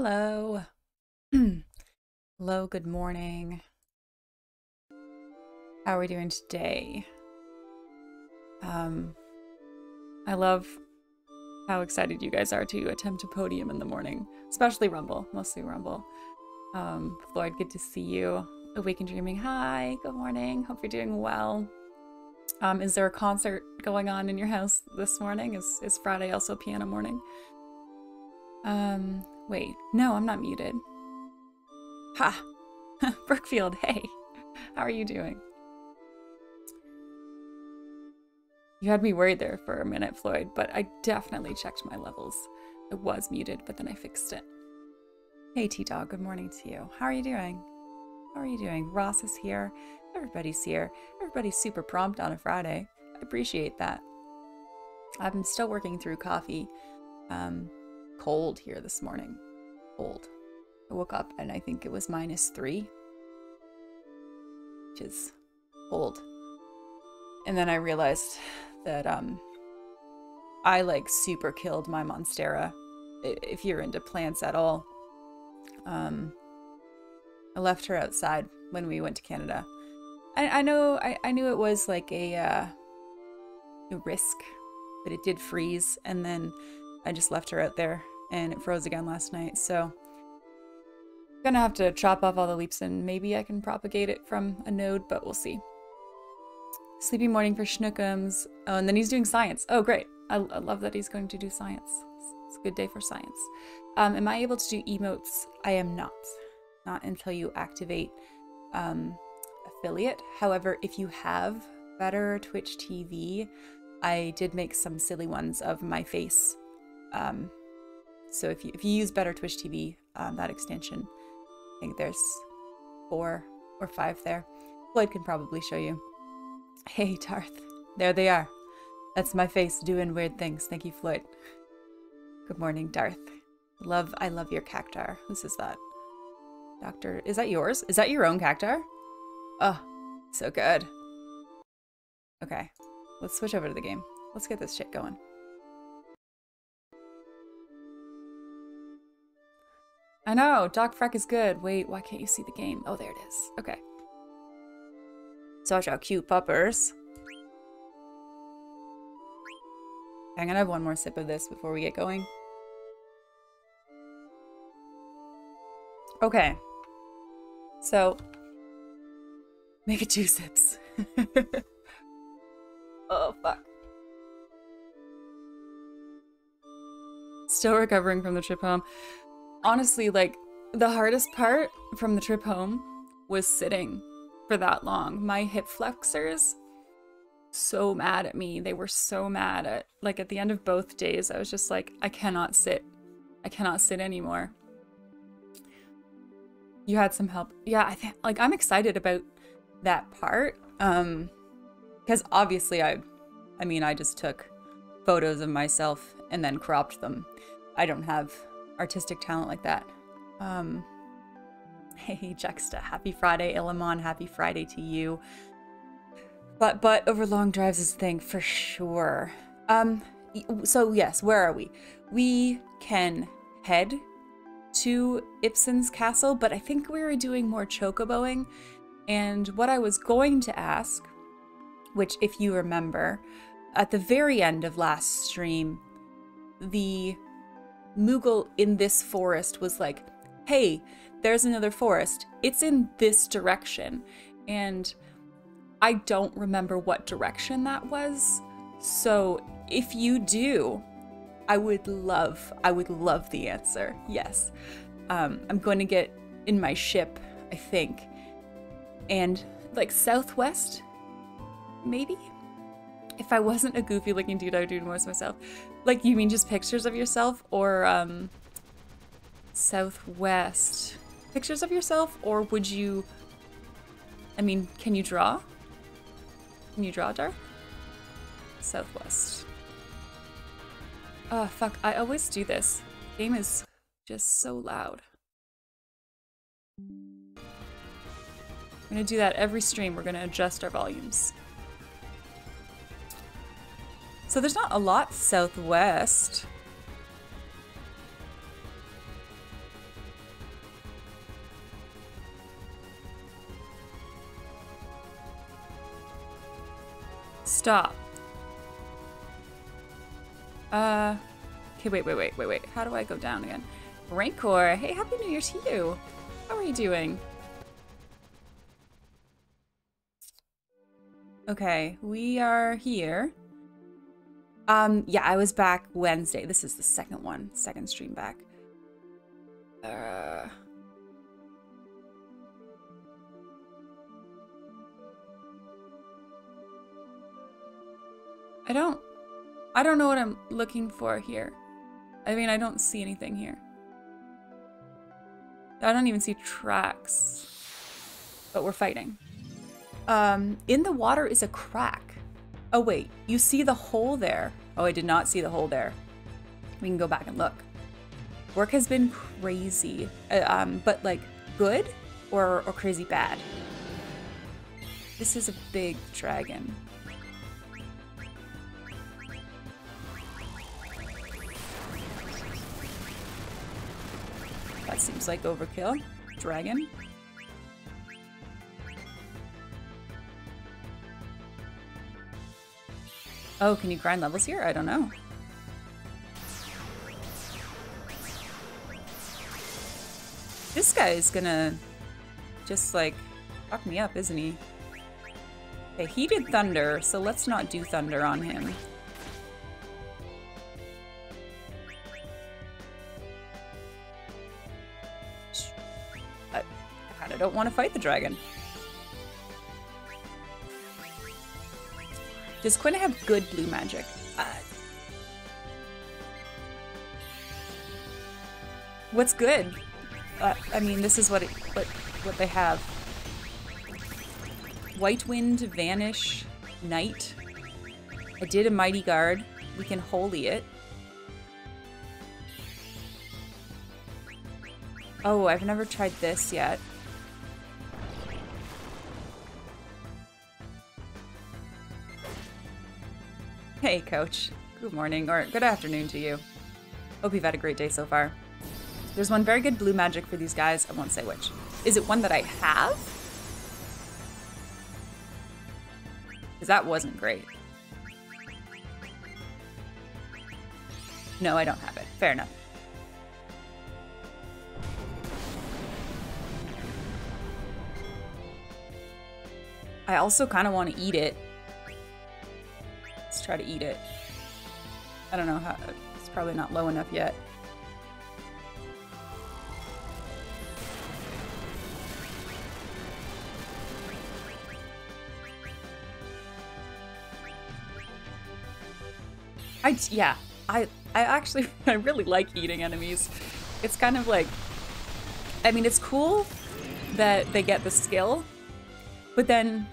Hello. Hello, good morning. How are we doing today? Um, I love how excited you guys are to attempt a podium in the morning, especially Rumble, mostly Rumble. Um, Floyd, good to see you. Awake and Dreaming, hi, good morning. Hope you're doing well. Um, is there a concert going on in your house this morning? Is is Friday also piano morning? Um, wait, no, I'm not muted. Ha! Brookfield, hey, how are you doing? You had me worried there for a minute, Floyd, but I definitely checked my levels. It was muted, but then I fixed it. Hey, T-Dog, good morning to you. How are you doing? How are you doing? Ross is here. Everybody's here. Everybody's super prompt on a Friday. I appreciate that. I'm still working through coffee. Um, cold here this morning. Cold. I woke up and I think it was minus three, which is cold. And then I realized that um, I like super killed my Monstera. If you're into plants at all, um, I left her outside when we went to Canada. I, I know I, I knew it was like a uh, a risk, but it did freeze, and then I just left her out there, and it froze again last night. So gonna have to chop off all the leaves, and maybe I can propagate it from a node, but we'll see. Sleepy morning for Schnookums. Oh, and then he's doing science. Oh, great. I, I love that he's going to do science. It's a good day for science. Um, am I able to do emotes? I am not. Not until you activate um, affiliate. However, if you have better Twitch TV, I did make some silly ones of my face. Um, so if you, if you use better Twitch TV, um, that extension, I think there's four or five there. Floyd can probably show you. Hey, Darth. There they are. That's my face doing weird things. Thank you, Floyd. Good morning, Darth. Love, I love your cactar. Whose is that? Doctor, is that yours? Is that your own cactar? Oh, so good. Okay, let's switch over to the game. Let's get this shit going. I know, Doc Freck is good. Wait, why can't you see the game? Oh, there it is. Okay. Such a cute puppers. I'm gonna have one more sip of this before we get going. Okay. So, make it two sips. oh, fuck. Still recovering from the trip home. Honestly, like, the hardest part from the trip home was sitting for that long. My hip flexors so mad at me. They were so mad at like at the end of both days. I was just like, I cannot sit. I cannot sit anymore. You had some help. Yeah, I think like I'm excited about that part. Um because obviously I I mean, I just took photos of myself and then cropped them. I don't have artistic talent like that. Um Hey, Juxta, happy Friday, Illimon, happy Friday to you. But but over long drives is the thing for sure. Um, so yes, where are we? We can head to Ipsen's castle, but I think we were doing more chocoboing. And what I was going to ask, which if you remember, at the very end of last stream, the Moogle in this forest was like, hey, there's another forest. It's in this direction. And I don't remember what direction that was. So if you do, I would love, I would love the answer. Yes. Um, I'm going to get in my ship, I think. And like southwest, maybe? If I wasn't a goofy looking dude, I would do most myself. Like, you mean just pictures of yourself or um, southwest? pictures of yourself, or would you... I mean, can you draw? Can you draw, Darth? Southwest. Oh, fuck. I always do this. Game is just so loud. I'm gonna do that every stream. We're gonna adjust our volumes. So there's not a lot southwest. Stop. Uh, okay, wait, wait, wait, wait, wait. How do I go down again? Rancor, hey, Happy New Year to you. How are you doing? Okay, we are here. Um, yeah, I was back Wednesday. This is the second one, second stream back. Uh... I don't I don't know what I'm looking for here. I mean, I don't see anything here. I don't even see tracks. But we're fighting. Um, in the water is a crack. Oh wait, you see the hole there. Oh, I did not see the hole there. We can go back and look. Work has been crazy, uh, um, but like good or, or crazy bad? This is a big dragon. That seems like overkill. Dragon. Oh, can you grind levels here? I don't know. This guy is gonna just like fuck me up, isn't he? Okay, he did thunder, so let's not do thunder on him. I, kinda don't want to fight the dragon. Does Quina have good blue magic? Uh, what's good? Uh, I mean, this is what it, what what they have. White Wind, Vanish, Night. I did a Mighty Guard. We can Holy it. Oh, I've never tried this yet. Hey, Coach. Good morning, or good afternoon to you. Hope you've had a great day so far. There's one very good blue magic for these guys. I won't say which. Is it one that I have? Because that wasn't great. No, I don't have it. Fair enough. I also kind of want to eat it try to eat it. I don't know how, it's probably not low enough yet. I, yeah, I, I actually, I really like eating enemies. It's kind of like, I mean, it's cool that they get the skill, but then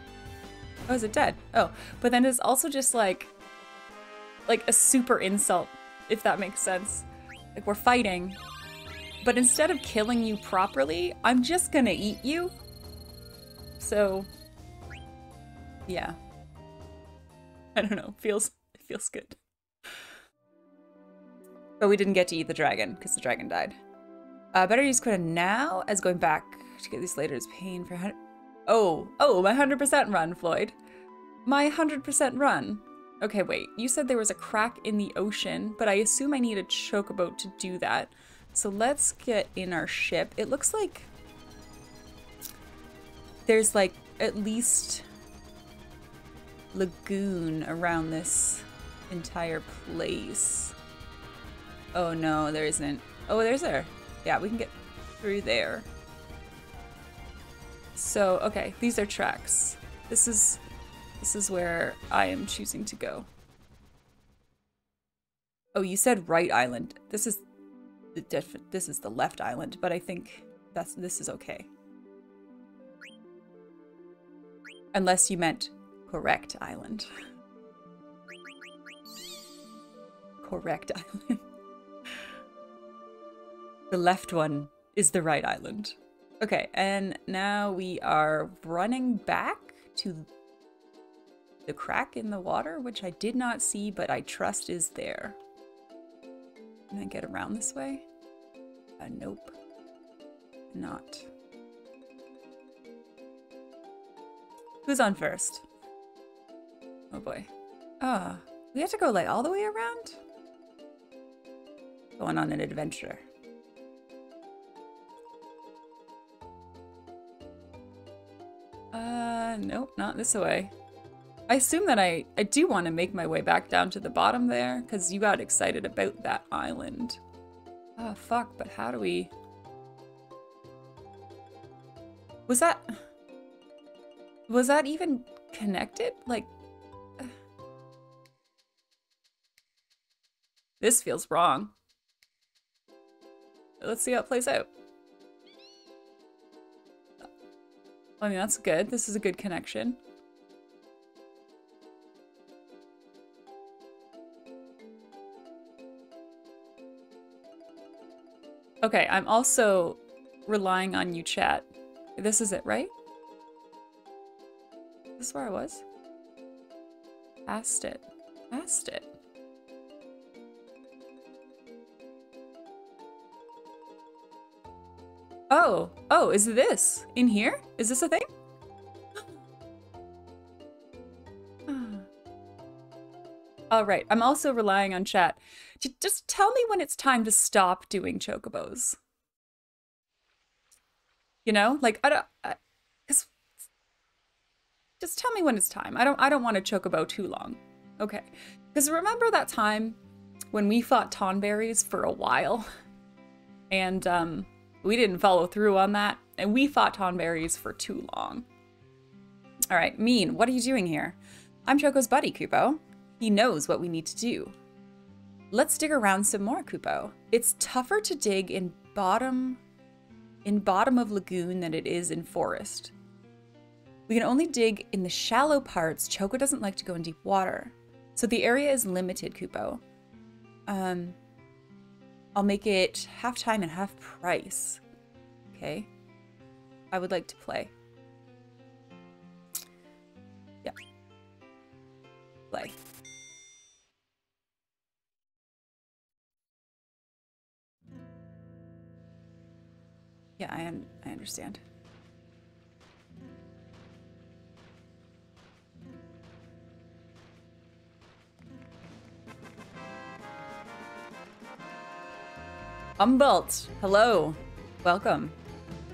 Oh, is it dead? Oh, but then it's also just like, like a super insult, if that makes sense. Like we're fighting, but instead of killing you properly, I'm just gonna eat you. So, yeah. I don't know, feels, feels good. But we didn't get to eat the dragon, because the dragon died. Uh, better use Quina now as going back to get these later is pain for Oh, oh, my 100% run, Floyd. My 100% run. Okay, wait. You said there was a crack in the ocean, but I assume I need a chocobo to do that. So let's get in our ship. It looks like there's like at least lagoon around this entire place. Oh no, there isn't. Oh, there's there. Yeah, we can get through there. So, okay, these are tracks. This is this is where I am choosing to go. Oh, you said right island. This is the this is the left island, but I think that's this is okay. Unless you meant correct island. correct island. the left one is the right island. Okay, and now we are running back to the crack in the water, which I did not see, but I trust is there. Can I get around this way? Uh, nope. Not. Who's on first? Oh boy. Oh, we have to go like all the way around? Going on an adventure. Uh, nope, not this way. I assume that I, I do want to make my way back down to the bottom there, because you got excited about that island. Oh, fuck, but how do we... Was that... Was that even connected? Like... This feels wrong. Let's see how it plays out. I mean, that's good. This is a good connection. Okay, I'm also relying on you, chat. This is it, right? This is where I was? Past it. Past it. Oh, oh, is this in here? Is this a thing? All right, I'm also relying on chat. Just tell me when it's time to stop doing chocobos. You know, like I don't, because just tell me when it's time. I don't, I don't want to chocobo too long. Okay, because remember that time when we fought Tonberries for a while, and um, we didn't follow through on that, and we fought Tonberries for too long. All right, Mene, what are you doing here? I'm Choco's buddy, Kupo. He knows what we need to do. Let's dig around some more, Kupo. It's tougher to dig in bottom in bottom of lagoon than it is in forest. We can only dig in the shallow parts. Choco doesn't like to go in deep water. So the area is limited, Kupo. Um, I'll make it half time and half price. Okay. I would like to play. Yeah. Play. Yeah, I, un I understand. Humboldt, hello. Welcome.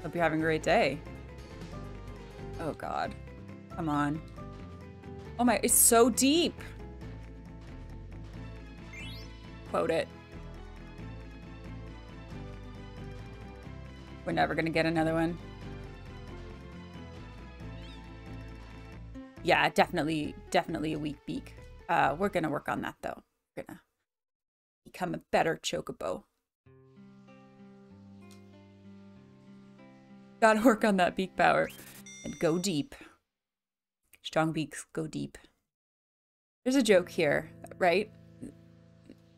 Hope you're having a great day. Oh god. Come on. Oh my, it's so deep. Quote it. We're never gonna get another one. Yeah, definitely, definitely a weak beak. Uh, we're gonna work on that though. We're gonna become a better chocobo. Gotta work on that beak power. And go deep. Strong beaks go deep. There's a joke here, right?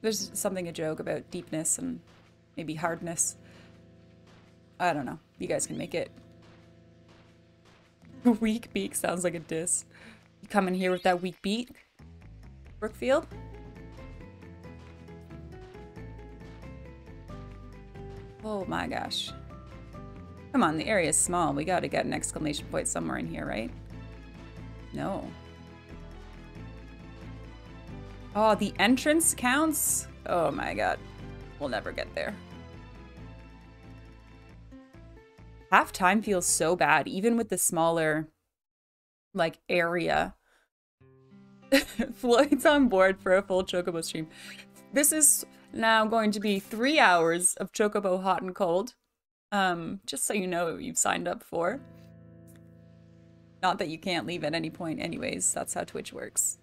There's something a joke about deepness and maybe hardness. I don't know. You guys can make it. weak beak sounds like a diss. You come in here with that weak beak? Brookfield? Oh my gosh. Come on, the area is small. We gotta get an exclamation point somewhere in here, right? No. Oh, the entrance counts? Oh my god. We'll never get there. Half time feels so bad, even with the smaller, like, area. Floyd's on board for a full Chocobo stream. This is now going to be three hours of Chocobo hot and cold. Um, just so you know what you've signed up for. Not that you can't leave at any point anyways, that's how Twitch works.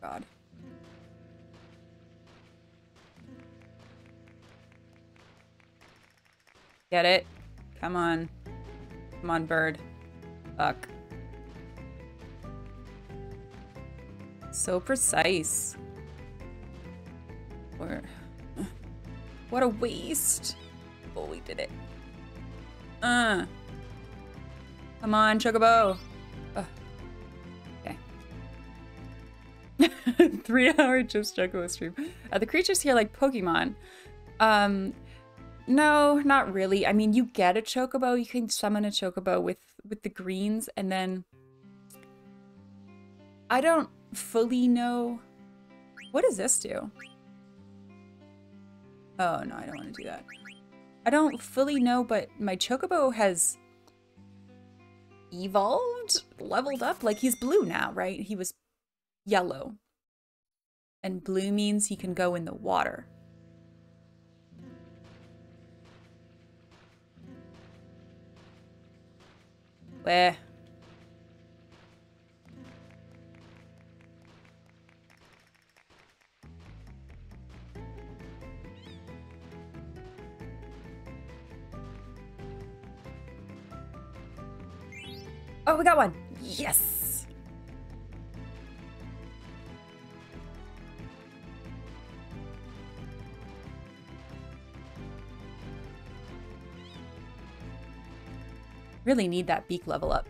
God. Get it? Come on. Come on, bird. Fuck. So precise. Where? What a waste. Oh, we did it. Uh. Come on, Chocobo. Uh. Okay. Three hour just Chocobo stream. Are the creatures here like Pokemon? Um, no, not really. I mean, you get a Chocobo. You can summon a Chocobo with, with the greens and then... I don't fully know. What does this do? Oh, no, I don't want to do that. I don't fully know, but my Chocobo has evolved, leveled up. Like, he's blue now, right? He was yellow. And blue means he can go in the water. Where? Oh, we got one. Yes. Really need that beak level up.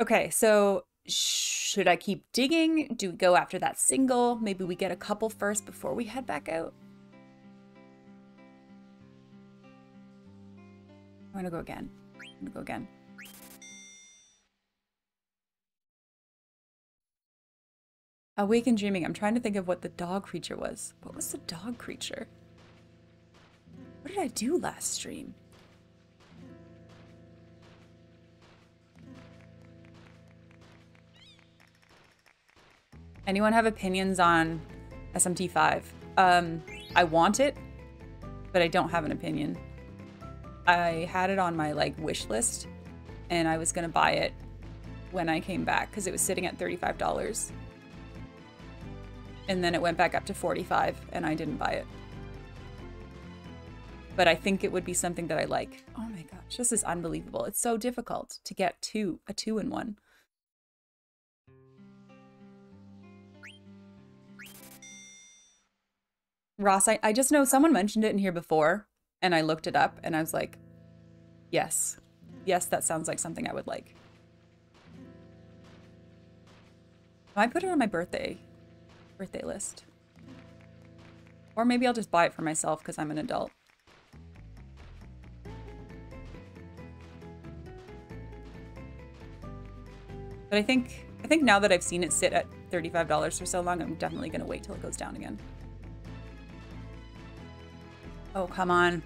okay, so should I keep digging? Do we go after that single? Maybe we get a couple first before we head back out? I'm gonna go again. I'm gonna go again. Awake and dreaming. I'm trying to think of what the dog creature was. What was the dog creature? What did I do last stream? Anyone have opinions on SMT5? Um, I want it, but I don't have an opinion. I had it on my like wish list and I was gonna buy it when I came back because it was sitting at $35. And then it went back up to 45 and I didn't buy it. But I think it would be something that I like. Oh my gosh, this is unbelievable. It's so difficult to get two, a two in one. Ross, I, I just know someone mentioned it in here before and I looked it up and I was like, yes. Yes, that sounds like something I would like. I put it on my birthday birthday list. Or maybe I'll just buy it for myself because I'm an adult. But I think I think now that I've seen it sit at $35 for so long, I'm definitely going to wait till it goes down again. Oh, come on.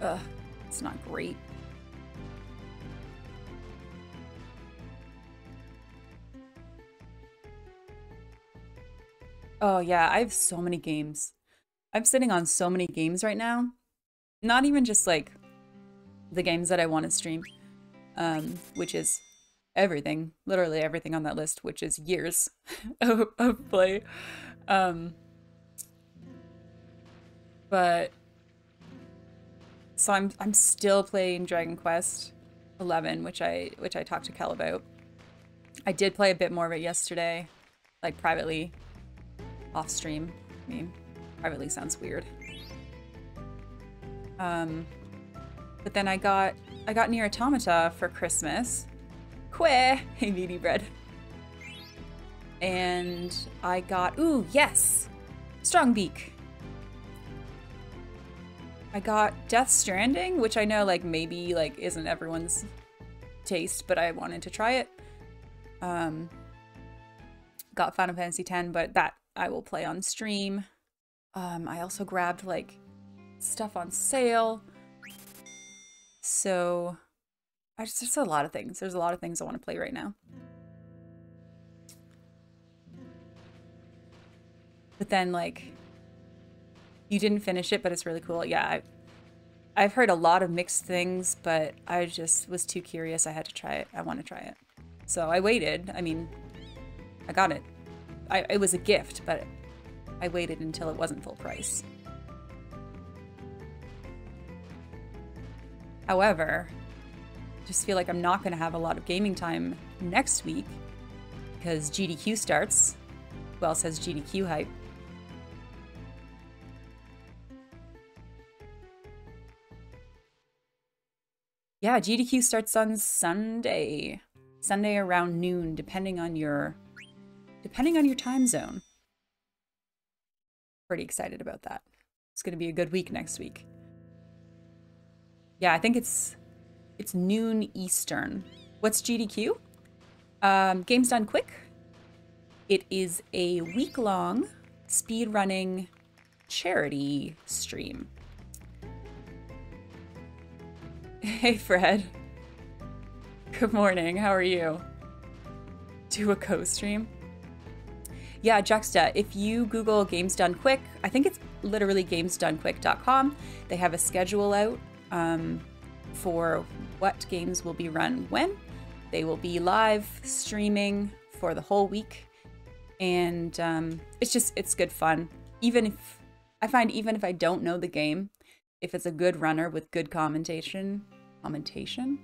Ugh, it's not great. Oh yeah, I have so many games. I'm sitting on so many games right now. Not even just like the games that I want to stream, um, which is everything, literally everything on that list, which is years of, of play. Um, but so I'm I'm still playing Dragon Quest 11, which I which I talked to Kel about. I did play a bit more of it yesterday, like privately, off stream. I mean, privately sounds weird. Um, but then I got I got NieR Automata for Christmas. Queer, hey meaty bread. And I got ooh yes, Strong Beak. I got Death Stranding, which I know like maybe like isn't everyone's taste, but I wanted to try it. Um, got Final Fantasy X, but that I will play on stream. Um, I also grabbed like stuff on sale. So I just, there's a lot of things. There's a lot of things I want to play right now. But then like you didn't finish it, but it's really cool. Yeah, I, I've heard a lot of mixed things, but I just was too curious. I had to try it. I want to try it. So I waited. I mean, I got it. I, it was a gift, but I waited until it wasn't full price. However, just feel like I'm not going to have a lot of gaming time next week because GDQ starts. Who else has GDQ hype? Yeah, GDQ starts on Sunday. Sunday around noon, depending on your depending on your time zone. Pretty excited about that. It's going to be a good week next week. Yeah, I think it's It's noon Eastern. What's GDQ? Um, Games Done Quick. It is a week-long speedrunning charity stream. Hey, Fred. Good morning. How are you? Do a co-stream? Yeah, Juxta, if you Google Games Done Quick, I think it's literally gamesdonequick.com. They have a schedule out um, for what games will be run when. They will be live streaming for the whole week. And um, it's just, it's good fun. Even if, I find even if I don't know the game, if it's a good runner with good commentation, commentation,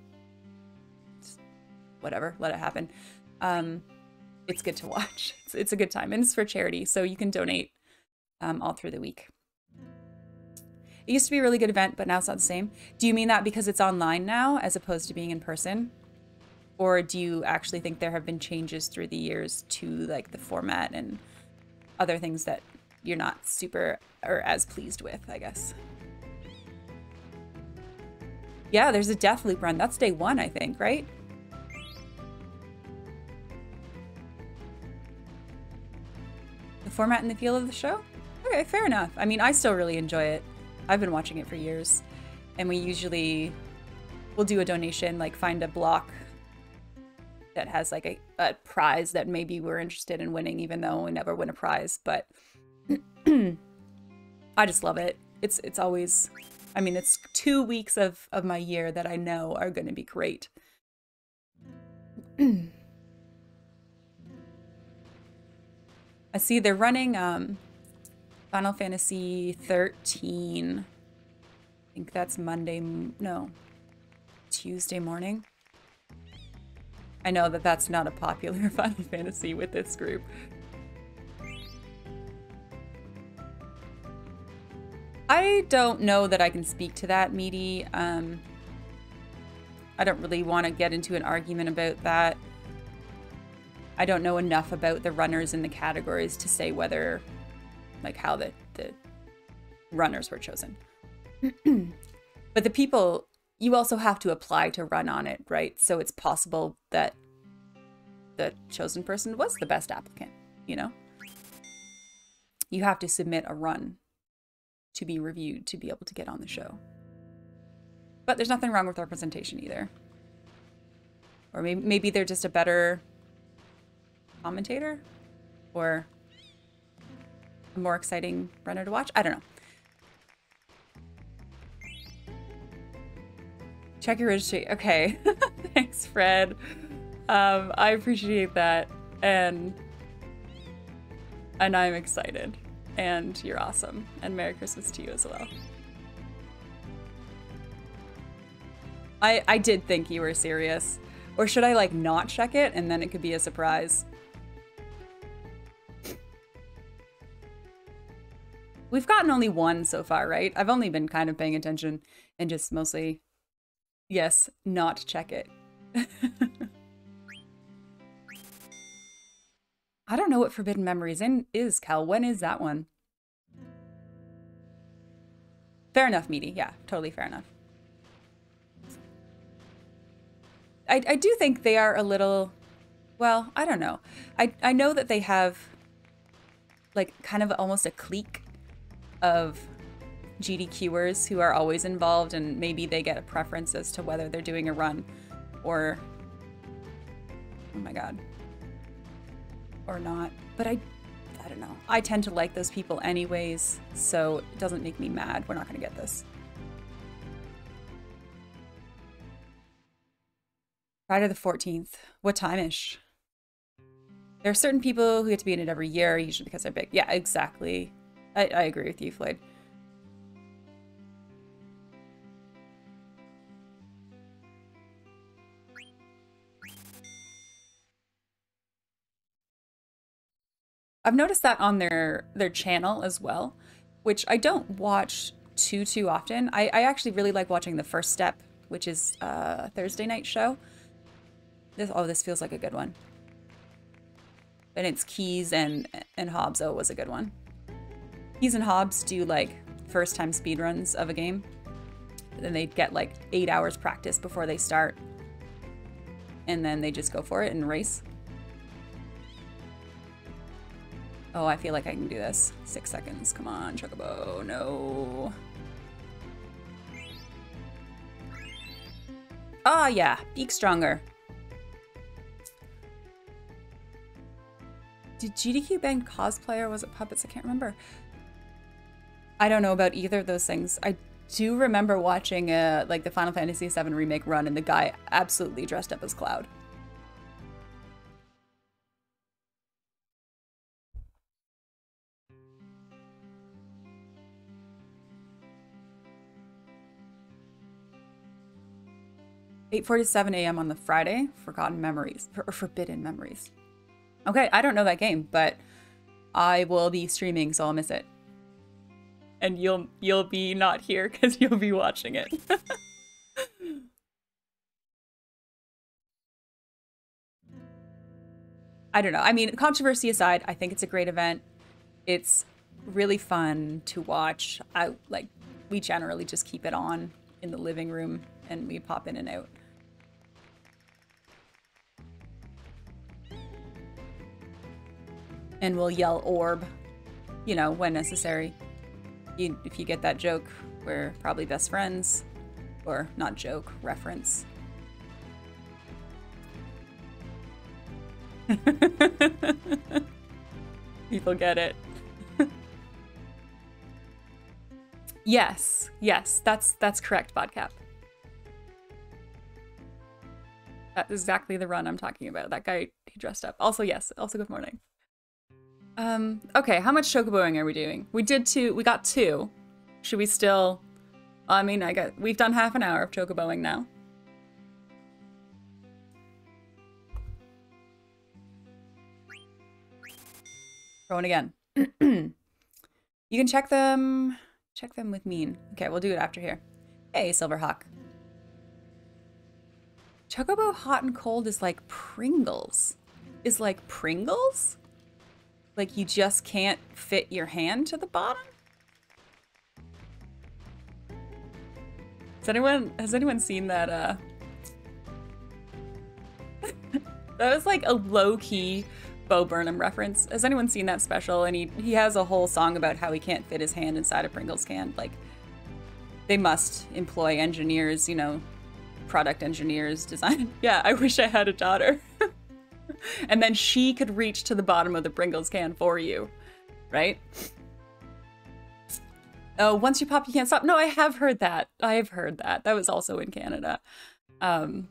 whatever, let it happen. Um, it's good to watch. It's, it's, a good time, and it's for charity, so you can donate um, all through the week. It used to be a really good event, but now it's not the same. Do you mean that because it's online now as opposed to being in person? Or do you actually think there have been changes through the years to like the format and other things that you're not super or as pleased with, I guess? Yeah, there's a death loop run. That's day one, I think, right? The format and the feel of the show? Okay, fair enough. I mean, I still really enjoy it. I've been watching it for years. And we usually will do a donation, like find a block that has like a, a prize that maybe we're interested in winning, even though we never win a prize. But I just love it. It's it's always, I mean, it's two weeks of, of my year that I know are going to be great. I see they're running um, Final Fantasy 13. I think that's Monday, no, Tuesday morning. I know that that's not a popular Final Fantasy with this group. I don't know that I can speak to that, Meaty. Um, I don't really want to get into an argument about that. I don't know enough about the runners in the categories to say whether, like, how the, the runners were chosen. but the people you also have to apply to run on it, right? So it's possible that the chosen person was the best applicant, you know? You have to submit a run to be reviewed to be able to get on the show. But there's nothing wrong with representation either. Or maybe, maybe they're just a better commentator or a more exciting runner to watch. I don't know. Check your registry. Okay. Thanks, Fred. Um, I appreciate that. And and I'm excited. And you're awesome. And Merry Christmas to you as well. I I did think you were serious. Or should I like not check it and then it could be a surprise? We've gotten only one so far, right? I've only been kind of paying attention and just mostly Yes, not check it. I don't know what Forbidden Memories in is, Cal. When is that one? Fair enough, Meaty. Yeah, totally fair enough. I, I do think they are a little, well, I don't know. I, I know that they have like kind of almost a clique of GDQers who are always involved and maybe they get a preference as to whether they're doing a run or oh my god or not. But I I don't know. I tend to like those people anyways so it doesn't make me mad. We're not gonna get this. Friday the 14th what time-ish? There are certain people who get to be in it every year usually because they're big. Yeah exactly I, I agree with you Floyd I've noticed that on their their channel as well, which I don't watch too too often. I, I actually really like watching the first step, which is uh, a Thursday night show. This oh this feels like a good one. And it's Keys and and Hobbs. Oh, was a good one. Keys and Hobbs do like first time speedruns of a game. then they get like eight hours practice before they start. And then they just go for it and race. Oh, I feel like I can do this. Six seconds. Come on, Chocobo. No. Ah, oh, yeah. Beak stronger. Did GDQ ban cosplay or was it puppets? I can't remember. I don't know about either of those things. I do remember watching uh, like the Final Fantasy VII remake run and the guy absolutely dressed up as Cloud. Eight forty-seven a.m. on the Friday. Forgotten memories or forbidden memories. Okay, I don't know that game, but I will be streaming, so I'll miss it and you'll you'll be not here because you'll be watching it. I don't know. I mean, controversy aside, I think it's a great event. It's really fun to watch. I like we generally just keep it on in the living room and we pop in and out. And we'll yell orb, you know, when necessary you, if you get that joke, we're probably best friends. Or not joke, reference. People get it. yes, yes, that's that's correct, Bodcap. That's exactly the run I'm talking about. That guy he dressed up. Also, yes, also good morning. Um, okay, how much chocoboing are we doing? We did two, we got two. Should we still, I Mene, I got, we've done half an hour of chocoboing now. Going again. you can check them, check them with mean. Okay, we'll do it after here. Hey, Silverhawk. Chocobo hot and cold is like Pringles. Is like Pringles? Like you just can't fit your hand to the bottom? Has anyone has anyone seen that uh That was like a low-key Bo Burnham reference. Has anyone seen that special? And he he has a whole song about how he can't fit his hand inside a Pringles can. Like they must employ engineers, you know, product engineers, design. Yeah, I wish I had a daughter. and then she could reach to the bottom of the Pringles can for you, right? Oh, once you pop, you can't stop. No, I have heard that. I have heard that. That was also in Canada. Um,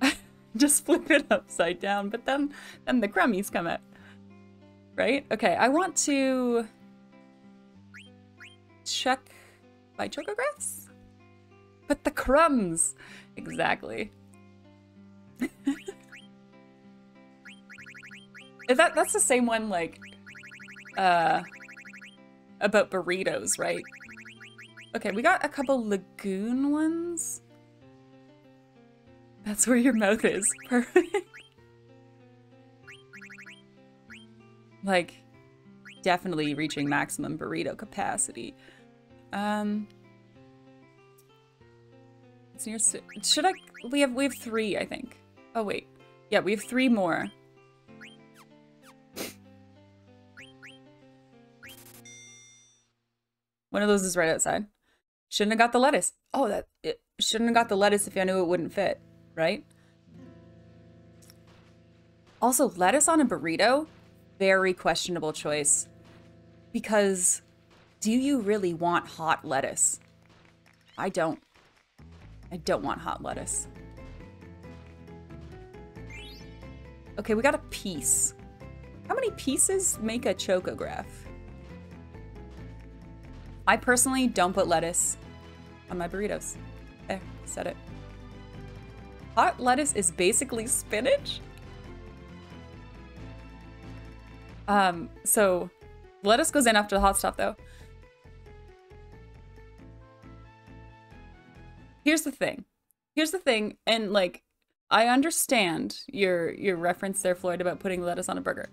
just flip it upside down, but then then the crummies come out. Right? Okay, I want to check my chocographs. But the crumbs. Exactly. That that's the same one like uh about burritos, right? Okay, we got a couple lagoon ones. That's where your mouth is. Perfect. like definitely reaching maximum burrito capacity. Um it's near should I we have we have 3, I think. Oh wait. Yeah, we have 3 more. One of those is right outside. Shouldn't have got the lettuce. Oh, that it shouldn't have got the lettuce if I knew it wouldn't fit, right? Also, lettuce on a burrito, very questionable choice. Because do you really want hot lettuce? I don't. I don't want hot lettuce. Okay, we got a piece. How many pieces make a chocograph? I personally don't put lettuce on my burritos. There, said it. Hot lettuce is basically spinach? Um, so lettuce goes in after the hot stuff though. Here's the thing. Here's the thing, and like I understand your your reference there, Floyd, about putting lettuce on a burger.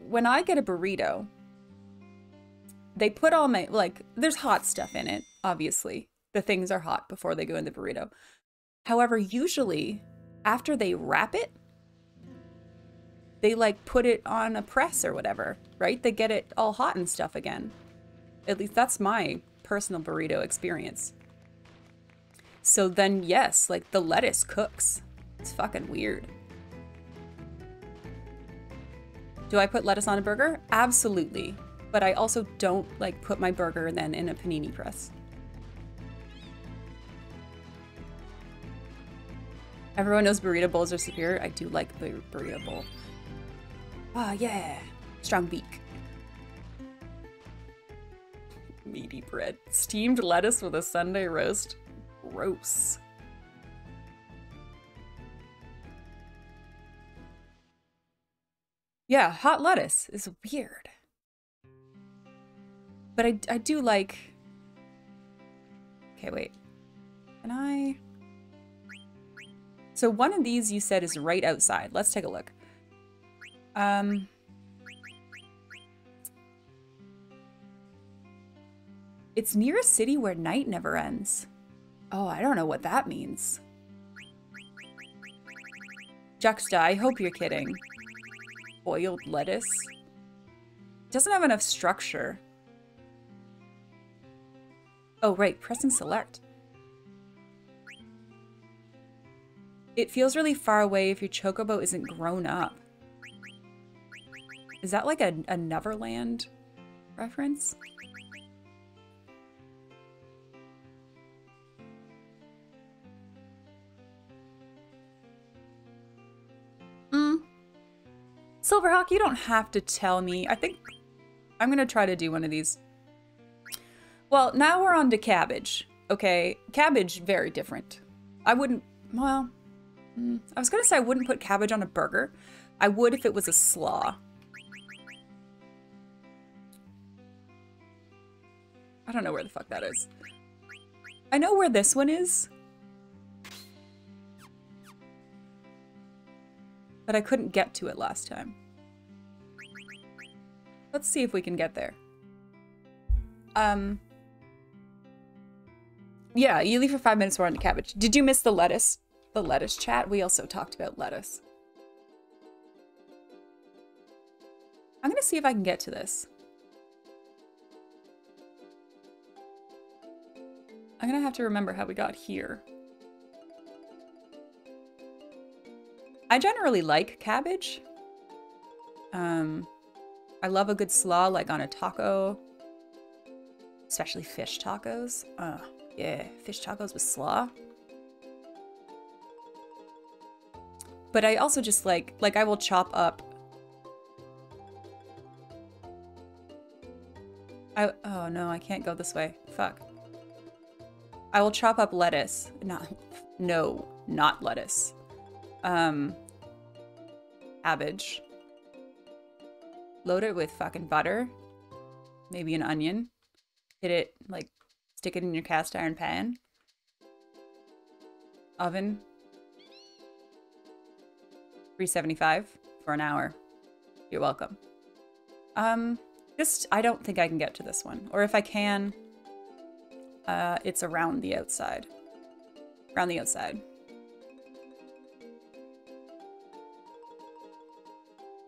When I get a burrito, they put all my like there's hot stuff in it, obviously. The things are hot before they go in the burrito. However, usually after they wrap it, they like put it on a press or whatever, right? They get it all hot and stuff again. At least that's my personal burrito experience. So then, yes, like the lettuce cooks. It's fucking weird. Do I put lettuce on a burger? Absolutely. But I also don't like put my burger then in a panini press. Everyone knows burrito bowls are superior. I do like the burrito bowl. Ah, oh, yeah. Strong beak. Meaty bread. Steamed lettuce with a Sunday roast. Gross. Yeah, hot lettuce is weird. But I, I do like... Okay, wait. Can I... So one of these you said is right outside. Let's take a look. Um... It's near a city where night never ends. Oh, I don't know what that means. Juxta, I hope you're kidding. Boiled lettuce? Doesn't have enough structure. Oh, right, press and select. It feels really far away if your chocobo isn't grown up. Is that like a, a Neverland reference? Mm. Silverhawk, you don't have to tell me. I think I'm going to try to do one of these. Well, now we're on to cabbage. Okay, cabbage, very different. I wouldn't, well, mm, I was to say I wouldn't put cabbage on a burger. I would if it was a slaw. I don't know where the fuck that is. I know where this one is. But I couldn't get to it last time. Let's see if we can get there. Um, yeah, you leave for five minutes, we're on to cabbage. Did you miss the lettuce? The lettuce chat? We also talked about lettuce. I'm gonna see if I can get to this. I'm gonna have to remember how we got here. I generally like cabbage. Um, I love a good slaw like on a taco. Especially fish tacos. Uh, yeah, fish tacos with slaw. But I also just like, like I will chop up. I, oh no, I can't go this way. Fuck. I will chop up lettuce. Not, no, not lettuce. Um, cabbage. Load it with fucking butter. Maybe an onion. Hit it, like, stick it in your cast iron pan. Oven. 375 for an hour. You're welcome. Um, just, I don't think I can get to this one. Or if I can, uh, it's around the outside. Around the outside.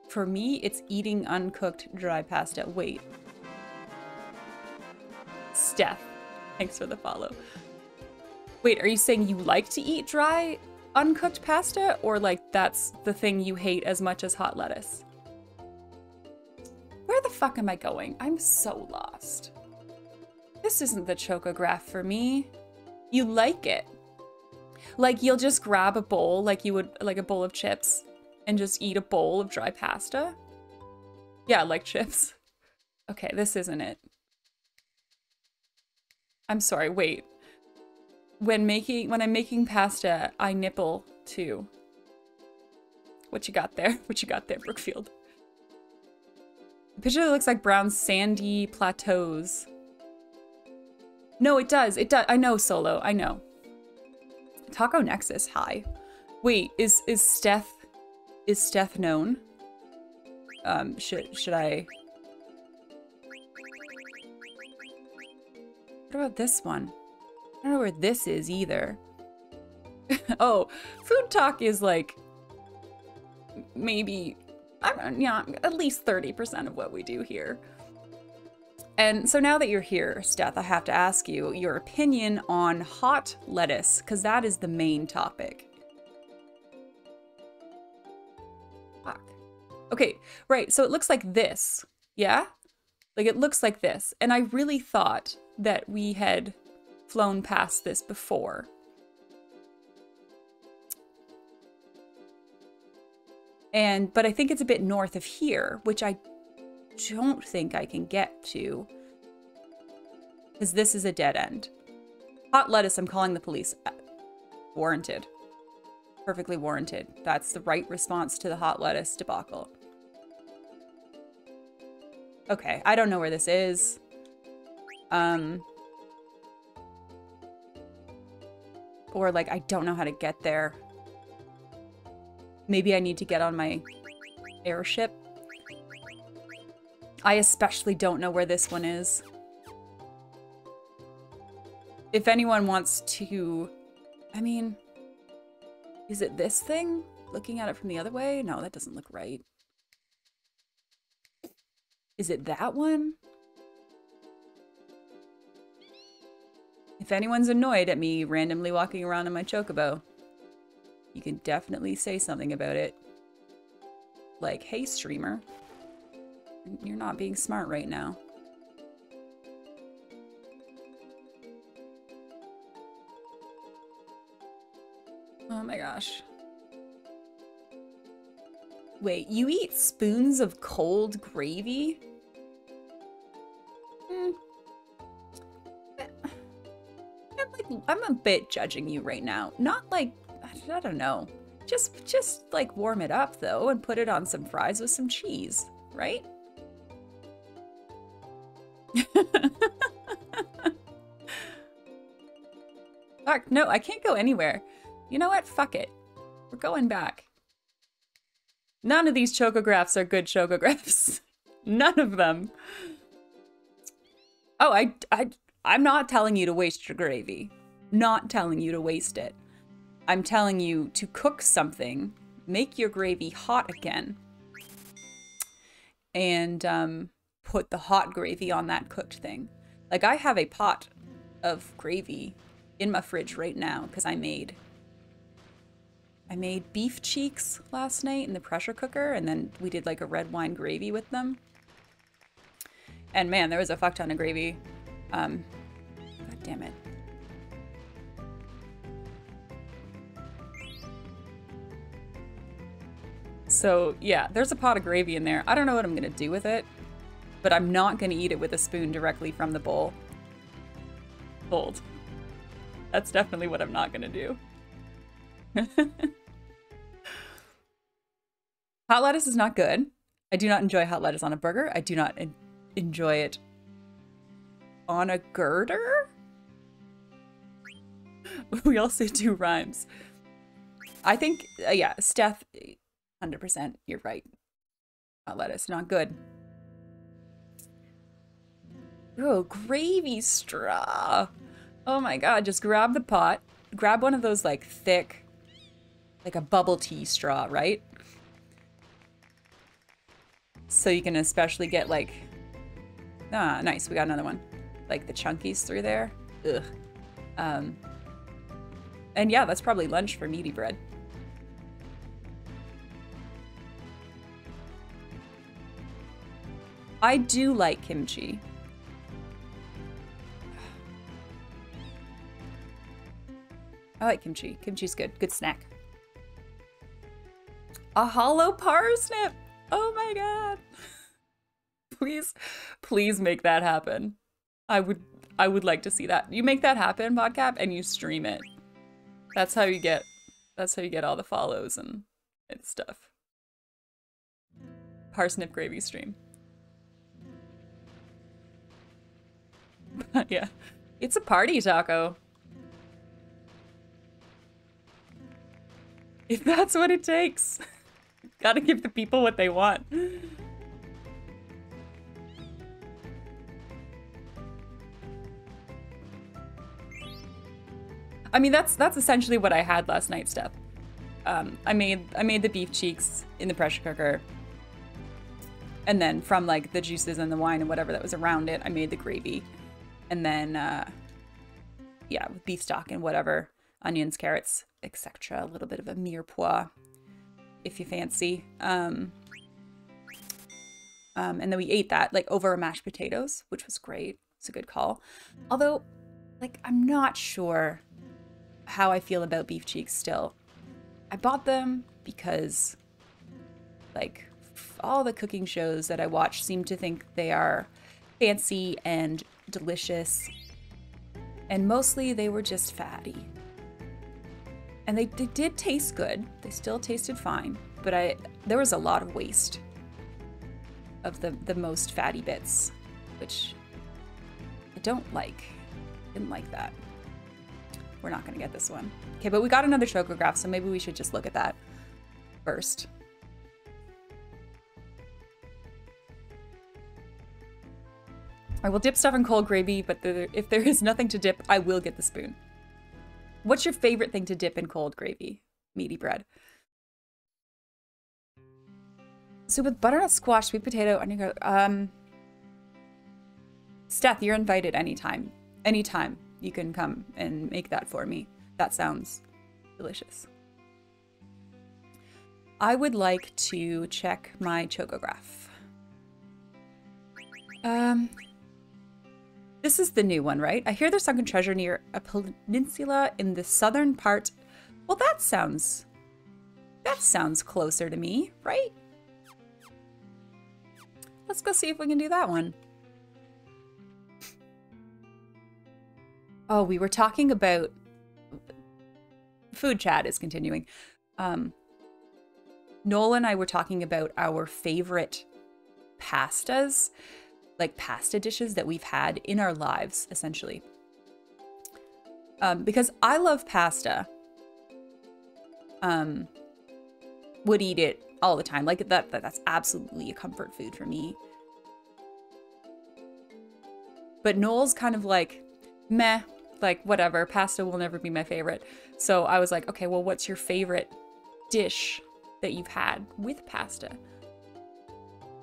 For me, it's eating uncooked dry pasta. Wait. Steph, thanks for the follow. Wait, are you saying you like to eat dry, uncooked pasta? Or like that's the thing you hate as much as hot lettuce? Where the fuck am I going? I'm so lost. This isn't the chocograph for me. You like it. Like you'll just grab a bowl like you would like a bowl of chips and just eat a bowl of dry pasta. Yeah, like chips. Okay, this isn't it. I'm sorry, wait. When making when I'm making pasta, I nipple too. What you got there? What you got there, Brookfield? The picture that looks like brown sandy plateaus. No, it does. It does. I know, Solo. I know. Taco Nexus, hi. Wait, is is Steph is Steph known? Um, should should I What about this one? I don't know where this is either. oh, food talk is like maybe, I don't yeah, at least 30% of what we do here. And so now that you're here, Steph, I have to ask you your opinion on hot lettuce, because that is the main topic. Okay, right, so it looks like this, yeah? Like it looks like this. And I really thought that we had flown past this before. And, but I think it's a bit north of here, which I don't think I can get to. Because this is a dead end. Hot lettuce, I'm calling the police. Uh, warranted. Perfectly warranted. That's the right response to the hot lettuce debacle. Okay, I don't know where this is. Um, or like, I don't know how to get there. Maybe I need to get on my airship. I especially don't know where this one is. If anyone wants to... I mean... Is it this thing? Looking at it from the other way? No, that doesn't look right. Is it that one? If anyone's annoyed at me randomly walking around in my chocobo, you can definitely say something about it. Like, hey streamer, you're not being smart right now. Oh my gosh. Wait, you eat spoons of cold gravy? I'm, a bit judging you right now. Not like, I don't know. Just, just like warm it up though and put it on some fries with some cheese, right? Fuck, no, I can't go anywhere. You know what? Fuck it. We're going back. None of these chocographs are good chocographs. None of them. Oh, I, I, I'm not telling you to waste your gravy. Not telling you to waste it. I'm telling you to cook something, make your gravy hot again, and um, put the hot gravy on that cooked thing. Like I have a pot of gravy in my fridge right now because I made I made beef cheeks last night in the pressure cooker, and then we did like a red wine gravy with them. And man, there was a fuck ton of gravy. Um, God damn it. So yeah, there's a pot of gravy in there. I don't know what I'm gonna do with it, but I'm not gonna eat it with a spoon directly from the bowl. Bold. That's definitely what I'm not gonna do. hot lettuce is not good. I do not enjoy hot lettuce on a burger. I do not en enjoy it on a girder. we also do rhymes. I think, uh, yeah, Steph, 100%, you're right. Hot lettuce, not good. Oh, gravy straw. Oh my god, just grab the pot. Grab one of those like thick, like a bubble tea straw, right? So you can especially get like, ah, nice, we got another one. Like the chunkies through there. Ugh. Um, and yeah, that's probably lunch for meaty bread. I do like kimchi. I like kimchi. Kimchi's good. Good snack. A hollow parsnip! Oh my god. please, please make that happen. I would I would like to see that. You make that happen, Podcap, and you stream it. That's how you get that's how you get all the follows and, and stuff. Parsnip gravy stream. yeah. It's a party taco. If that's what it takes. Gotta give the people what they want. I mean, that's that's essentially what I had last night, Steph. Um, I made I made the beef cheeks in the pressure cooker, and then from like the juices and the wine and whatever that was around it, I made the gravy, and then uh, yeah, with beef stock and whatever onions, carrots, etc. A little bit of a mirepoix, if you fancy. Um, um, and then we ate that like over mashed potatoes, which was great. It's a good call. Although, like, I'm not sure how I feel about beef cheeks still. I bought them because, like, all the cooking shows that I watch seem to think they are fancy and delicious. And mostly they were just fatty. And they, they did taste good. They still tasted fine. But I there was a lot of waste of the, the most fatty bits, which I don't like. Didn't like that. We're not gonna get this one. Okay, but we got another chocograph, so maybe we should just look at that first. I will dip stuff in cold gravy, but if there is nothing to dip, I will get the spoon. What's your favorite thing to dip in cold gravy? Meaty bread. So with butternut squash, sweet potato, onion, um, Steph, you're invited anytime. Anytime you can come and make that for me. That sounds delicious. I would like to check my chocograph. Um, this is the new one, right? I hear there's sunken treasure near a peninsula in the southern part. Well, that sounds, that sounds closer to me, right? Let's go see if we can do that one. Oh, we were talking about food chat is continuing. Um, Noel and I were talking about our favorite pastas, like pasta dishes that we've had in our lives, essentially. Um, because I love pasta. Um, would eat it all the time. Like that, that that's absolutely a comfort food for me. But Noel's kind of like, meh, like whatever, pasta will never be my favorite. So I was like, okay, well, what's your favorite dish that you've had with pasta?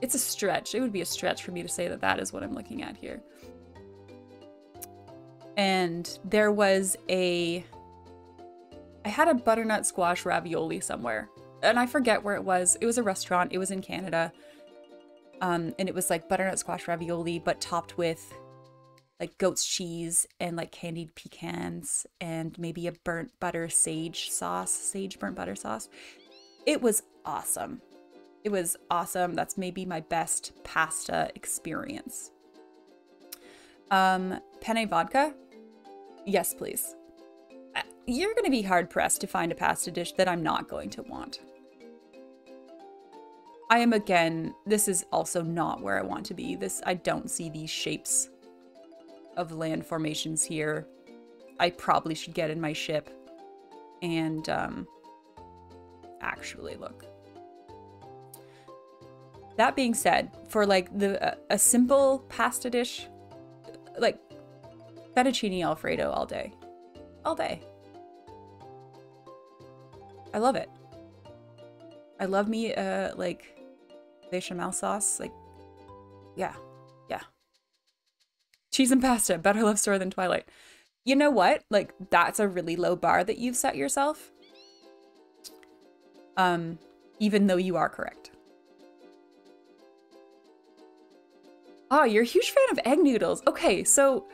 It's a stretch. It would be a stretch for me to say that that is what I'm looking at here. And there was a, I had a butternut squash ravioli somewhere and I forget where it was. It was a restaurant. It was in Canada. Um, and it was like butternut squash ravioli, but topped with like goat's cheese and like candied pecans and maybe a burnt butter sage sauce, sage burnt butter sauce. It was awesome. It was awesome. That's maybe my best pasta experience. Um, penne vodka? Yes, please. You're going to be hard pressed to find a pasta dish that I'm not going to want. I am again, this is also not where I want to be. This, I don't see these shapes of land formations here. I probably should get in my ship and um, actually look. That being said, for like the a simple pasta dish, like fettuccine alfredo all day, all day. I love it. I love me uh like bechamel sauce, like yeah, yeah. Cheese and pasta, better love story than Twilight. You know what? Like that's a really low bar that you've set yourself. Um, even though you are correct. Oh, you're a huge fan of egg noodles. Okay, so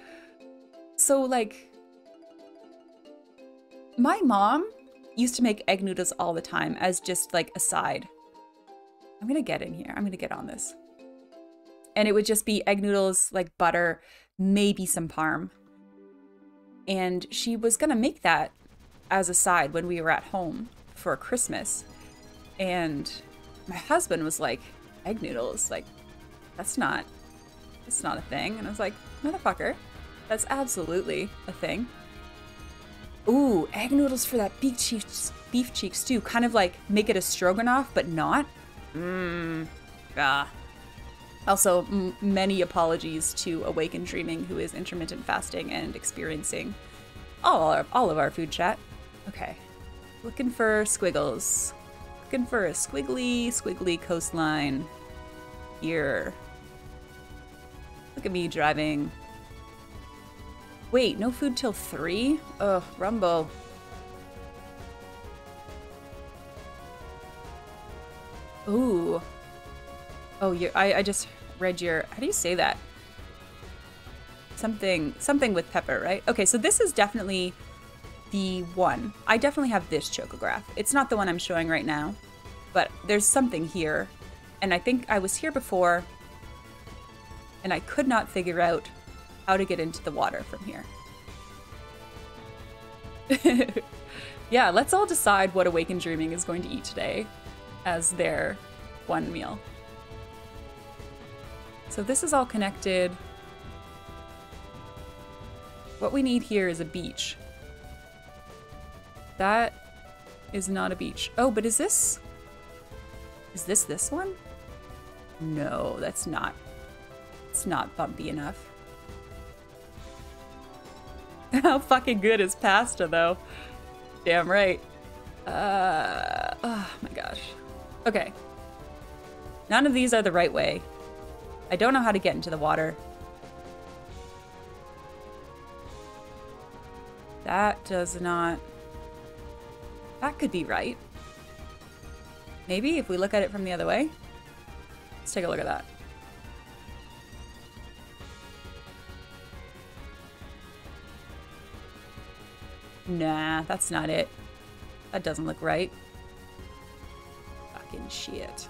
so like my mom used to make egg noodles all the time as just like a side. I'm gonna get in here. I'm gonna get on this. And it would just be egg noodles, like butter, maybe some parm. And she was gonna make that as a side when we were at home for Christmas. And my husband was like, egg noodles, like, that's not, that's not a thing. And I was like, motherfucker, that's absolutely a thing. Ooh, egg noodles for that beef cheeks, beef cheek stew. Kind of like make it a stroganoff, but not. Mmm. Ah. Also, many apologies to Awaken Dreaming, who is intermittent fasting and experiencing all our, all of our food chat. Okay. Looking for squiggles. Looking for a squiggly, squiggly coastline here. Look at me driving. Wait, no food till three? Ugh, Rumble. Ooh. Oh, you I, I just read your, how do you say that? Something, something with pepper, right? Okay, so this is definitely the one. I definitely have this chocograph. It's not the one I'm showing right now, but there's something here. And I think I was here before and I could not figure out how to get into the water from here. yeah, let's all decide what Awakened Dreaming is going to eat today as their one meal. So this is all connected. What we need here is a beach. That is not a beach. Oh, but is this... Is this this one? No, that's not. It's not bumpy enough. How fucking good is pasta, though? Damn right. Uh, oh my gosh. Okay. None of these are the right way. I don't know how to get into the water. That does not... That could be right. Maybe if we look at it from the other way. Let's take a look at that. Nah, that's not it. That doesn't look right. Fucking shit.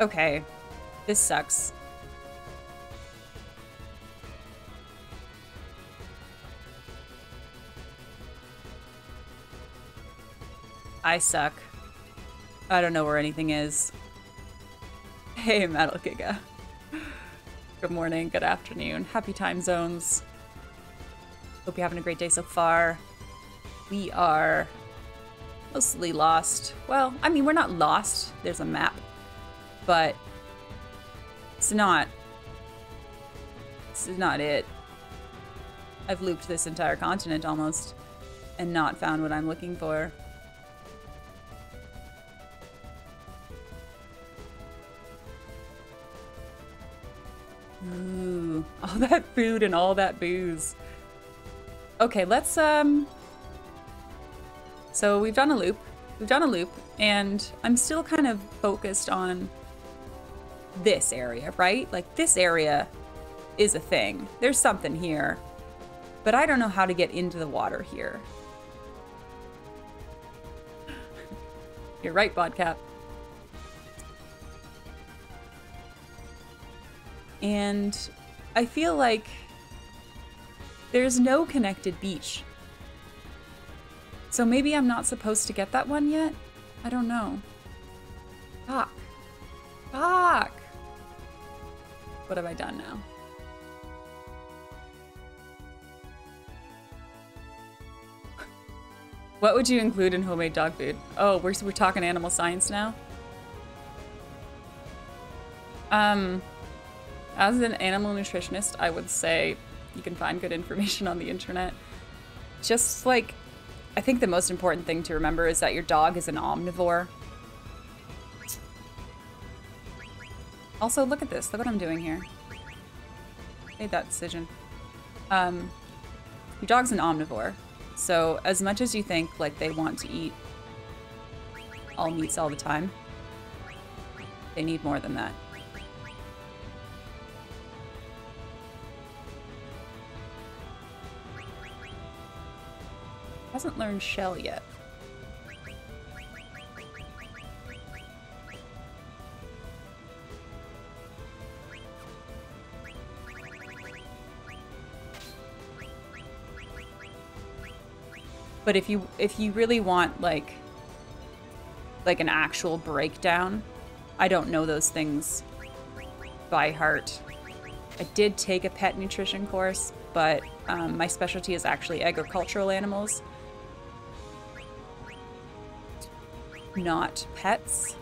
Okay. This sucks. I suck. I don't know where anything is. Hey, Metal Giga. Good morning, good afternoon. Happy time zones. Hope you're having a great day so far. We are mostly lost. Well, I mean, we're not lost. There's a map. But it's not... This is not it. I've looped this entire continent almost and not found what I'm looking for. Ooh, all that food and all that booze. Okay, let's, um... So we've done a loop. We've done a loop, and I'm still kind of focused on this area, right? Like, this area is a thing. There's something here. But I don't know how to get into the water here. You're right, Bodcap. And I feel like there's no connected beach. So maybe I'm not supposed to get that one yet? I don't know. Fuck. Fuck! What have I done now? what would you include in homemade dog food? Oh, we're, we're talking animal science now? Um, as an animal nutritionist, I would say you can find good information on the internet. Just like, I think the most important thing to remember is that your dog is an omnivore. Also, look at this. Look what I'm doing here. Made that decision. Um, your dog's an omnivore. So as much as you think like they want to eat all meats all the time, they need more than that. Hasn't learned shell yet. But if you if you really want like like an actual breakdown, I don't know those things by heart. I did take a pet nutrition course, but um, my specialty is actually agricultural animals. Not pets.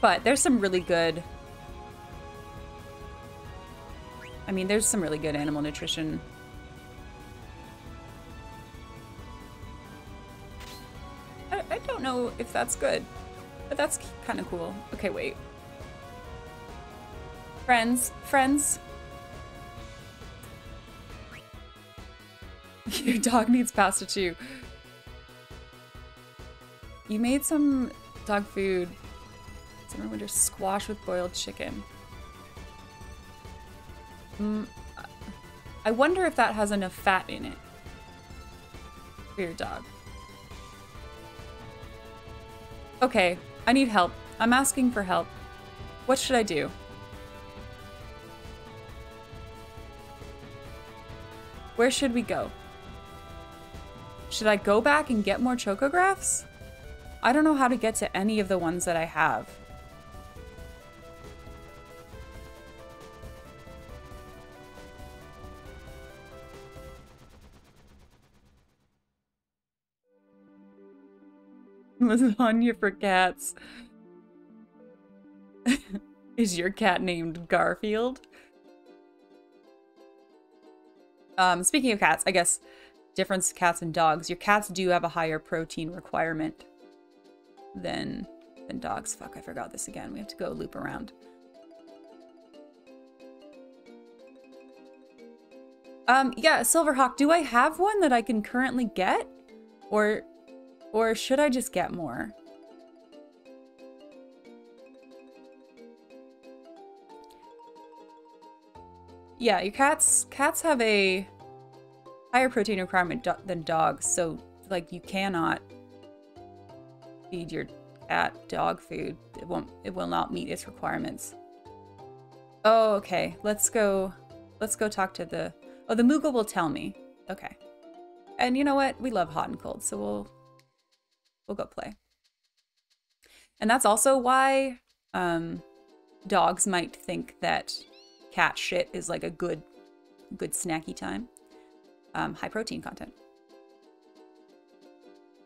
But there's some really good... I mean, there's some really good animal nutrition. I, don't know if that's good, but that's kind of cool. Okay, wait. Friends, friends. Your dog needs pasta too. You made some dog food Summer winter squash with boiled chicken. Mm, I wonder if that has enough fat in it for your dog. Okay, I need help. I'm asking for help. What should I do? Where should we go? Should I go back and get more chocographs? I don't know how to get to any of the ones that I have. Lasagna for cats. Is your cat named Garfield? Um, speaking of cats, I guess difference cats and dogs. Your cats do have a higher protein requirement than than dogs. Fuck, I forgot this again. We have to go loop around. Um, yeah, Silverhawk, do I have one that I can currently get? Or or should I just get more? Yeah, your cats cats have a higher protein requirement do than dogs, so like you cannot feed your cat dog food. It won't it will not meet its requirements. Oh, okay. Let's go let's go talk to the Oh, the Moogle will tell me. Okay. And you know what? We love hot and cold, so we'll we'll go play. And that's also why um, dogs might think that cat shit is like a good, good snacky time. Um, high protein content.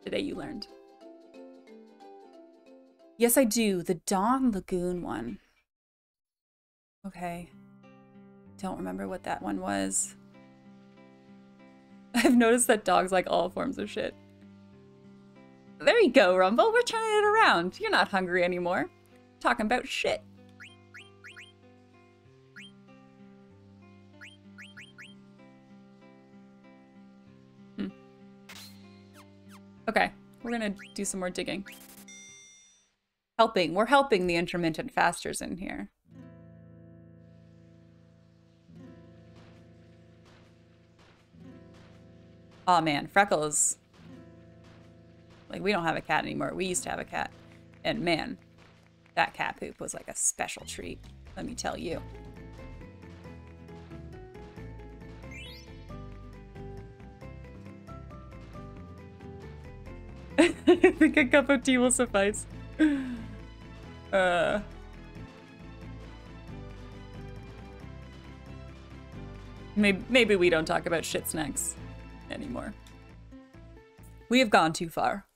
Today you learned. Yes, I do. The Dawn Lagoon one. Okay. Don't remember what that one was. I've noticed that dogs like all forms of shit. There you go, Rumble. We're turning it around. You're not hungry anymore. Talking about shit. Hmm. Okay, we're gonna do some more digging. Helping. We're helping the intermittent fasters in here. Oh man, Freckles like, we don't have a cat anymore. We used to have a cat. And man, that cat poop was like a special treat, let me tell you. I think a cup of tea will suffice. Uh... Maybe, maybe we don't talk about shit snacks anymore. We have gone too far.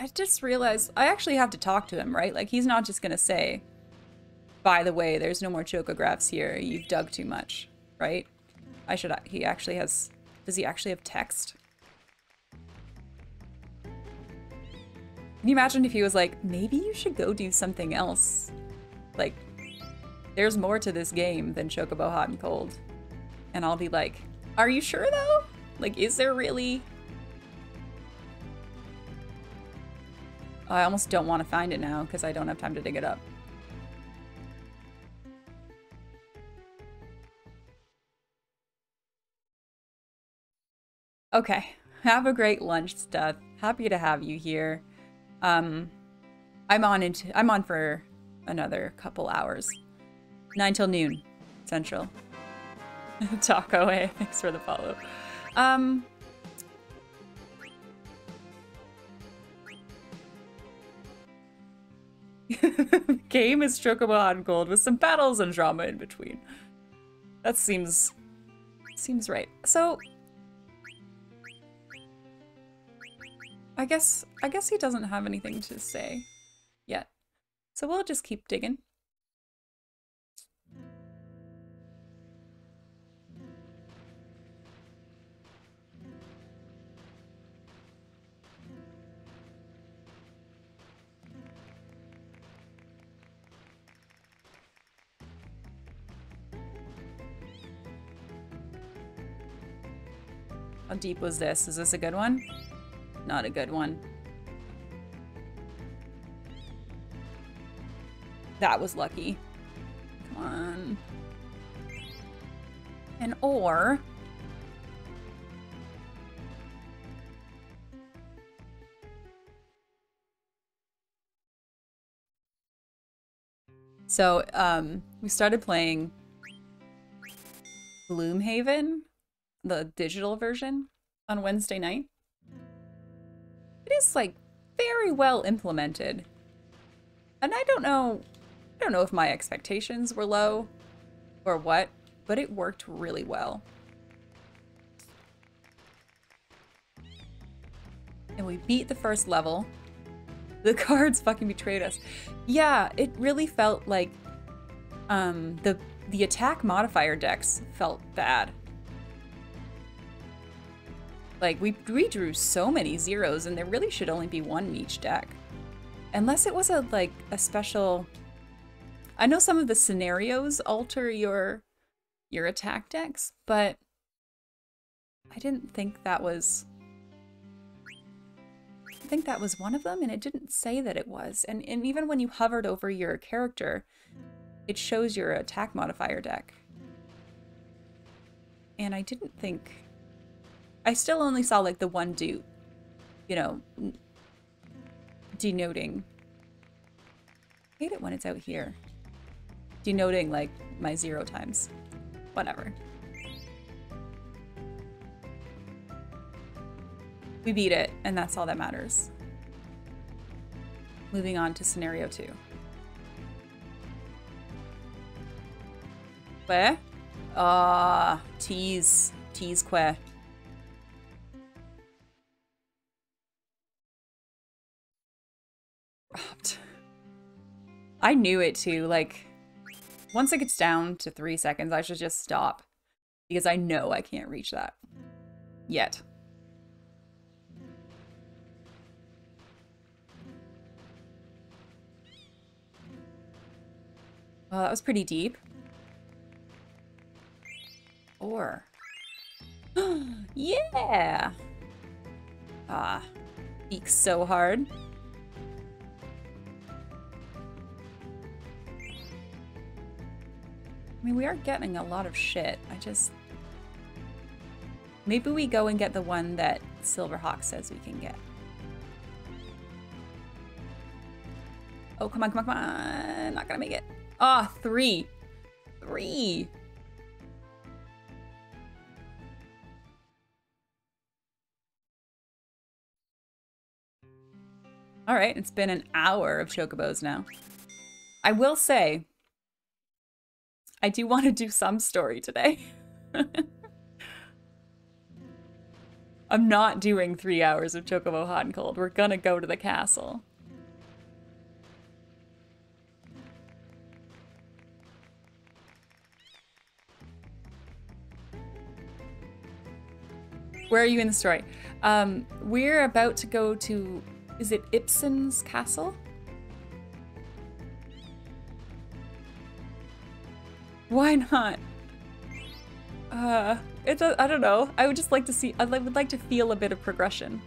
I, just realized I actually have to talk to him, right? Like, he's not just gonna say, by the way, there's no more chocographs here. You've dug too much, right? I should, he actually has, does he actually have text? Can you imagine if he was like, maybe you should go do something else? Like, there's more to this game than Chocobo Hot and Cold. And I'll be like, are you sure though? Like, is there really? I almost don't want to find it now because I don't have time to dig it up. Okay, have a great lunch, Steph. Happy to have you here. Um, I'm on into I'm on for another couple hours. Nine till noon, central. Taco, hey, thanks for the follow. Um, game is Chocobo Hot Gold with some battles and drama in between. That seems seems right. So I guess I guess he doesn't have anything to say yet. So we'll just keep digging. How deep was this? Is this a good one? Not a good one. That was lucky. Come on. An ore. So, um, we started playing Gloomhaven the digital version on Wednesday night. It is like very well implemented. And I don't know I don't know if my expectations were low or what, but it worked really well. And we beat the first level. The cards fucking betrayed us. Yeah, it really felt like um the the attack modifier decks felt bad. Like, we, drew so many zeros, and there really should only be one in each deck. Unless it was a, like, a special... I know some of the scenarios alter your your attack decks, but I didn't think that was... I think that was one of them, and it didn't say that it was. And, and even when you hovered over your character, it shows your attack modifier deck. And I didn't think I still only saw like the one dupe, you know, denoting. I hate it when it's out here. Denoting like my zero times. Whatever. We beat it, and that's all that matters. Moving on to scenario two. Where? Ah, uh, tease. Tease que. I knew it too. Like, once it gets down to three seconds, I should just stop. Because I know I can't reach that. Yet. Well, that was pretty deep. Or. yeah! Ah. Peaks so hard. I mean, we are getting a lot of shit. I just... Maybe we go and get the one that Silverhawk says we can get. Oh, come on, come on, come on. Not gonna make it. Ah, oh, three. Three. All right, it's been an hour of chocobos now. I will say, I do want to do some story today. I'm not doing three hours of Chocobo Hot and Cold. We're gonna go to the castle. Where are you in the story? Um, we're about to go to, is it Ipsen's castle? Why not? Uh, it's a, I don't know. I would just like to see, I would like to feel a bit of progression.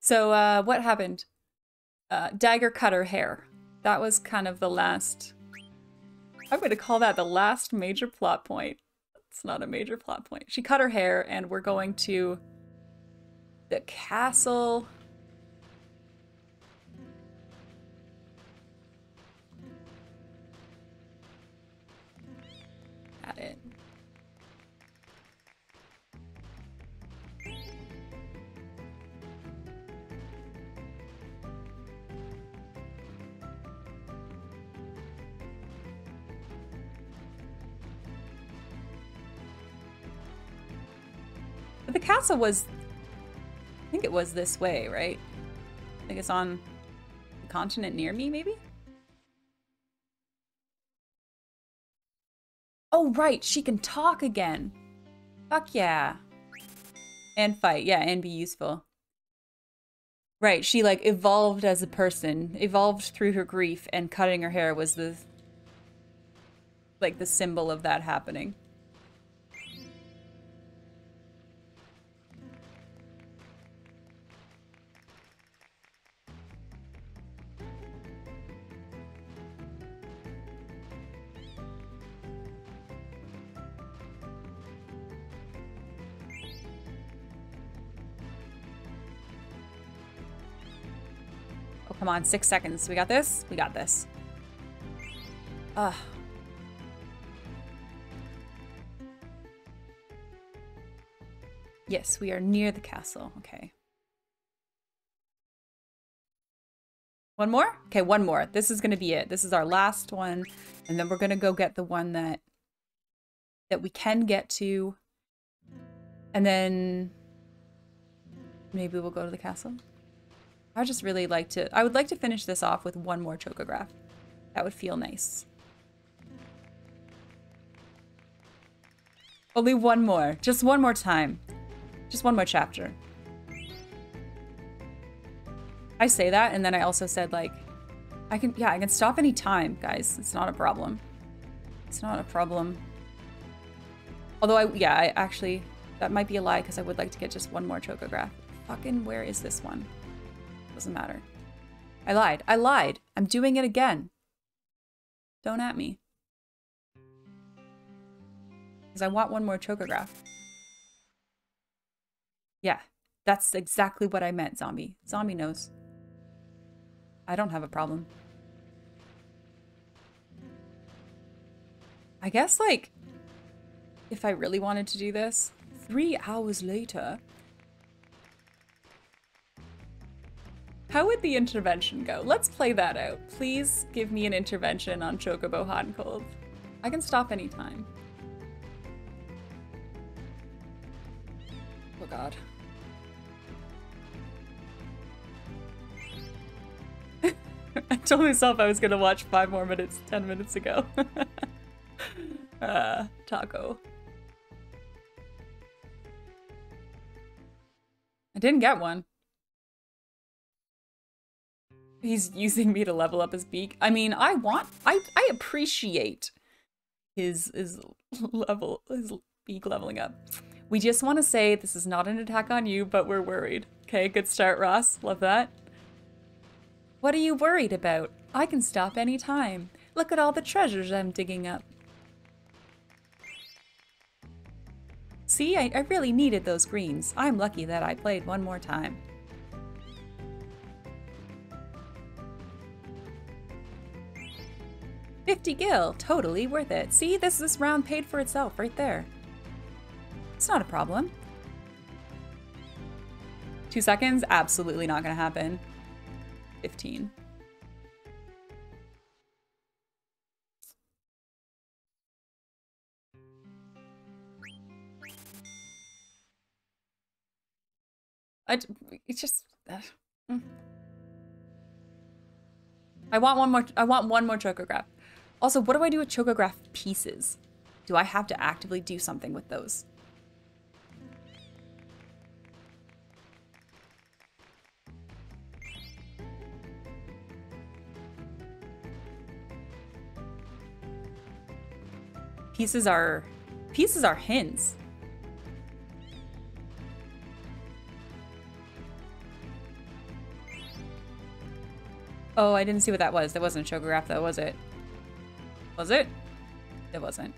So, uh, what happened? Uh, Dagger cut her hair. That was kind of the last, I'm going to call that the last major plot point. It's not a major plot point. She cut her hair and we're going to the castle. Castle was, I think it was this way, right? I think it's on the continent near me, maybe? Oh, right, she can talk again. Fuck yeah. And fight, yeah, and be useful. Right, she like evolved as a person, evolved through her grief, and cutting her hair was the like the symbol of that happening. Come on, six seconds. We got this? We got this. Ugh. Yes, we are near the castle. Okay. One more? Okay, one more. This is going to be it. This is our last one. And then we're going to go get the one that that we can get to. And then maybe we'll go to the castle. I just really like to... I would like to finish this off with one more chocograph. That would feel nice. Only one more. Just one more time. Just one more chapter. I say that, and then I also said, like, I can... Yeah, I can stop any time, guys. It's not a problem. It's not a problem. Although, I yeah, I actually... That might be a lie, because I would like to get just one more chocograph. Fucking, where is this one? Doesn't matter. I lied. I lied. I'm doing it again. Don't at me. Because I want one more chocograph. Yeah, that's exactly what I meant, zombie. Zombie knows. I don't have a problem. I guess, like, if I really wanted to do this, three hours later, How would the intervention go? Let's play that out. Please give me an intervention on Chocobo Hot and Cold. I can stop anytime. Oh god. I told myself I was gonna watch five more minutes 10 minutes ago. uh, taco. I didn't get one. He's using me to level up his beak. I mean, I want, I, I appreciate his, his level, his beak leveling up. We just want to say this is not an attack on you, but we're worried. Okay, good start, Ross. Love that. What are you worried about? I can stop any time. Look at all the treasures I'm digging up. See, I, I really needed those greens. I'm lucky that I played one more time. 50 gil, totally worth it. See, this this round paid for itself right there. It's not a problem. Two seconds? Absolutely not gonna happen. 15. I, it's just, uh, mm. I want one more, I want one more chocograph. Also, what do I do with chocograph pieces? Do I have to actively do something with those? Pieces are... Pieces are hints. Oh, I didn't see what that was. That wasn't a chocograph though, was it? Was it? It wasn't.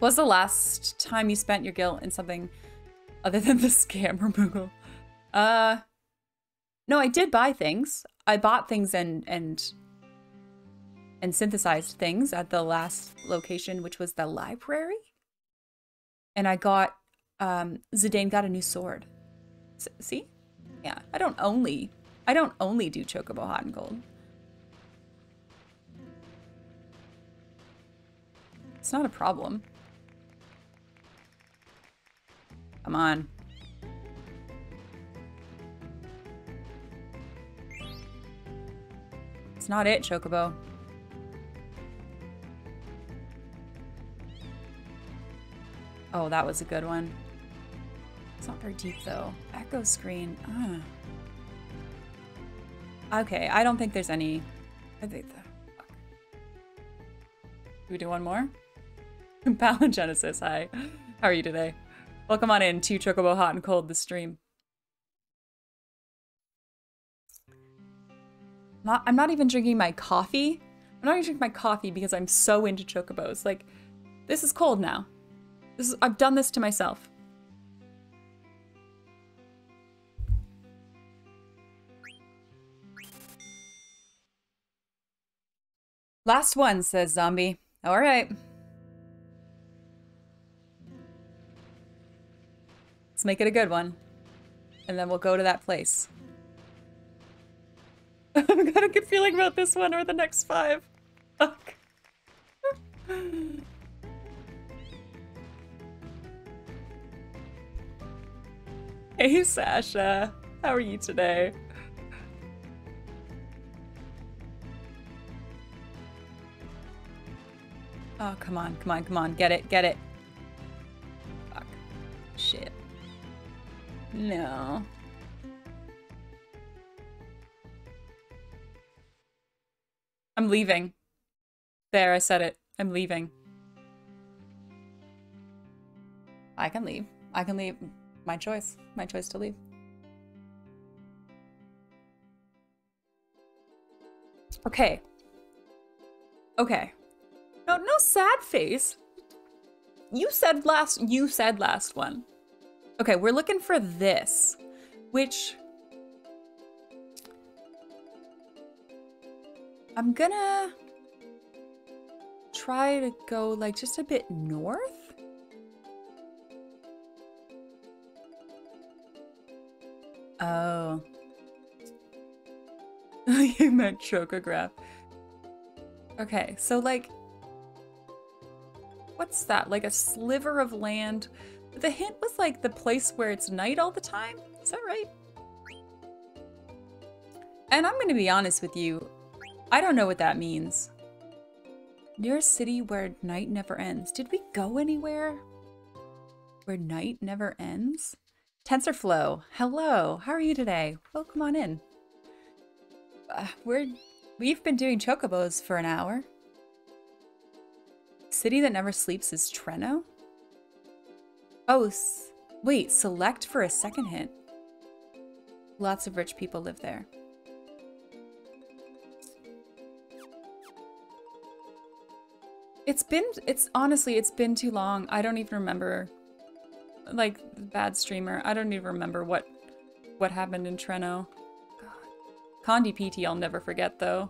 Was the last time you spent your gil in something other than the scam removal? Uh, no, I did buy things. I bought things and and and synthesized things at the last location, which was the library. And I got um Zidane got a new sword. S see? Yeah, I don't only I don't only do Chocobo Hot and Cold. It's not a problem. Come on. It's not it, Chocobo. Oh, that was a good one. It's not very deep, though. Echo screen. Uh. Okay, I don't think there's any... I think the... Do we do one more? Palingenesis, hi. How are you today? Welcome on in to Chocobo Hot and Cold, the stream. Not, I'm not even drinking my coffee. I'm not even drinking my coffee because I'm so into chocobos. Like, this is cold now. This is, I've done this to myself. Last one, says Zombie. All right. Let's make it a good one. And then we'll go to that place. I've got a good feeling about this one or the next five. Fuck. hey, Sasha. How are you today? Oh, come on, come on, come on. Get it, get it. No. I'm leaving. There, I said it. I'm leaving. I can leave. I can leave. My choice. My choice to leave. Okay. Okay. No, no sad face. You said last, you said last one. Okay, we're looking for this, which I'm gonna try to go like just a bit north. Oh. you meant chocograph. Okay, so like, what's that? Like a sliver of land? The hint was like the place where it's night all the time? Is that right? And I'm gonna be honest with you, I don't know what that means. Near a city where night never ends. Did we go anywhere? Where night never ends? TensorFlow, hello. How are you today? Welcome on in. Uh, we're we've been doing chocobos for an hour. City that never sleeps is Treno. Oh, wait. Select for a second hint. Lots of rich people live there. It's been, it's honestly, it's been too long. I don't even remember, like, bad streamer. I don't even remember what, what happened in Treno. God. Condi PT I'll never forget, though.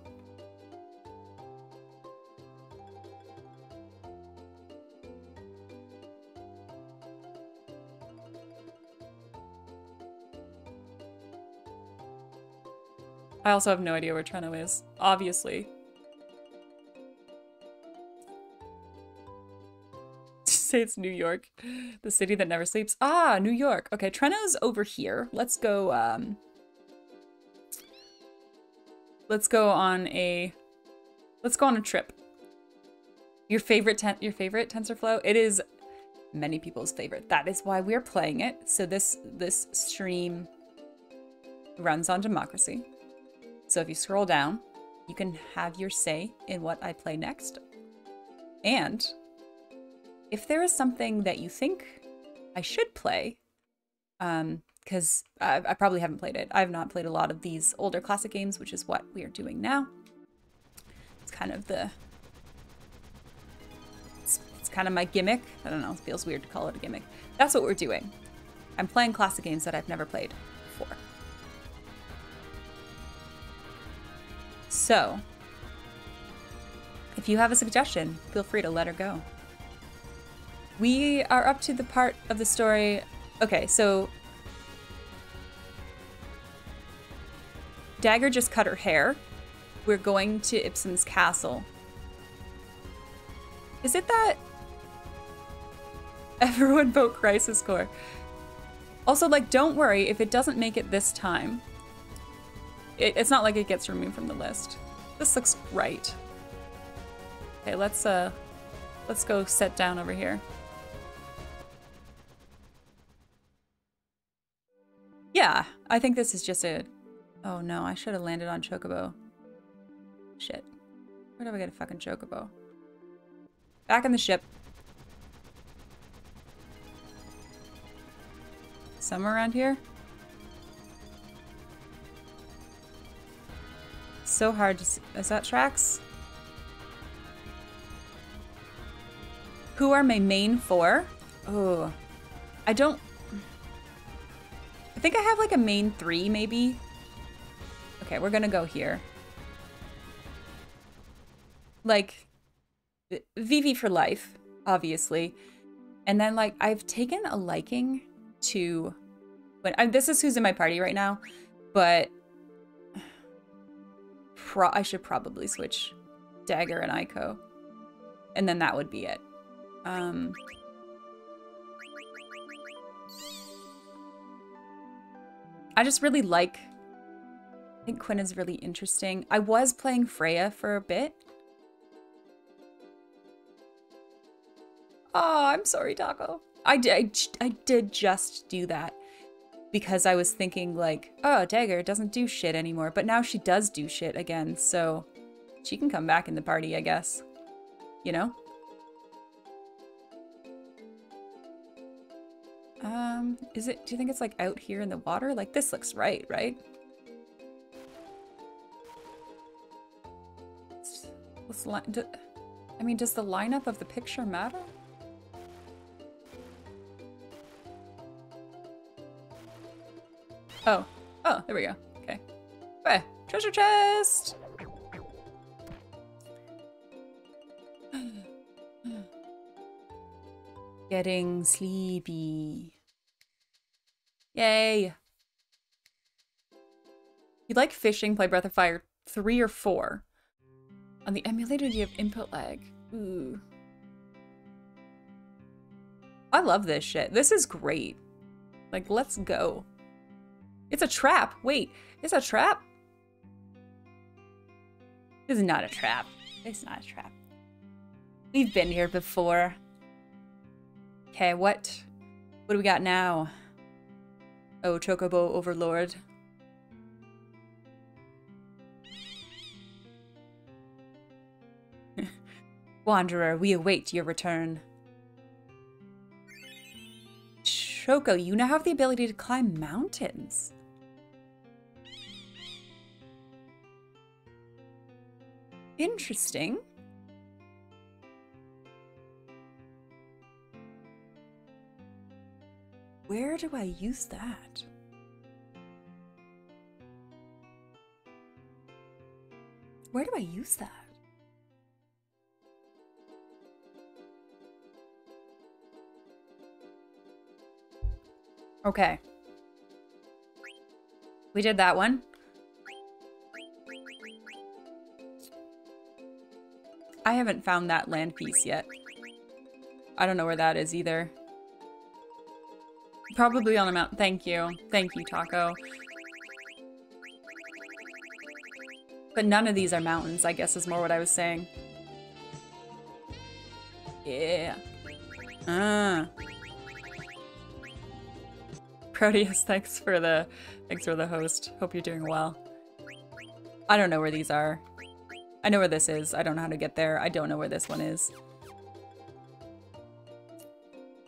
I also have no idea where Treno is, obviously. say it's New York. The city that never sleeps. Ah, New York. Okay, Treno's over here. Let's go, um... Let's go on a... Let's go on a trip. Your favorite ten your favorite TensorFlow? It is many people's favorite. That is why we're playing it. So this this stream runs on democracy. So if you scroll down, you can have your say in what I play next. And if there is something that you think I should play, um, because I, I, probably haven't played it. I've not played a lot of these older classic games, which is what we are doing now. It's kind of the... It's, it's kind of my gimmick. I don't know, it feels weird to call it a gimmick. That's what we're doing. I'm playing classic games that I've never played So, if you have a suggestion, feel free to let her go. We are up to the part of the story. Okay, so Dagger just cut her hair. We're going to Ipsen's castle. Is it that everyone vote crisis core? Also, like, don't worry if it doesn't make it this time. It, it's not like it gets removed from the list. This looks right. Okay, let's uh, let's go sit down over here. Yeah, I think this is just a... Oh no, I should have landed on Chocobo. Shit. Where do I get a fucking Chocobo? Back in the ship. Somewhere around here? So hard to see. Is that tracks? Who are my main four? Oh, I don't I think I have like a main three, maybe. Okay, we're gonna go here. Like, Vivi for life, obviously. And then like, I've taken a liking to, but I, this is who's in my party right now, but pro I should probably switch Dagger and Eiko. And then that would be it. Um, I just really like... I think Quinn is really interesting. I was playing Freya for a bit. Oh, I'm sorry, Taco. I did, I, I did just do that because I was thinking like, oh, Dagger doesn't do shit anymore. But now she does do shit again, so she can come back in the party, I guess. You know? Um, is it, do you think it's like out here in the water? Like this looks right, right? Do, I mean, does the lineup of the picture matter? Oh, oh, there we go. Okay. Hey, treasure chest! Getting sleepy. Yay. You like fishing, play Breath of Fire 3 or 4. On the emulator, you have input lag. Ooh. I love this shit. This is great. Like, let's go. It's a trap. Wait, it's a trap? This is not a trap. It's not a trap. We've been here before. Okay, what? What do we got now? Oh, Chocobo Overlord. Wanderer, we await your return. Choco, you now have the ability to climb mountains. Interesting. Where do I use that? Where do I use that? Okay. We did that one. I haven't found that land piece yet. I don't know where that is either. Probably on a mountain. Thank you. Thank you, Taco. But none of these are mountains, I guess is more what I was saying. Yeah. Ah. Proteus, thanks for the thanks for the host. Hope you're doing well. I don't know where these are. I know where this is. I don't know how to get there. I don't know where this one is.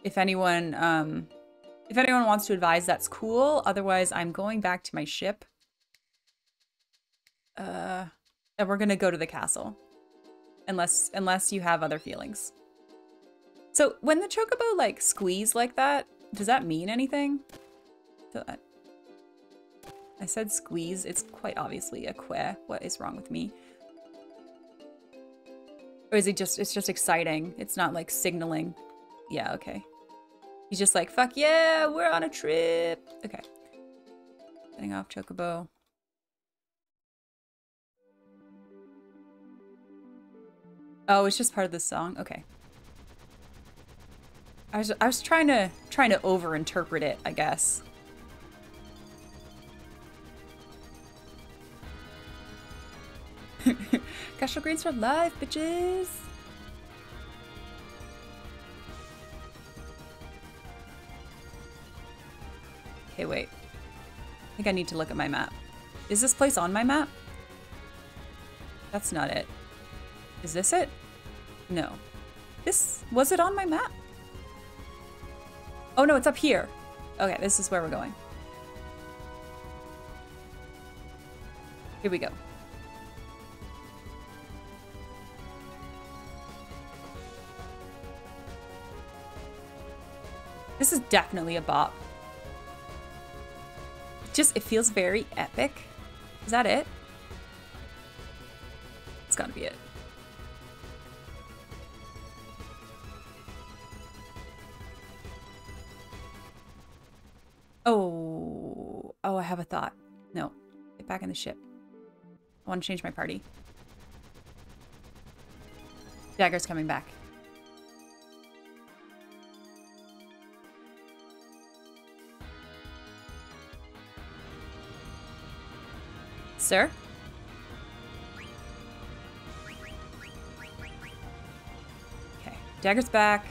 If anyone um if anyone wants to advise, that's cool. Otherwise, I'm going back to my ship. Uh, and we're gonna go to the castle. Unless, unless you have other feelings. So, when the chocobo, like, squeeze like that, does that mean anything? I said squeeze. It's quite obviously a que. What is wrong with me? Or is it just, it's just exciting. It's not like signaling. Yeah, okay. He's just like, fuck yeah, we're on a trip. Okay. Getting off Chocobo. Oh, it's just part of the song? Okay. I was I was trying to trying to overinterpret it, I guess. Gysahl Greens for life, bitches! Okay, wait. I think I need to look at my map. Is this place on my map? That's not it. Is this it? No. This, was it on my map? Oh no, it's up here. Okay, this is where we're going. Here we go. This is definitely a bop. Just, it feels very epic. Is that it? It's gotta be it. Oh, oh, I have a thought. No, get back in the ship. I want to change my party. Dagger's coming back. Sir? Okay, Dagger's back.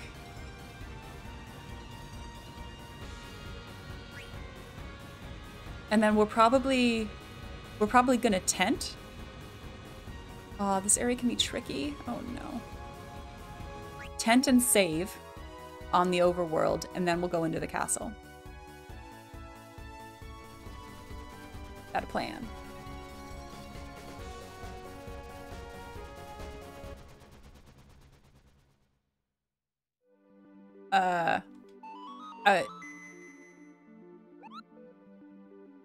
And then we're probably, we're probably gonna tent. Oh, this area can be tricky. Oh no. Tent and save on the overworld, and then we'll go into the castle. Got a plan. Uh, uh,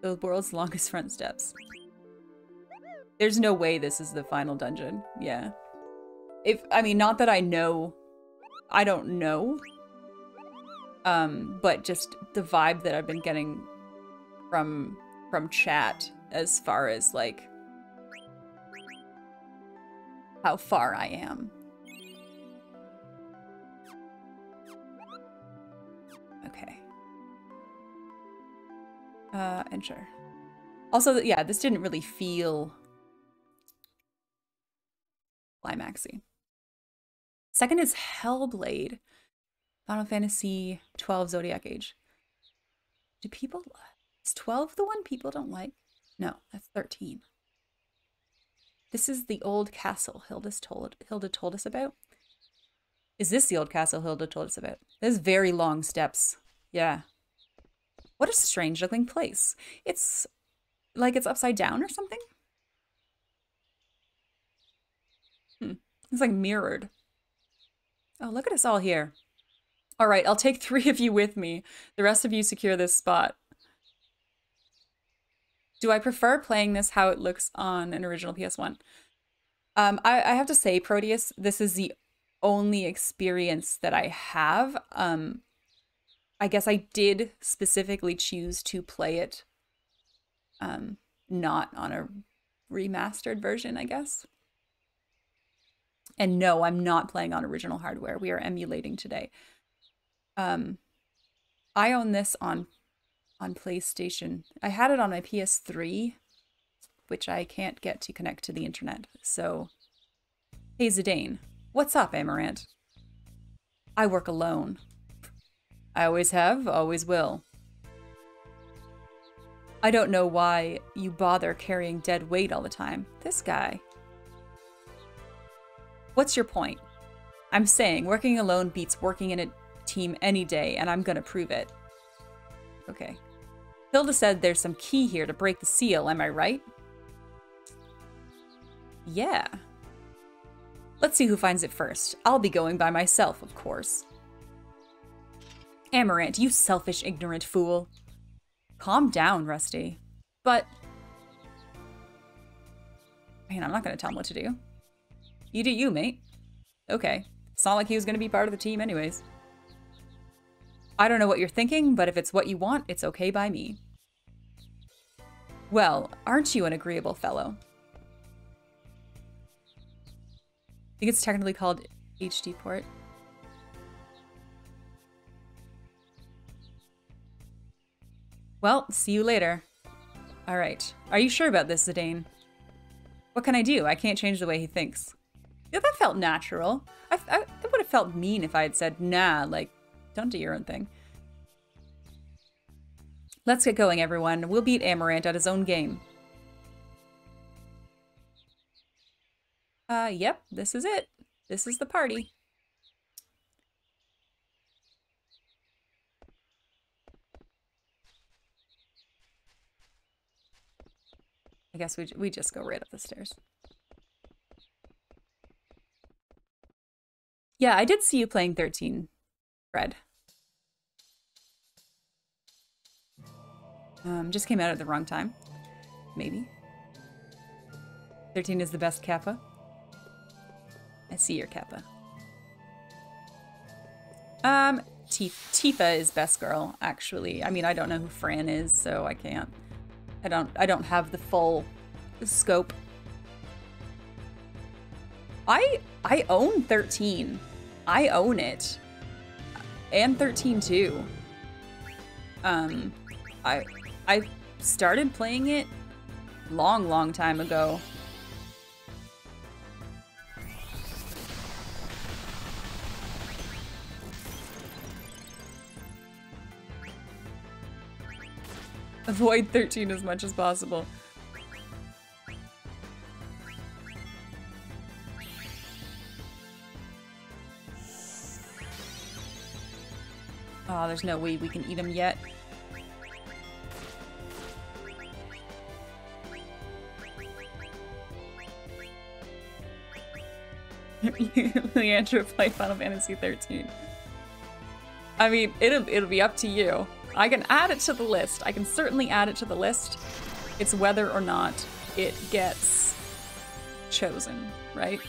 the world's longest front steps. There's no way this is the final dungeon. Yeah. If, I mean, not that I know, I don't know, um, but just the vibe that I've been getting from, from chat as far as like how far I am. Uh, enter. Also, yeah, this didn't really feel climaxy. Second is Hellblade. Final Fantasy 12 Zodiac Age. Do people... Is 12 the one people don't like? No, that's 13. This is the old castle Hilda's told, Hilda told us about. Is this the old castle Hilda told us about? There's very long steps. Yeah. What a strange looking place. It's like it's upside down or something. Hmm. It's like mirrored. Oh, look at us all here. All right, I'll take three of you with me. The rest of you secure this spot. Do I prefer playing this how it looks on an original PS1? Um, I, I have to say, Proteus, this is the only experience that I have. Um, I guess I did specifically choose to play it um, not on a remastered version, I guess. And no, I'm not playing on original hardware. We are emulating today. Um, I own this on on PlayStation. I had it on my PS3, which I can't get to connect to the internet. So, hey Zidane, what's up, Amarant? I work alone. I always have, always will. I don't know why you bother carrying dead weight all the time. This guy. What's your point? I'm saying working alone beats working in a team any day, and I'm gonna prove it. Okay. Hilda said there's some key here to break the seal, am I right? Yeah. Let's see who finds it first. I'll be going by myself, of course. Amarant, you selfish, ignorant fool. Calm down, Rusty. But, man, I'm not to tell him what to do. You do you, mate. Okay. It's not like he was to be part of the team anyways. I don't know what you're thinking, but if it's what you want, it's okay by me. Well, aren't you an agreeable fellow? I think it's technically called HD port. Well, see you later. Alright. Are you sure about this, Zidane? What can I do? I can't change the way he thinks. Yeah, that felt natural. I, I, would have felt mean if I had said, nah, like, don't do your own thing. Let's get going, everyone. We'll beat Amarant at his own game. Uh, yep, this is it. This is the party. Guess we, we just go right up the stairs. Yeah, I did see you playing 13, Fred. Um, just came out at the wrong time. Maybe. 13 is the best Kappa. I see your Kappa. Um, Tifa is best girl, actually. I mean, I don't know who Fran is, so I can't. I don't I don't have the full scope. I I own 13. I own it. And 13 too. Um I I started playing it long long time ago. Avoid 13 as much as possible. Oh, there's no way we can eat them yet. Leandra play Final Fantasy 13. I mean, it'll it'll be up to you. I can add it to the list. I can certainly add it to the list. It's whether or not it gets chosen, right?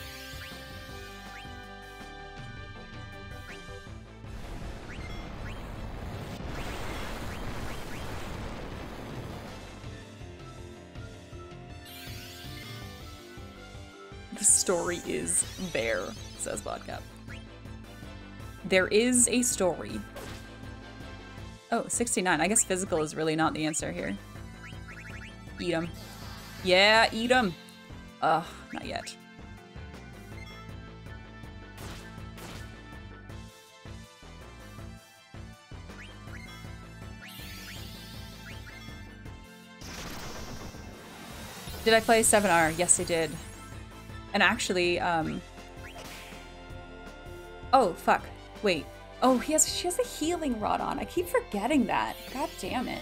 The story is there, says Vodka. There is a story. Oh, 69. I guess physical is really not the answer here. Eat them. Yeah, eat them. Ugh, not yet. Did I play 7R? Yes, I did. And actually, um... Oh, fuck. Wait. Oh, he has she has a healing rod on. I keep forgetting that. God damn it.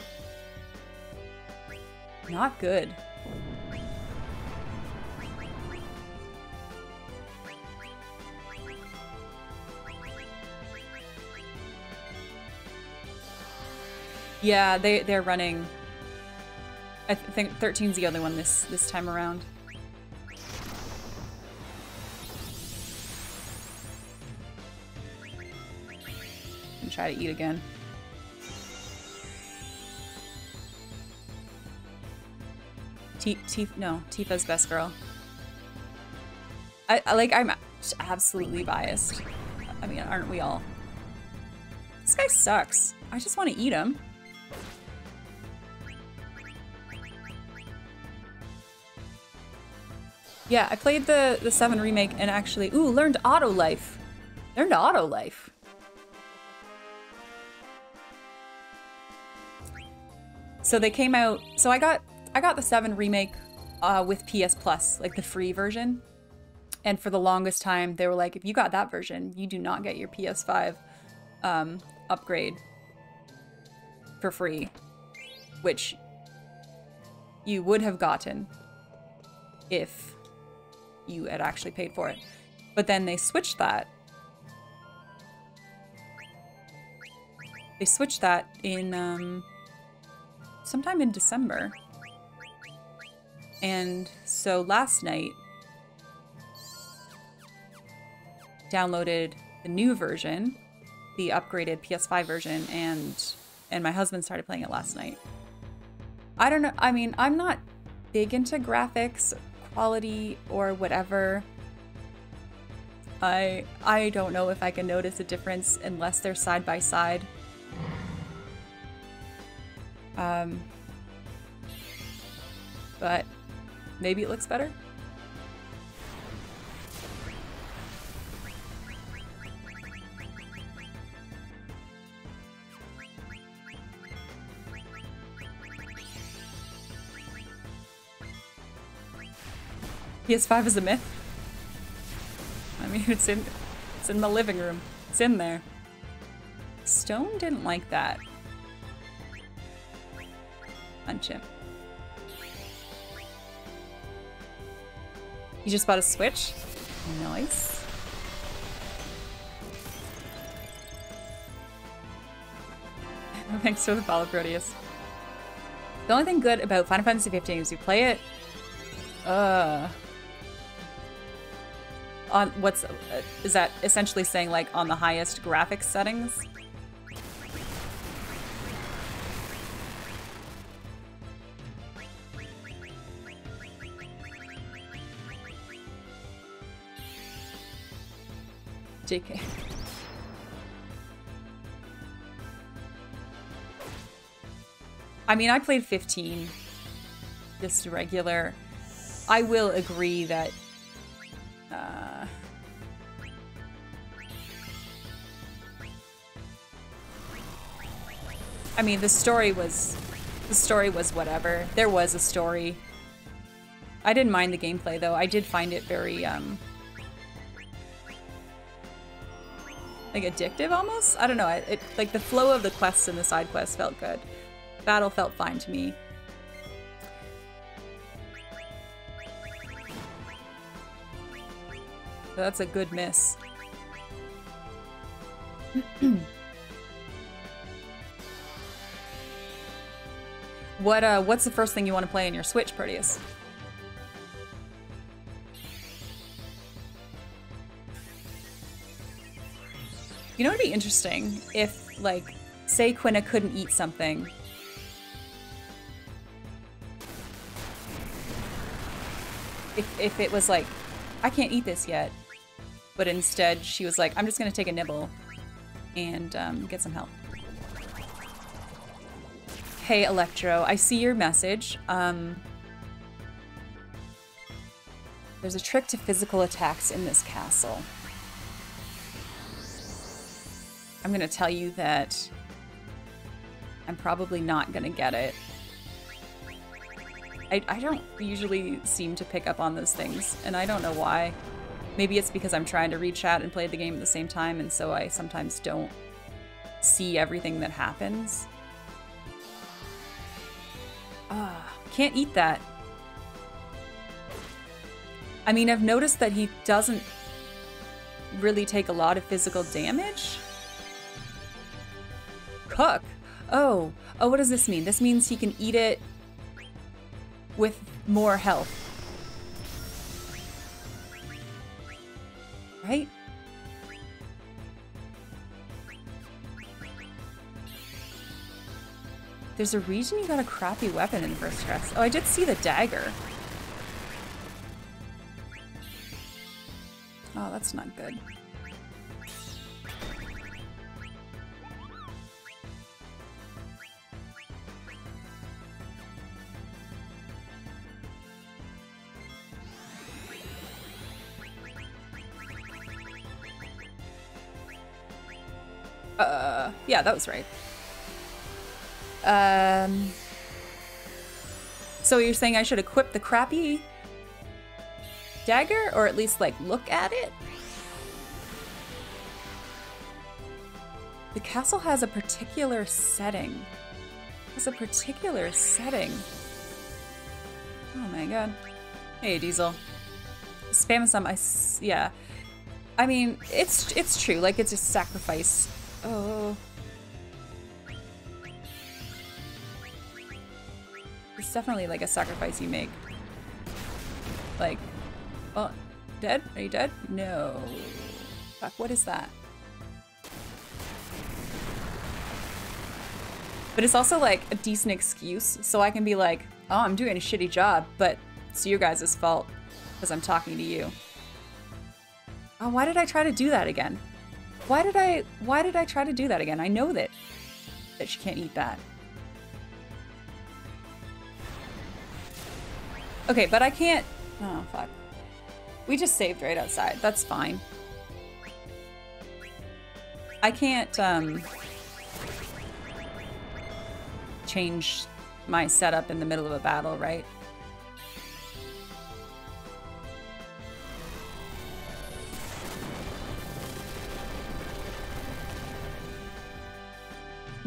Not good. Yeah, they they're running. I th think 13's the only one this this time around. And try to eat again. T T no, Tifa's best girl. I, I like I'm absolutely biased. I mean, aren't we all? This guy sucks. I just want to eat him. Yeah, I played the the 7 remake and actually ooh, learned auto life. Learned auto life. So they came out. So I got I got the seven remake uh, with PS Plus, like the free version. And for the longest time, they were like, if you got that version, you do not get your PS5 um, upgrade for free, which you would have gotten if you had actually paid for it. But then they switched that. They switched that in um, sometime in December. And so last night, downloaded the new version, the upgraded PS5 version, and and my husband started playing it last night. I don't know. I mean, I'm not big into graphics, quality, or whatever. I I don't know if I can notice a difference unless they're side by side. Um, but maybe it looks better. PS5 is a myth. I mean, it's in, it's in the living room. It's in there. Stone didn't like that. Punch. You just bought a Switch? Nice. Thanks for the follow, Proteus. The only thing good about Final Fantasy 15 is you play it, uh, on what's uh, is that essentially saying like on the highest graphics settings? JK. I mean, I played 15, just regular. I will agree that uh, I mean, the story was the story was whatever. There was a story. I didn't mind the gameplay though. I did find it very um like addictive almost. I don't know. It, it like the flow of the quests and the side quests felt good. Battle felt fine to me. That's a good miss. what uh what's the first thing you want to play in your Switch, Proteus? You know, it'd be interesting if, like, say Quina couldn't eat something. If, if it was like, I can't eat this yet, but instead she was like, I'm just gonna take a nibble and um, get some help. Hey, Electro, I see your message. Um, there's a trick to physical attacks in this castle. I'm gonna tell you that I'm probably not gonna get it. I, I don't usually seem to pick up on those things, and I don't know why. Maybe it's because I'm trying to read chat and play the game at the same time, and so I sometimes don't see everything that happens. Ah, can't eat that. I mean, I've noticed that he doesn't really take a lot of physical damage. Cook. Oh, oh, what does this mean? This means he can eat it with more health. right? There's a reason you got a crappy weapon in first dress. Oh, I did see the dagger. Oh, that's not good. Yeah, that was right. Um, so you're saying I should equip the crappy dagger, or at least like look at it? The castle has a particular setting. Has a particular setting. Oh my god. Hey, Diesel. Spam some. I yeah. I mean, it's it's true. Like it's a sacrifice Oh. It's definitely like a sacrifice you make. Like, oh, dead? Are you dead? No. Fuck, what is that? But it's also like a decent excuse, so I can be like, oh, I'm doing a shitty job, but it's your guys' fault because I'm talking to you. Oh, why did I try to do that again? Why did I why did I try to do that again? I know that that she can't eat that. Okay, but I can't Oh fuck. We just saved right outside. That's fine. I can't um change my setup in the middle of a battle, right?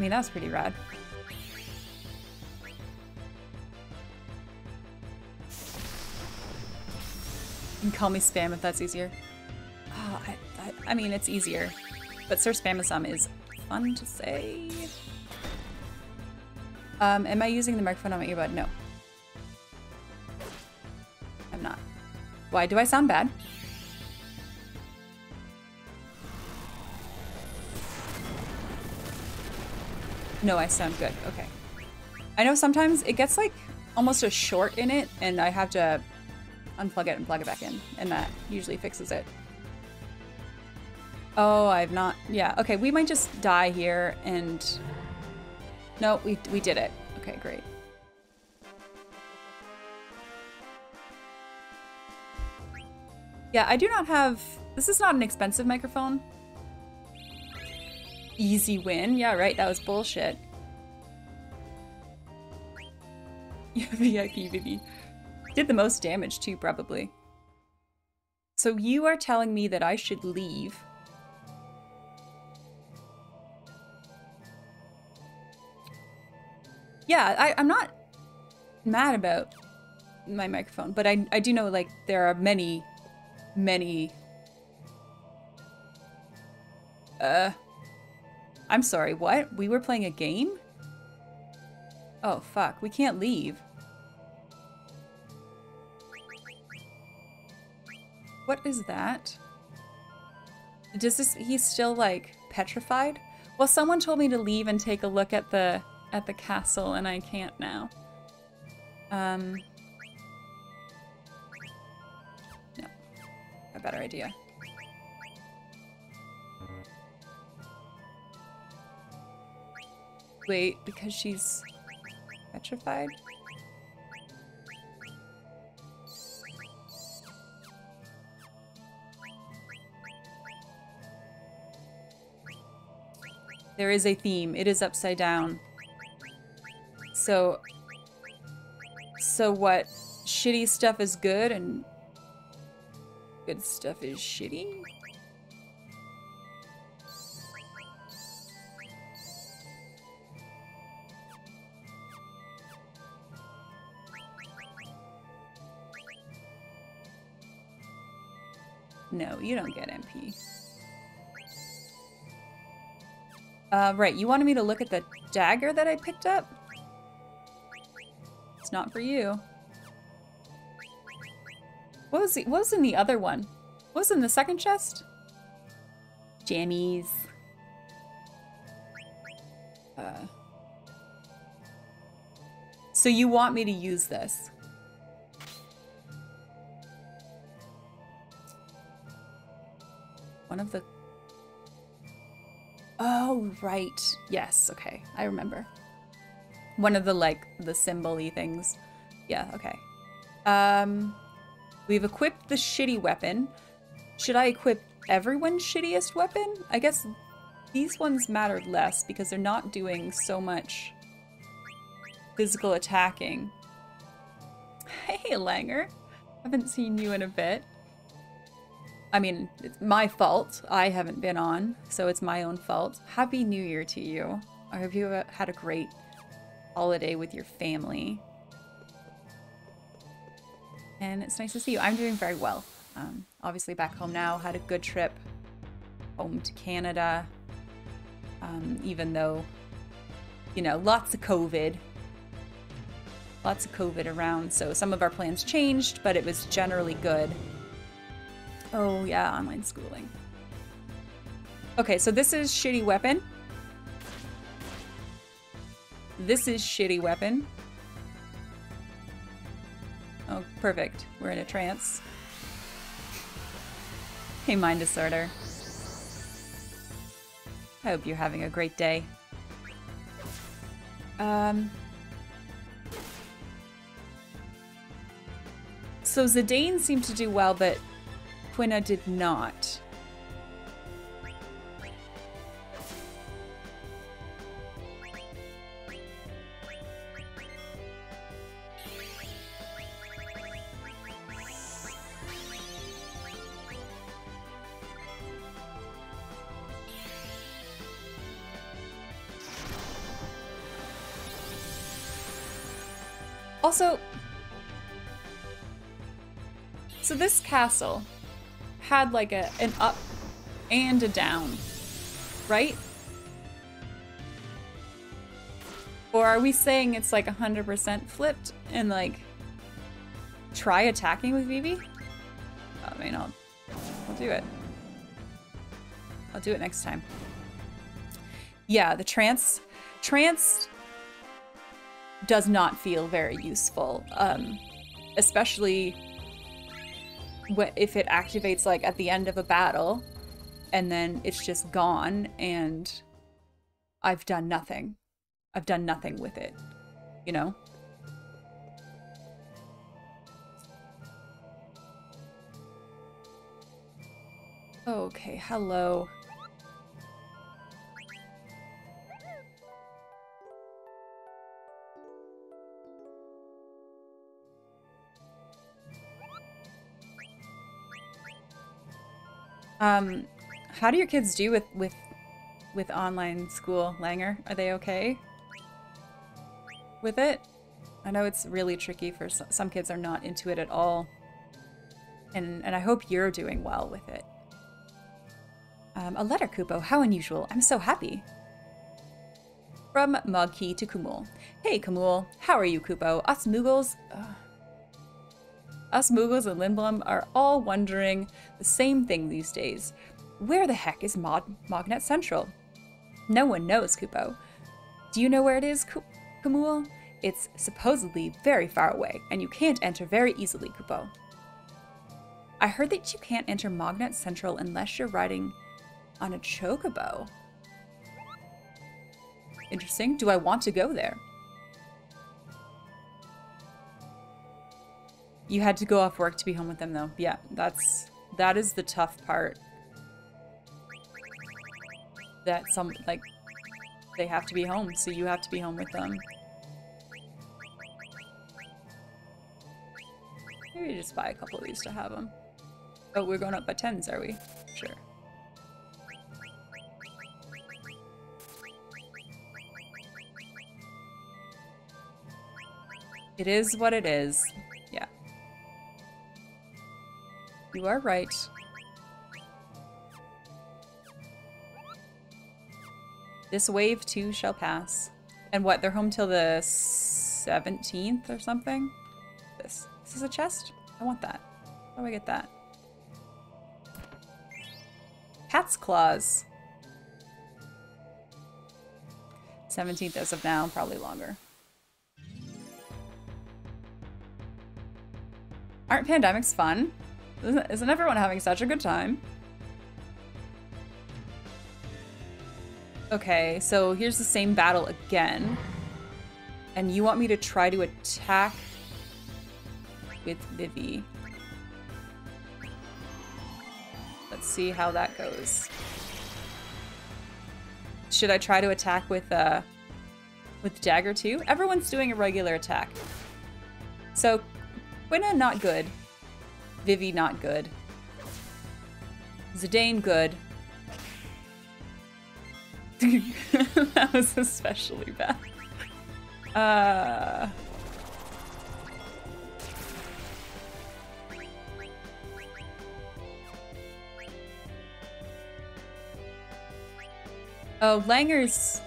Mean, pretty rad. You can call me spam if that's easier. Oh, I, I, I mean, it's easier. But Sir Spamasum is fun to say. Um, am I using the microphone on my earbud? No. I'm not. Why? Do I sound bad? No, I sound good. Okay. I know sometimes it gets like almost a short in it and I have to unplug it and plug it back in and that usually fixes it. Oh, I've not. Yeah. Okay. We might just die here and no, we, we did it. Okay, great. Yeah, I do not have... This is not an expensive microphone. Easy win. Yeah, right. That was bullshit. Yeah, VIP. Did the most damage too, probably. So you are telling me that I should leave yeah, I, I'm not mad about my microphone, but I, I do know like there are many, many. Uh, I'm sorry, what? We were playing a game? Oh, fuck, we can't leave. What is that? Does this, he's still like petrified? Well, someone told me to leave and take a look at the at the castle and I can't now. Um, no, a better idea. Wait, because she's petrified? There is a theme. It is upside down. So, so what? Shitty stuff is good and good stuff is shitty? No, you don't get MP. Uh, right, you wanted me to look at the dagger that I picked up? It's not for you. What was, the, what was in the other one? What was in the second chest? Jammies. Uh, so you want me to use this? One of the... Oh, right. Yes, okay. I remember. One of the, like, the symbol-y things. Yeah, okay. Um, we've equipped the shitty weapon. Should I equip everyone's shittiest weapon? I guess these ones matter less because they're not doing so much physical attacking. Hey, Langer. Haven't seen you in a bit. I mean, it's my fault. I haven't been on, so it's my own fault. Happy New Year to you. I hope you had a great holiday with your family. And it's nice to see you. I'm doing very well. Um, obviously back home now, had a good trip home to Canada. Um, even though, you know, lots of COVID. lots of COVID around, so some of our plans changed, but it was generally good. Oh yeah, online schooling. Okay, so this is shitty weapon. This is shitty weapon. Oh, perfect. We're in a trance. Hey, mind disorder. I hope you're having a great day. Um, so Zidane seemed to do well, but Quina did not. Also, so this castle had like a an up and a down, right? Or are we saying it's like 100% flipped and like try attacking with Vivi? I mean, I'll, I'll do it. I'll do it next time. Yeah, the trance, trance does not feel very useful, um, especially if it activates like at the end of a battle and then it's just gone and I've done nothing. I've done nothing with it, you know? Okay, hello. Um, how do your kids do with with with online school, Langer? Are they okay with it? I know it's really tricky for some, some kids are not into it at all. And, and I hope you're doing well with it. Um, a letter, Kupo. How unusual. I'm so happy. From Mogki to Kumop. Hey, Kumop. How are you, Kupo? Us Moogles... Uh, us Moogles and Lindblum are all wondering the same thing these days. Where the heck is Mod Mognet Central? No one knows, Kupo. Do you know where it is, Kumop? It's supposedly very far away, and you can't enter very easily, Kupo. I heard that you can't enter Mognet Central unless you're riding on a chocobo. Interesting. Do I want to go there? You had to go off work to be home with them, though. Yeah, that's that is the tough part. That some like they have to be home, so you have to be home with them. Maybe just buy a couple of these to have them. Oh, we're going up by tens, are we? Sure. It is what it is. You are right. This wave too shall pass. And what, they're home till the 17th or something? This. This is a chest? I want that. How do I get that? Cat's claws. 17th as of now, probably longer. Aren't pandemics fun? Isn't, isn't everyone having such a good time? Okay, so here's the same battle again. And you want me to try to attack with Vivi. Let's see how that goes. Should I try to attack with uh with dagger too? Everyone's doing a regular attack. So Quina not good. Vivi not good. Zidane good. that was especially bad. Uh... Oh, Langer's...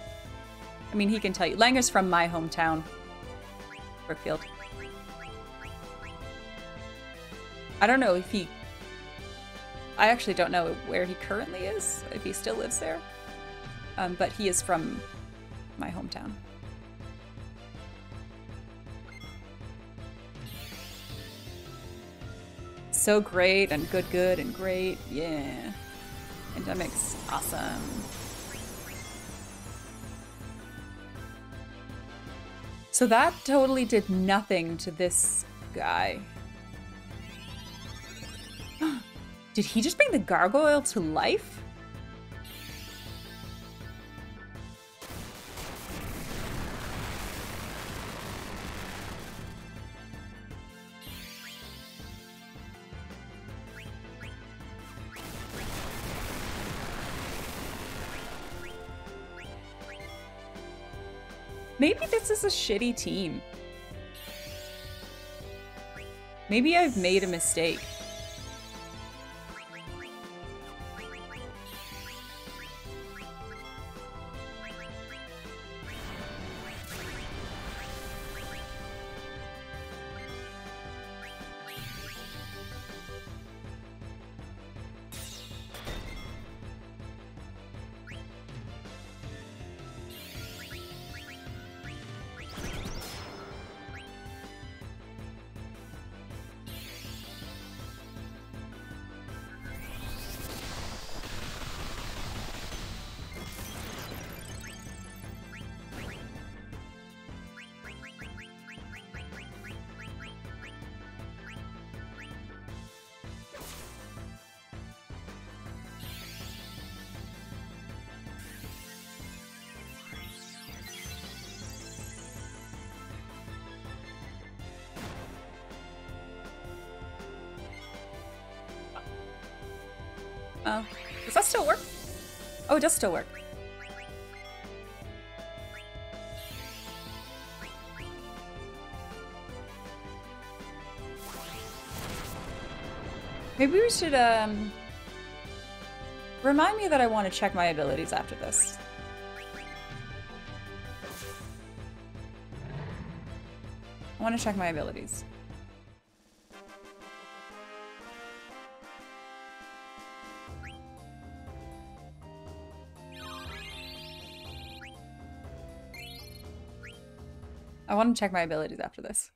I mean, he can tell you. Langer's from my hometown. Brookfield. I don't know if he... I actually don't know where he currently is, if he still lives there. Um, but he is from my hometown. So great and good, good and great. Yeah. Endemic's awesome. So that totally did nothing to this guy. did he just bring the gargoyle to life? Maybe this is a shitty team. Maybe I've made a mistake. Oh, it does still work. Maybe we should, um... Remind me that I want to check my abilities after this. I want to check my abilities. I want to check my abilities after this.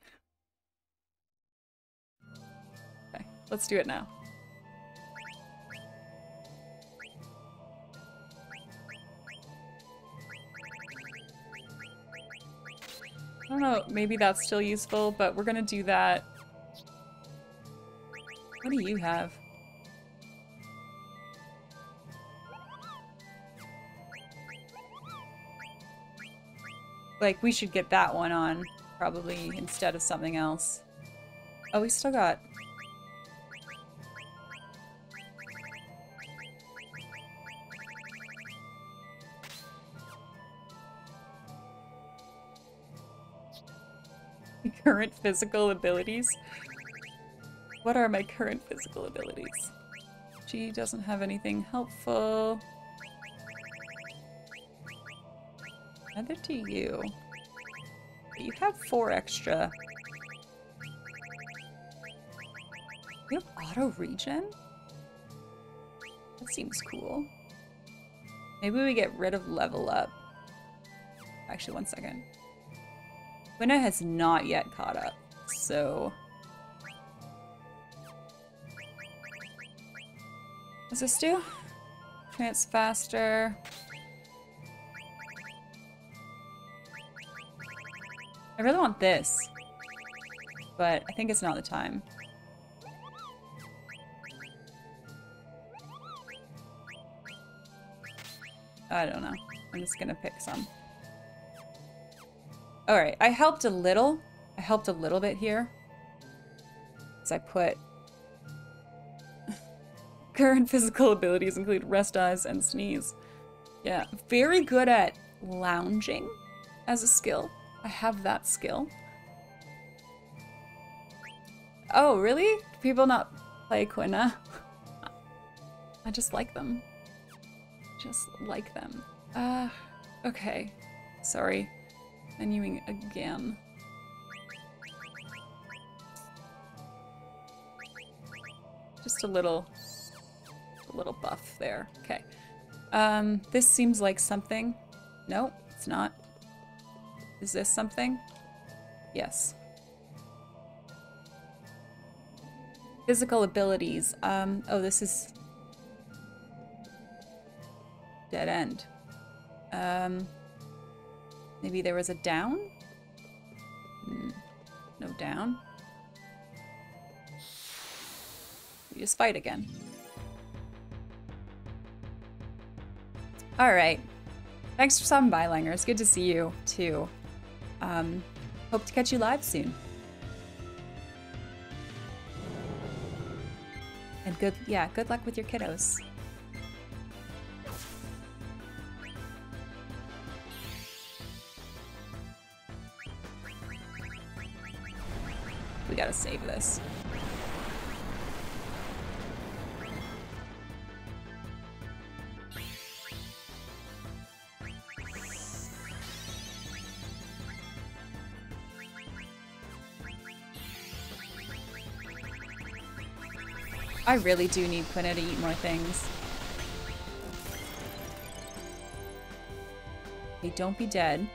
Okay, let's do it now. I don't know, maybe that's still useful, but we're gonna do that. What do you have? Like, we should get that one on, probably, instead of something else. Oh, we still got... current physical abilities? What are my current physical abilities? She doesn't have anything helpful. Neither do you. you have four extra. You have auto regen? That seems cool. Maybe we get rid of level up. Actually, one second. Quina has not yet caught up, so... What's this do? Trance faster. I really want this. But I think it's not the time. I don't know. I'm just gonna pick some. Alright, I helped a little. I helped a little bit here. Because I put... Current physical abilities include rest eyes and sneeze. Yeah, very good at lounging as a skill. I have that skill. Oh, really? People not play Quina? I just like them. Just like them. Uh, okay. Sorry. Menuing again. Just a little, a little buff there. Okay. Um, this seems like something. No, it's not. Is this something? Yes. Physical abilities. Um, oh, this is dead end. Um, maybe there was a down? Hmm. No down. We just fight again. All right. Thanks for stopping by, Langer. It's good to see you, too. Um, hope to catch you live soon. And good, yeah, good luck with your kiddos. We gotta save this. I really do need Quina to eat more things. Hey, don't be dead.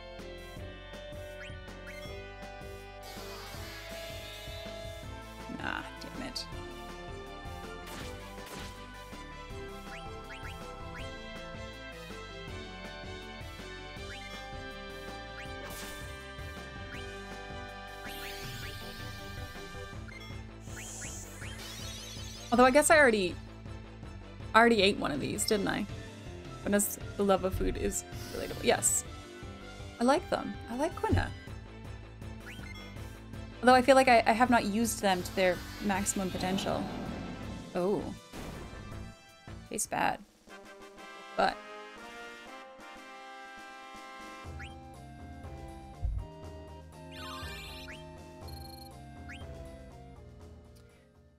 Although I guess I already I already ate one of these, didn't I? When as the love of food is relatable. Yes. I like them. I like quina. Although I feel like I, I have not used them to their maximum potential. Oh. Tastes bad. But.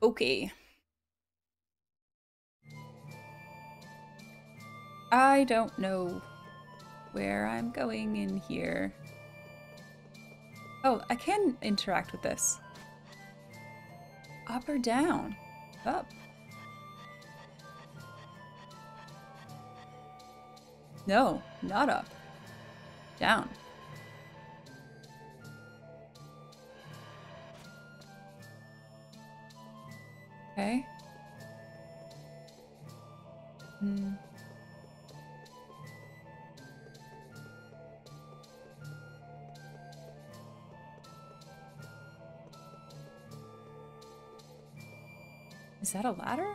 Okay. Don't know where I'm going in here. Oh, I can interact with this. Up or down? Up. No, not up. Down. Okay. Hmm. That a ladder?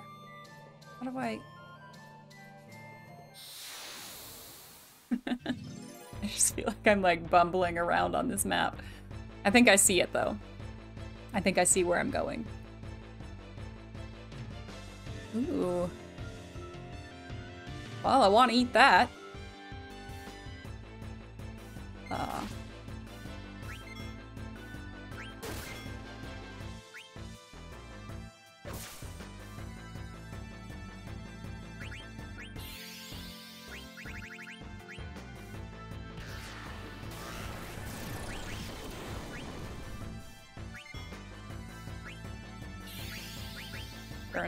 How do I... I just feel like I'm like bumbling around on this map. I think I see it though. I think I see where I'm going. Ooh. Well, I want to eat that.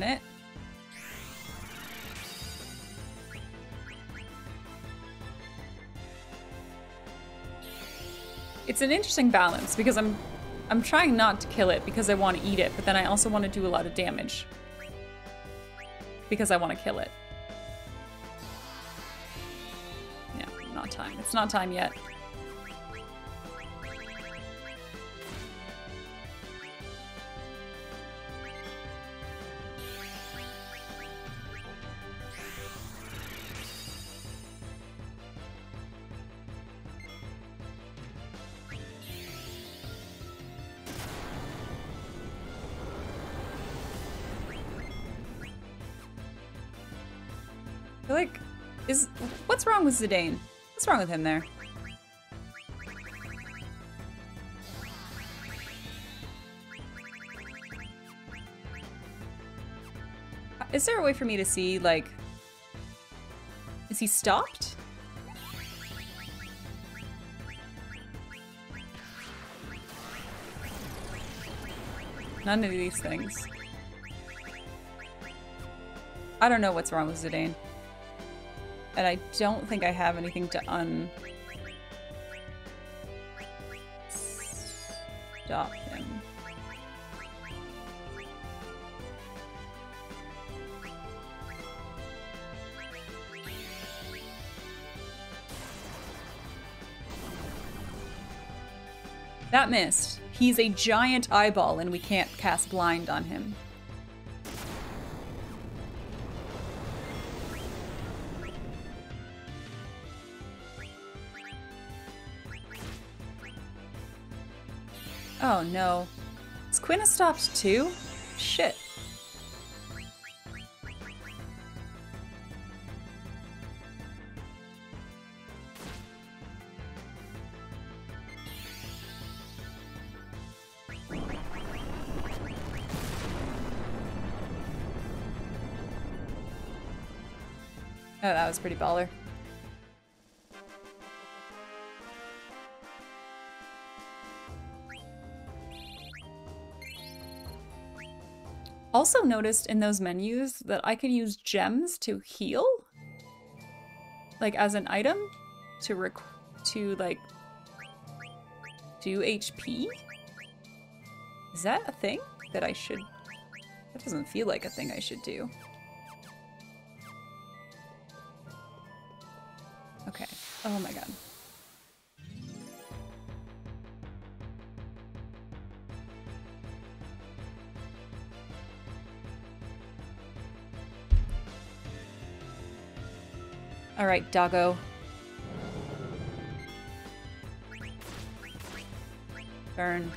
It. It's an interesting balance because I'm I'm trying not to kill it because I want to eat it, but then I also want to do a lot of damage because I want to kill it. Yeah, not time. It's not time yet. Wrong with Zidane? What's wrong with him there? Uh, is there a way for me to see like is he stopped? None of these things. I don't know what's wrong with Zidane. And I don't think I have anything to un... Stop him. That missed. He's a giant eyeball and we can't cast blind on him. No. Is Quina stopped too? Shit. Oh, that was pretty baller. Also noticed in those menus that I can use gems to heal? Like as an item? To rec to like do HP? Is that a thing that I should... That doesn't feel like a thing I should do. Okay. Oh my god. Right, doggo. Burn.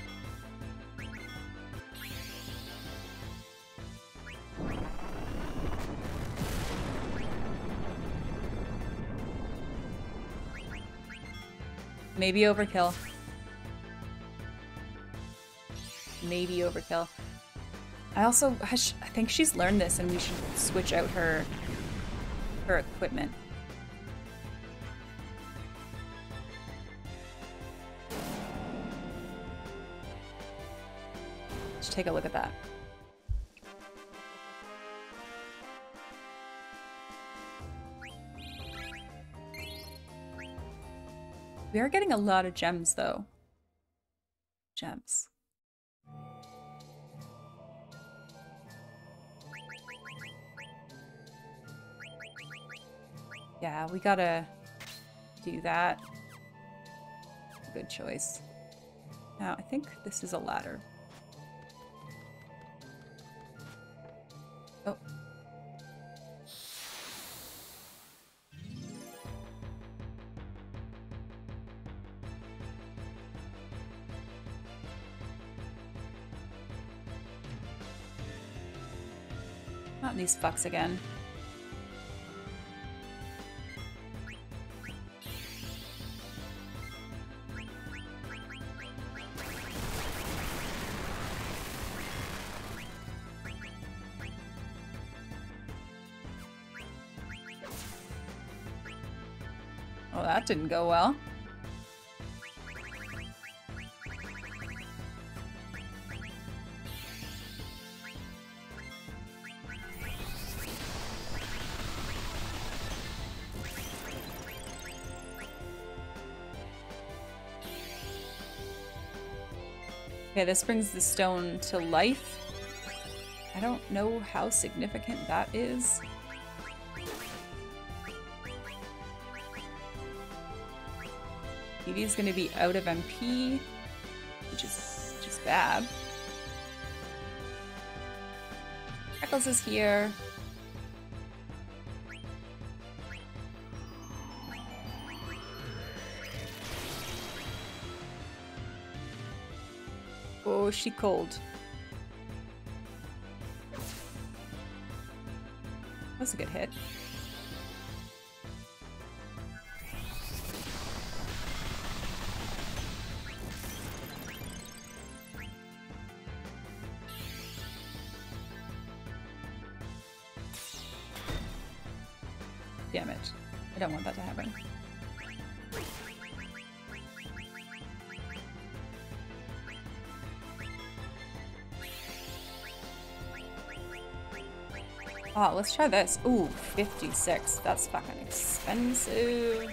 Maybe overkill. Maybe overkill. I also, I think she's learned this and we should switch out her, her equipment. Take a look at that. We are getting a lot of gems, though. Gems. Yeah, we gotta do that. Good choice. Now, I think this is a ladder. These fucks again. Oh, that didn't go well. Okay, this brings the stone to life. I don't know how significant that is. Vivi's gonna be out of MP, which is just bad. Eccles is here. Oh, she cold. That's a good hit. Let's try this. Ooh, 56. That's fucking expensive.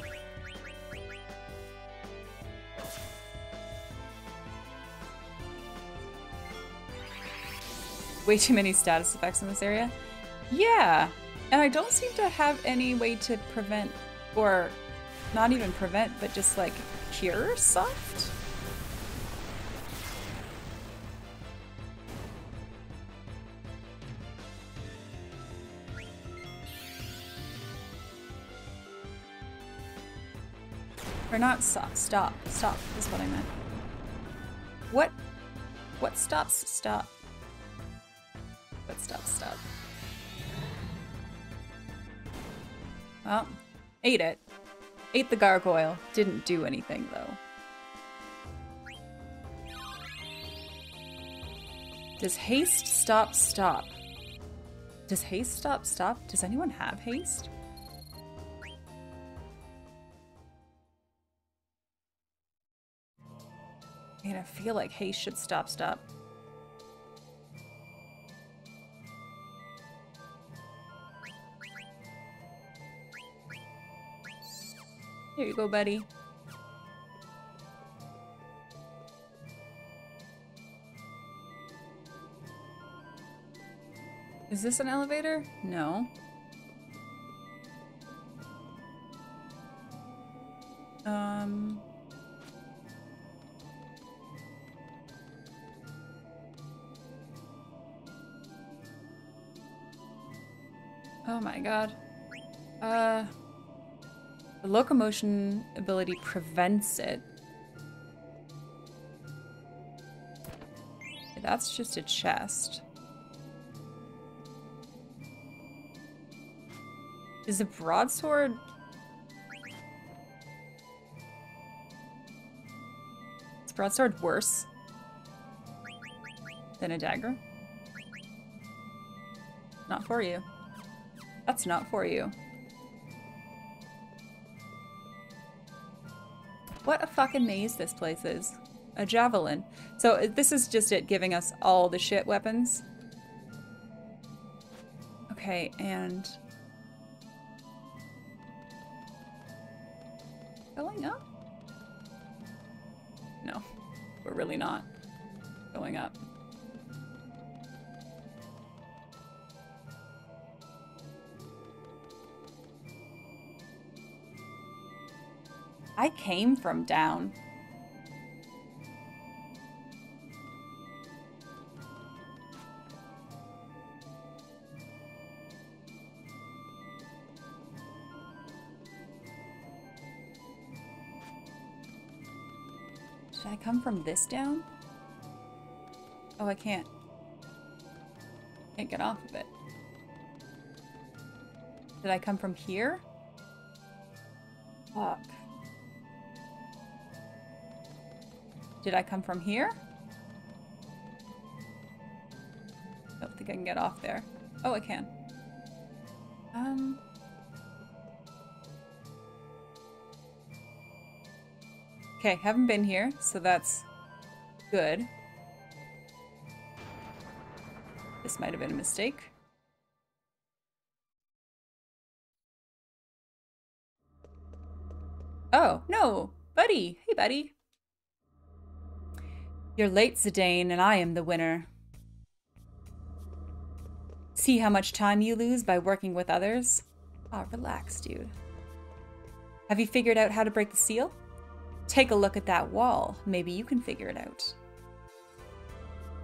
Way too many status effects in this area. Yeah, and I don't seem to have any way to prevent, or not even prevent, but just like cure soft? Or not stop, stop, stop is what I meant. What? What stops stop? What stops stop? Well, ate it. Ate the gargoyle. Didn't do anything though. Does haste stop stop? Does haste stop stop? Does anyone have haste? Feel like haste should stop stop. Here you go, buddy. Is this an elevator? No. God. Uh... The locomotion ability prevents it. That's just a chest. Is a broadsword... Is broadsword worse than a dagger? Not for you. That's not for you. What a fucking maze this place is. A javelin. So uh, this is just it giving us all the shit weapons. Okay, and... came from down. Should I come from this down? Oh, I can't. Can't get off of it. Did I come from here? Fuck. Did I come from here? Don't think I can get off there. Oh, I can. Um... Okay, haven't been here, so that's good. This might have been a mistake. Oh, no! Buddy! Hey, buddy! You're late, Zidane, and I am the winner. See how much time you lose by working with others? Ah, oh, relax, dude. Have you figured out how to break the seal? Take a look at that wall. Maybe you can figure it out.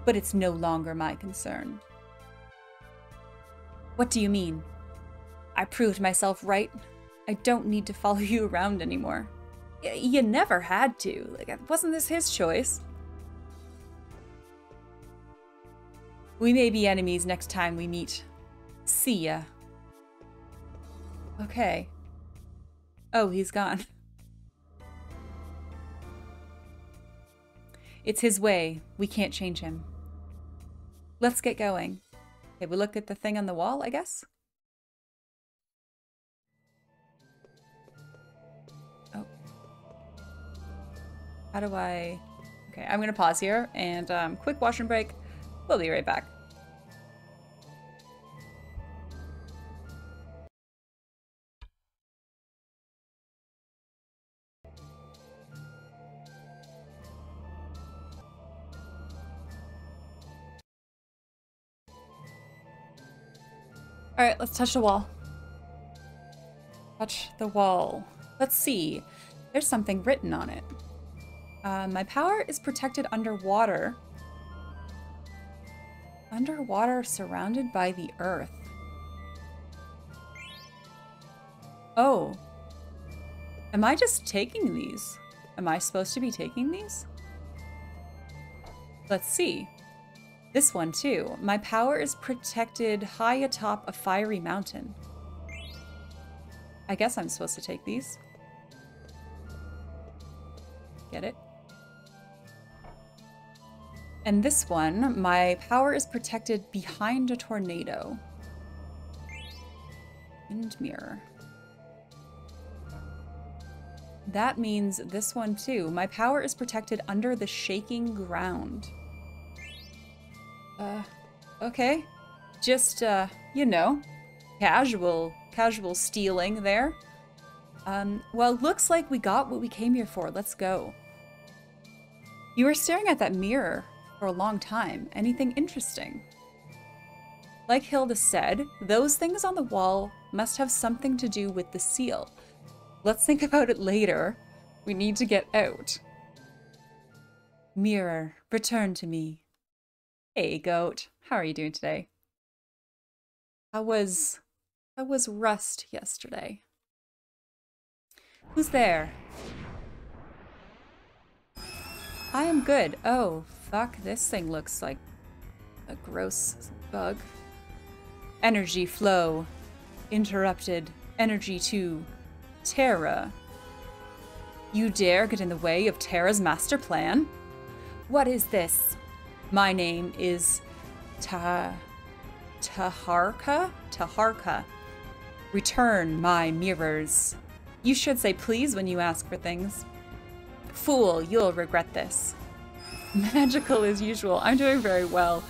But it's no longer my concern. What do you mean? I proved myself right. I don't need to follow you around anymore. Y you never had to. Like, wasn't this his choice? We may be enemies next time we meet. See ya. Okay. Oh, he's gone. It's his way. We can't change him. Let's get going. Okay, we look at the thing on the wall, I guess? Oh. How do I... Okay, I'm going to pause here and um, quick washroom break. We'll be right back. All right, let's touch the wall. Touch the wall. Let's see. There's something written on it. Uh, my power is protected underwater Underwater, surrounded by the earth. Oh. Am I just taking these? Am I supposed to be taking these? Let's see. This one too. My power is protected high atop a fiery mountain. I guess I'm supposed to take these. Get it? And this one, my power is protected behind a tornado. Wind mirror. That means this one too. My power is protected under the shaking ground. Uh, okay. Just, uh, you know, casual, casual stealing there. Um, well, looks like we got what we came here for. Let's go. You were staring at that mirror for a long time. Anything interesting? Like Hilda said, those things on the wall must have something to do with the seal. Let's think about it later. We need to get out. Mirror, return to me. Hey, goat. How are you doing today? How was... How was Rust yesterday? Who's there? I am good. Oh, fuck. This thing looks like a gross bug. Energy flow. Interrupted. Energy to Terra. You dare get in the way of Terra's master plan? What is this? My name is Ta... Taharka? Taharka. Return my mirrors. You should say please when you ask for things. Fool, you'll regret this. Magical as usual. I'm doing very well.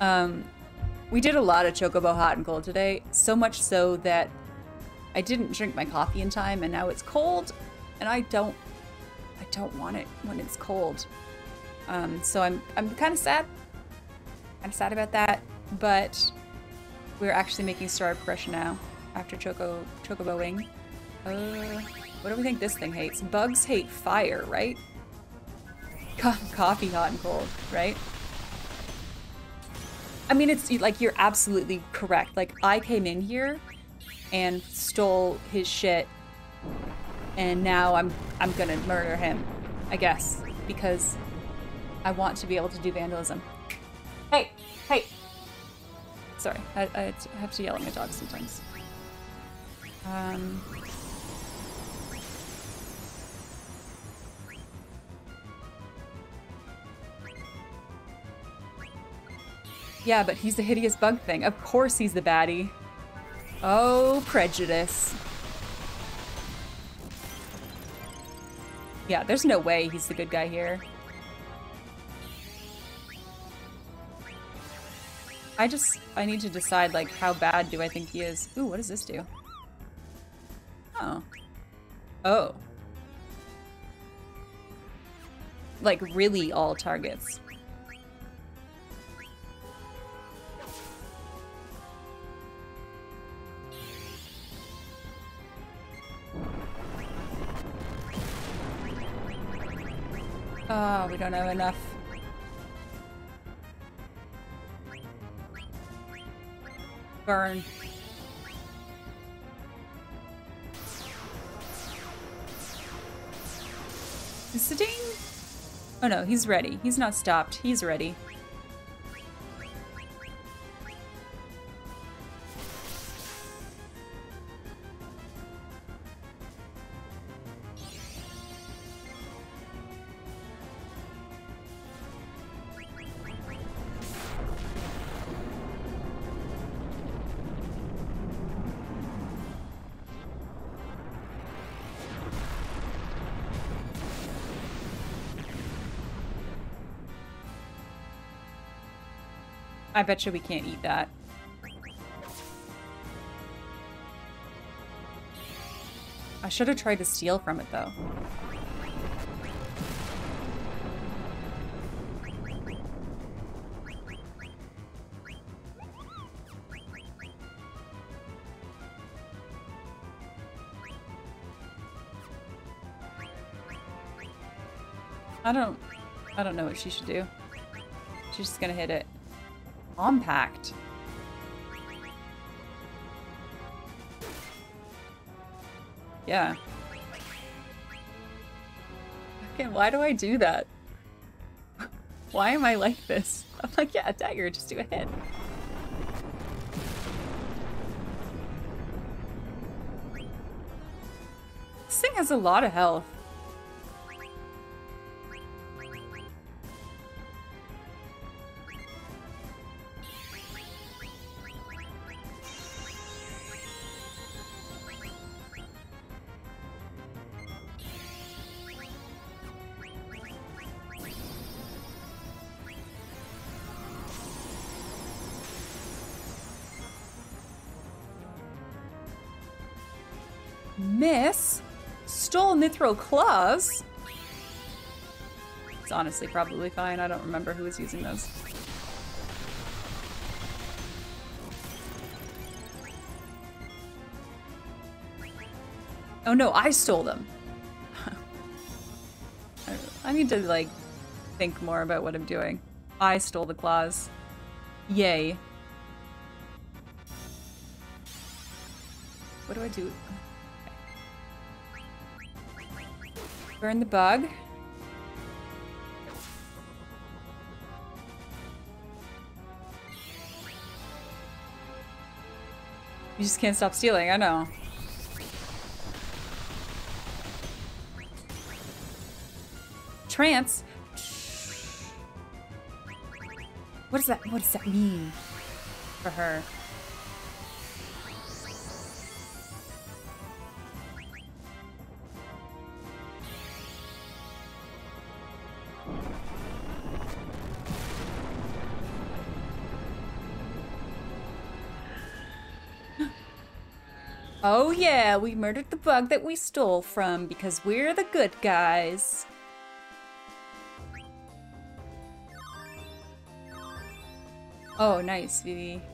Um, we did a lot of Chocobo Hot and Cold today, so much so that I didn't drink my coffee in time and now it's cold and I don't I don't want it when it's cold. Um, so I'm I'm kind of sad. I'm sad about that, but we're actually making star progression now after Choco Chocoboing. Uh, what do we think this thing hates? Bugs hate fire, right? Co coffee hot and cold, right? I mean, it's like you're absolutely correct. Like I came in here and stole his shit and now I'm I'm gonna murder him, I guess, because I want to be able to do vandalism. Hey, hey. Sorry, I, I have to yell at my dog sometimes. Um. Yeah, but he's the hideous bug thing. Of course he's the baddie. Oh, prejudice. Yeah, there's no way he's the good guy here. I just, I need to decide, like, how bad do I think he is. Ooh, what does this do? Oh. Oh. Like, really all targets. Oh, we don't have enough. Burn. Is sitting? Oh no, he's ready. He's not stopped. He's ready. I bet you we can't eat that. I should have tried to steal from it, though. I don't... I don't know what she should do. She's just gonna hit it. Compact. Yeah. Again, why do I do that? why am I like this? I'm like, yeah, dagger, just do a hit. This thing has a lot of health. Stole Mythril Claws? It's honestly probably fine. I don't remember who was using those. Oh no, I stole them. I need to, like, think more about what I'm doing. I stole the claws. Yay. What do I do? Burn the bug. You just can't stop stealing, I know. Trance? What does that what does that mean for her? Oh yeah, we murdered the bug that we stole from because we're the good guys. Oh, nice, Vivi.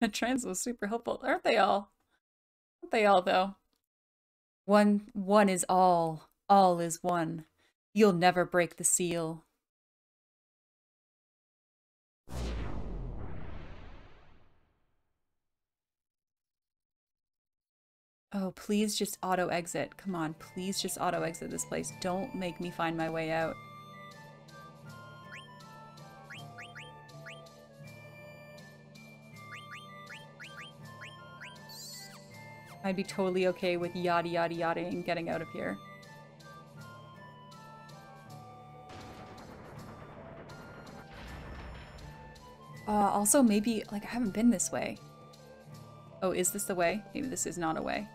The trans was super helpful. Aren't they all? Aren't they all, though? One, one is all. All is one. You'll never break the seal. Oh, please just auto exit. Come on, please just auto exit this place. Don't make me find my way out. I'd be totally okay with yada yada yada and getting out of here. Uh, also, maybe, like, I haven't been this way. Oh, is this the way? Maybe this is not a way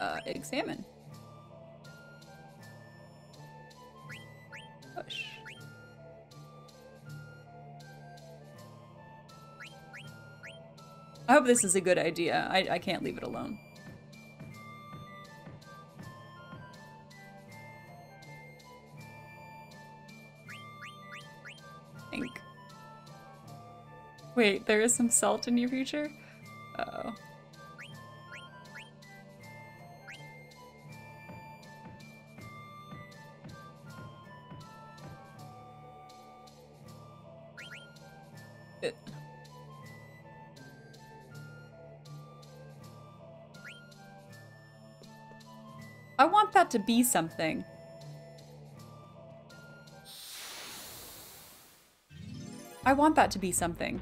uh, examine. Push. I hope this is a good idea. I, I can't leave it alone. Think. Wait, there is some salt in your future? To be something. I want that to be something.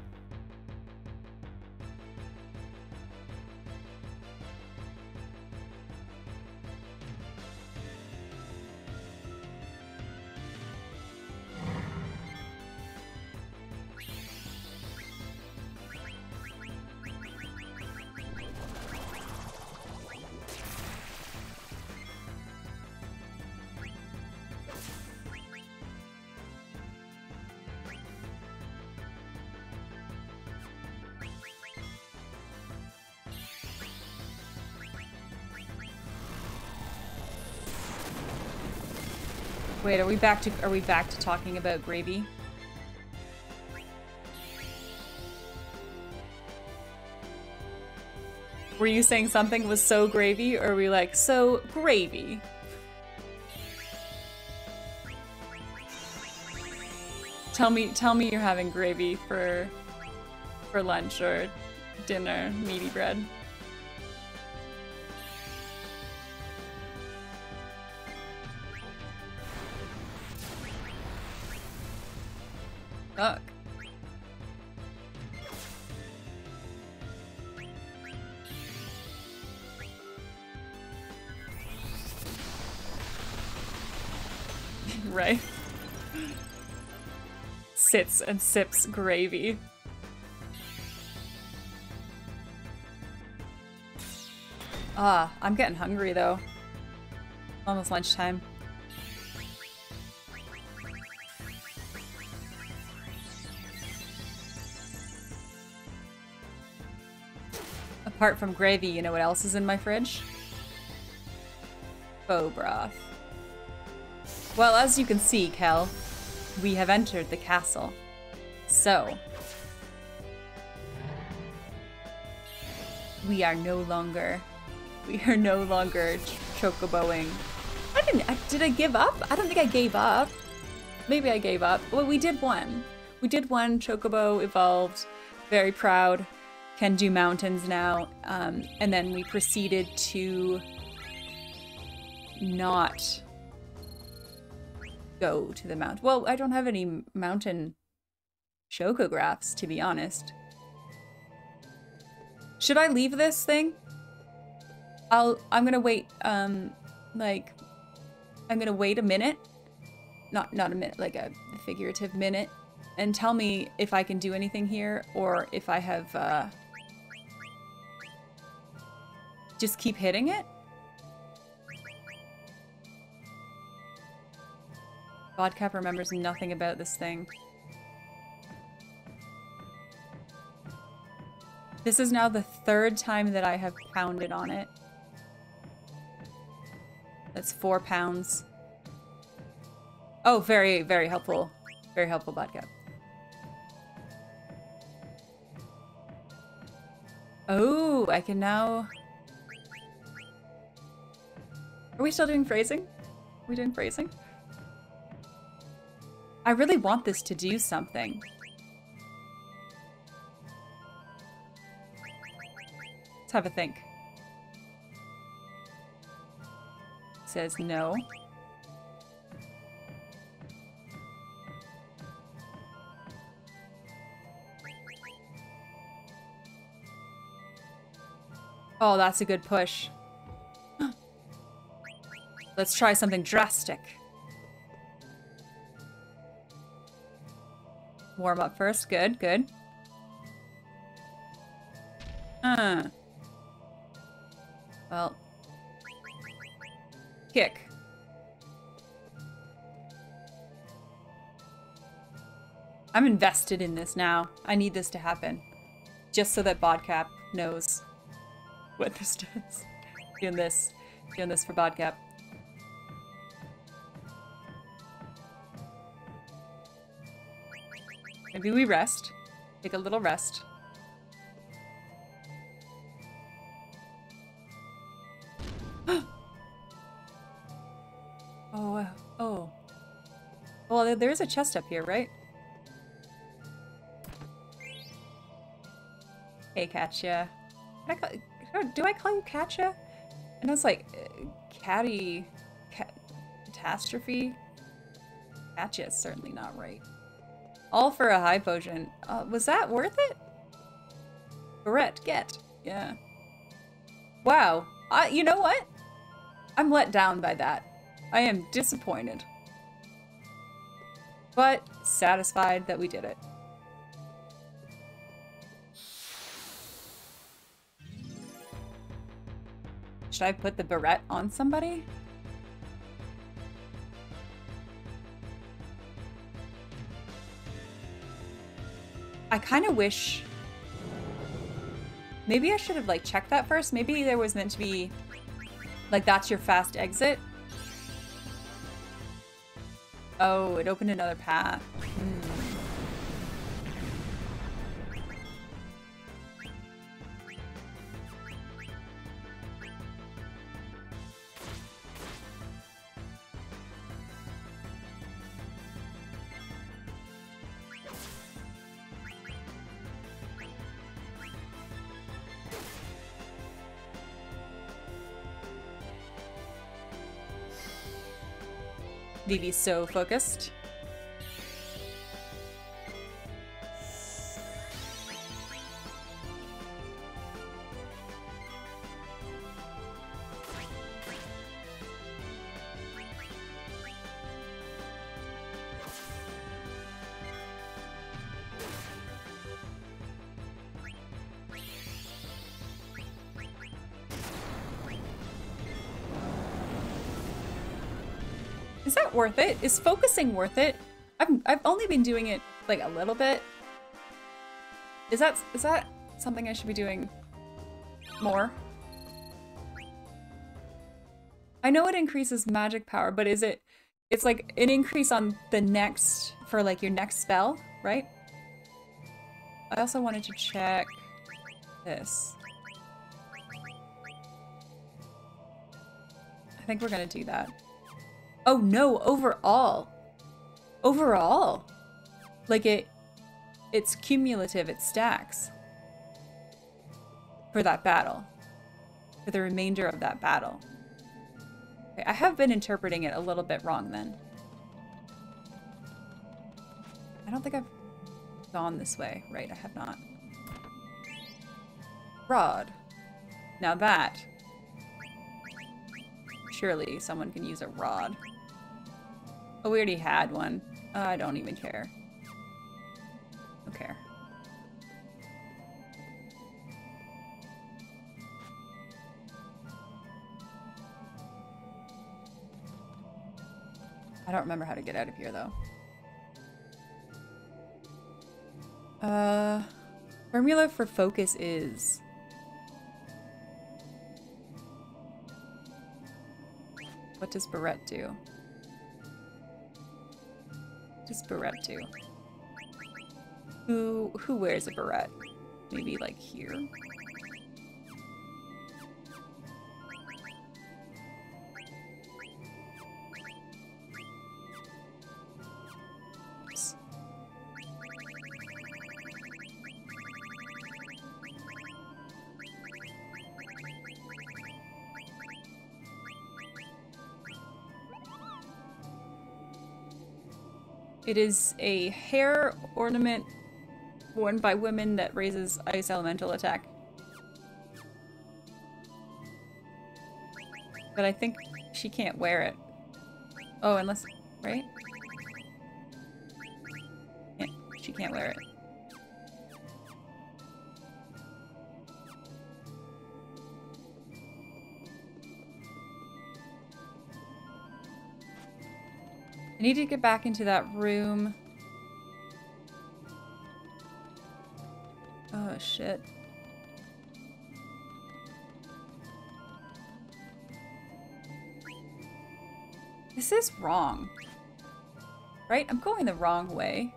Wait, are we back to are we back to talking about gravy? Were you saying something was so gravy, or were we like, so gravy? Tell me, tell me you're having gravy for, for lunch or dinner, meaty bread. And sips gravy. Ah, I'm getting hungry though. Almost lunchtime. Apart from gravy, you know what else is in my fridge? Faux broth. Well, as you can see, Kel, we have entered the castle. So, we are no longer, we are no longer ch chocoboing. I didn't, I, did I give up? I don't think I gave up. Maybe I gave up. Well, we did one. We did one, Chocobo evolved, very proud, can do mountains now. Um, and then we proceeded to not go to the mountain. Well, I don't have any mountain chocographs, to be honest. Should I leave this thing? I'll, I'm gonna wait, um, like, I'm gonna wait a minute. Not, not a minute, like a figurative minute. And tell me if I can do anything here or if I have, uh, just keep hitting it? Vodcap remembers nothing about this thing. This is now the third time that I have pounded on it. That's four pounds. Oh, very, very helpful. Very helpful, Vodcap. Oh, I can now... Are we still doing phrasing? Are we doing phrasing? I really want this to do something. Let's have a think. Says no. Oh, that's a good push. Let's try something drastic. Warm up first. Good, good. Uh. Well. Kick. I'm invested in this now. I need this to happen. Just so that Bodcap knows what this does. Doing this. Doing this for Bodcap. Maybe we rest. Take a little rest. Oh, uh, oh. Well, there's a chest up here, right? Hey, Katya. I call, do I call you Katya? And it's like, uh, catty... Cat, catastrophe? Katya is certainly not right. All for a high potion. Uh, was that worth it? Barrette, get. Yeah. Wow. Uh, you know what? I'm let down by that. I am disappointed. But satisfied that we did it. Should I put the barrette on somebody? I kind of wish... Maybe I should have, like, checked that first. Maybe there was meant to be... Like, that's your fast exit. Oh, it opened another path. Hmm. Vivi's so focused. Worth it? Is focusing worth it? I've, I've only been doing it like a little bit. Is that is that something I should be doing more? I know it increases magic power, but is it it's like an increase on the next for like your next spell, right? I also wanted to check this. I think we're gonna do that. Oh no, overall. Overall. Like it, it's cumulative, it stacks. For that battle. For the remainder of that battle. Okay, I have been interpreting it a little bit wrong then. I don't think I've gone this way. Right, I have not. Rod. Now that. Surely someone can use a rod. Oh, we already had one. I don't even care. Don't care. I don't remember how to get out of here, though. Uh, formula for focus is... What does Barrette do? What does Barrette do? Who who wears a barrette? Maybe like here? It is a hair ornament worn by women that raises ice elemental attack. But I think she can't wear it. Oh, unless, right? Need to get back into that room. Oh, shit. This is wrong. Right? I'm going the wrong way.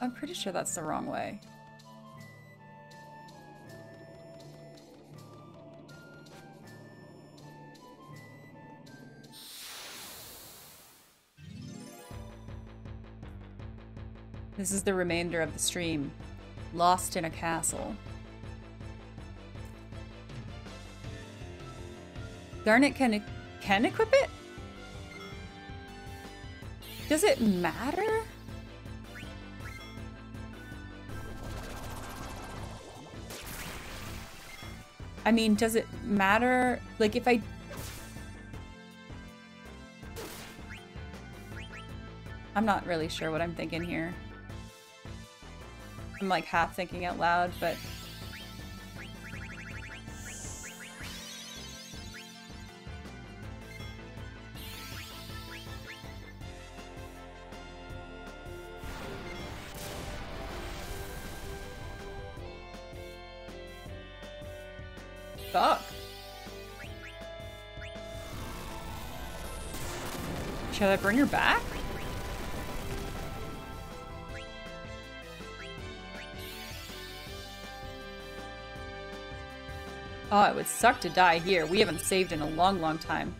I'm pretty sure that's the wrong way. This is the remainder of the stream. Lost in a castle. Garnet can can equip it? Does it matter? I mean, does it matter? Like, if I... I'm not really sure what I'm thinking here. I'm like half thinking out loud, but... Fuck. Should I bring her back? Oh, it would suck to die here. We haven't saved in a long, long time.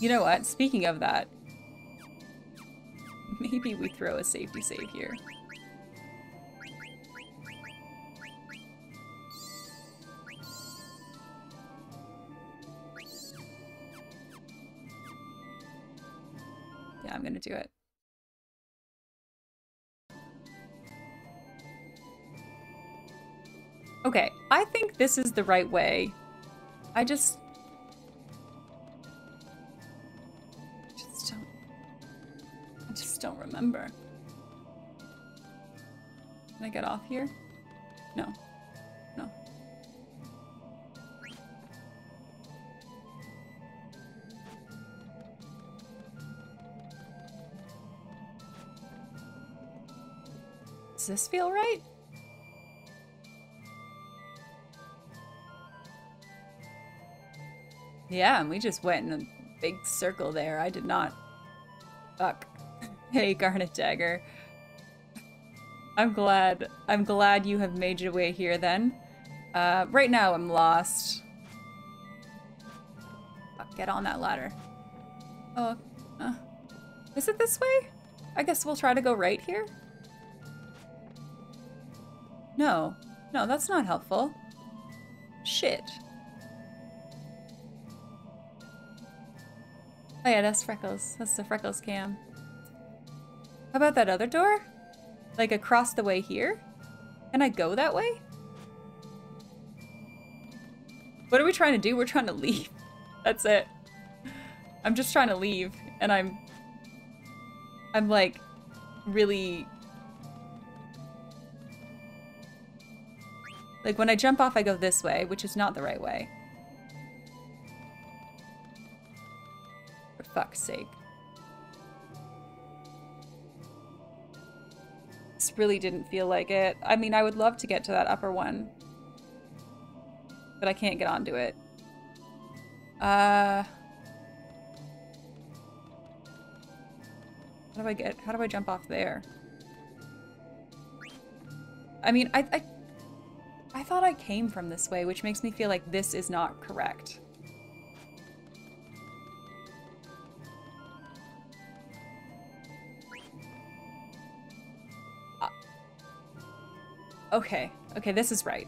You know what? Speaking of that, maybe we throw a safety save here. This is the right way. I just... just don't... I just don't remember. Can I get off here? No. No. Does this feel right? Yeah, and we just went in a big circle there. I did not. Fuck. hey, Garnet Dagger. I'm glad. I'm glad you have made your way here then. Uh, right now I'm lost. Fuck, get on that ladder. Oh, uh, is it this way? I guess we'll try to go right here? No. No, that's not helpful. Shit. Oh yeah, that's Freckles. That's the Freckles cam. How about that other door? Like across the way here? Can I go that way? What are we trying to do? We're trying to leave. That's it. I'm just trying to leave and I'm I'm like really like when I jump off I go this way, which is not the right way. Fuck's sake. This really didn't feel like it. I mean, I would love to get to that upper one. But I can't get onto it. Uh... How do I get, how do I jump off there? I mean, I, I, I thought I came from this way, which makes me feel like this is not correct. Okay, okay, this is right.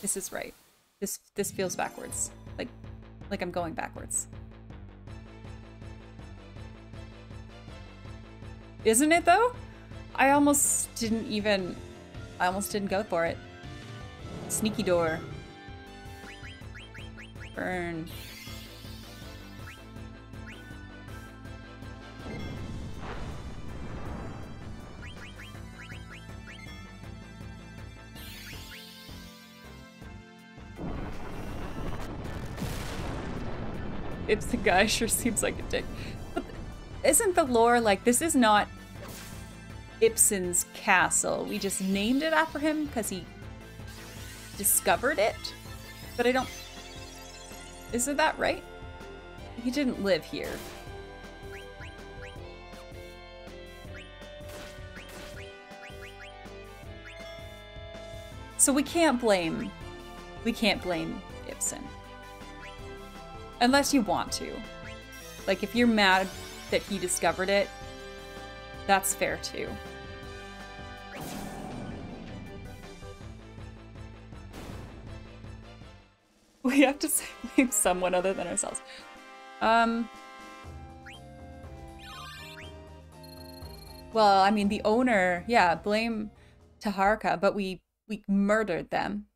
This is right. This this feels backwards. Like like I'm going backwards. Isn't it though? I almost didn't even I almost didn't go for it. Sneaky door. Burn. Ipsen guy sure seems like a dick. But isn't the lore like this is not Ipsen's castle? We just named it after him because he discovered it? But I don't... Isn't that right? He didn't live here. So we can't blame... We can't blame Ipsen. Unless you want to. Like, if you're mad that he discovered it, that's fair too. We have to blame someone other than ourselves. Um... Well, I mean, the owner, yeah, blame Taharka, but we we murdered them.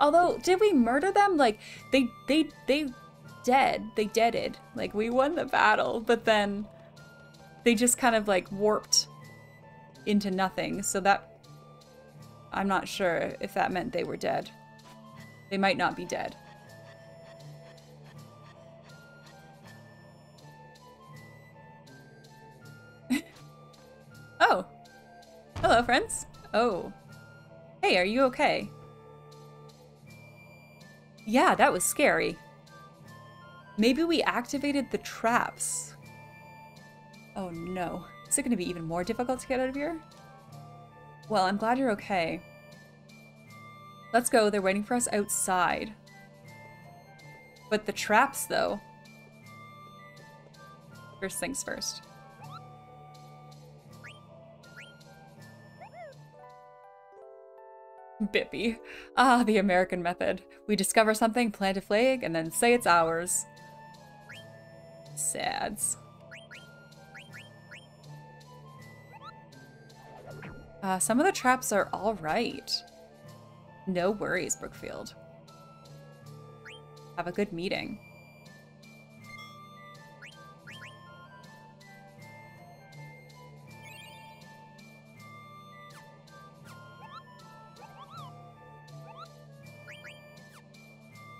Although, did we murder them? Like, they they they dead. They deaded. Like, we won the battle, but then they just kind of like warped into nothing. So that. I'm not sure if that meant they were dead. They might not be dead. oh. Hello, friends. Oh. Hey, are you okay? Yeah, that was scary. Maybe we activated the traps. Oh no. Is it going to be even more difficult to get out of here? Well, I'm glad you're okay. Let's go. They're waiting for us outside. But the traps, though. First things first. Bippy. Ah, the American method. We discover something, plant a flag, and then say it's ours. Sads. Uh, some of the traps are alright. No worries, Brookfield. Have a good meeting.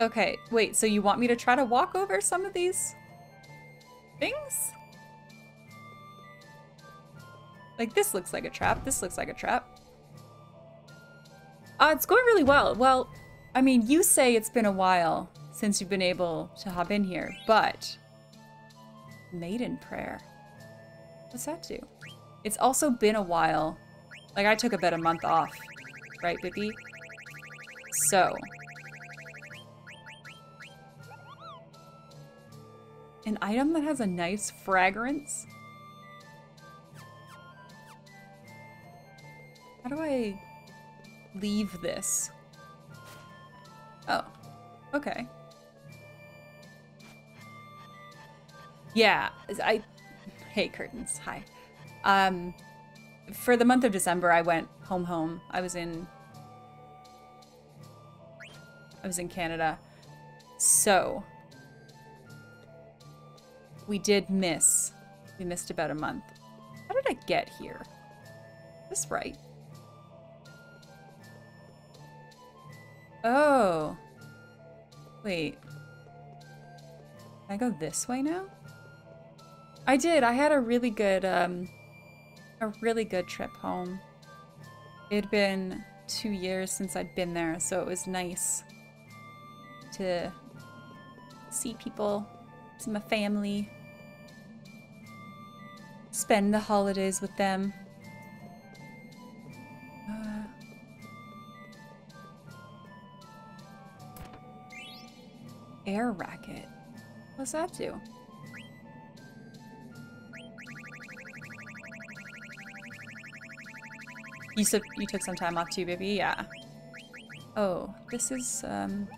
Okay, wait, so you want me to try to walk over some of these things? Like, this looks like a trap. This looks like a trap. Uh, it's going really well. Well, I mean, you say it's been a while since you've been able to hop in here, but... Maiden prayer. What's that do? It's also been a while. Like, I took about a month off. Right, Bippy? So, An item that has a nice fragrance? How do I leave this? Oh, okay. Yeah, I... Hey, curtains. Hi. Um, for the month of December, I went home home. I was in... I was in Canada. So, we did miss. We missed about a month. How did I get here? This right? Oh. Wait. Can I go this way now? I did. I had a really good, um, a really good trip home. It had been two years since I'd been there, so it was nice to see people to my family. Spend the holidays with them. Uh, air racket. What's that do? You you took some time off too, baby? Yeah. Oh, this is, um...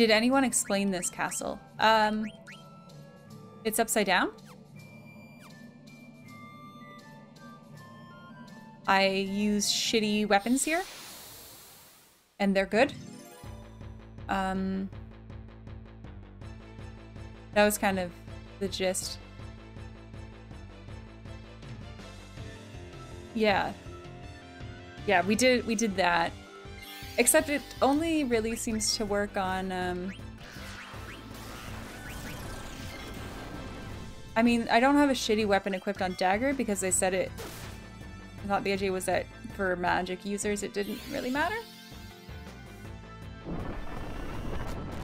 Did anyone explain this castle? Um, it's upside down? I use shitty weapons here. And they're good. Um, that was kind of the gist. Yeah. Yeah, we did we did that. Except it only really seems to work on, um... I mean, I don't have a shitty weapon equipped on Dagger because they said it... I thought the idea was that for magic users it didn't really matter.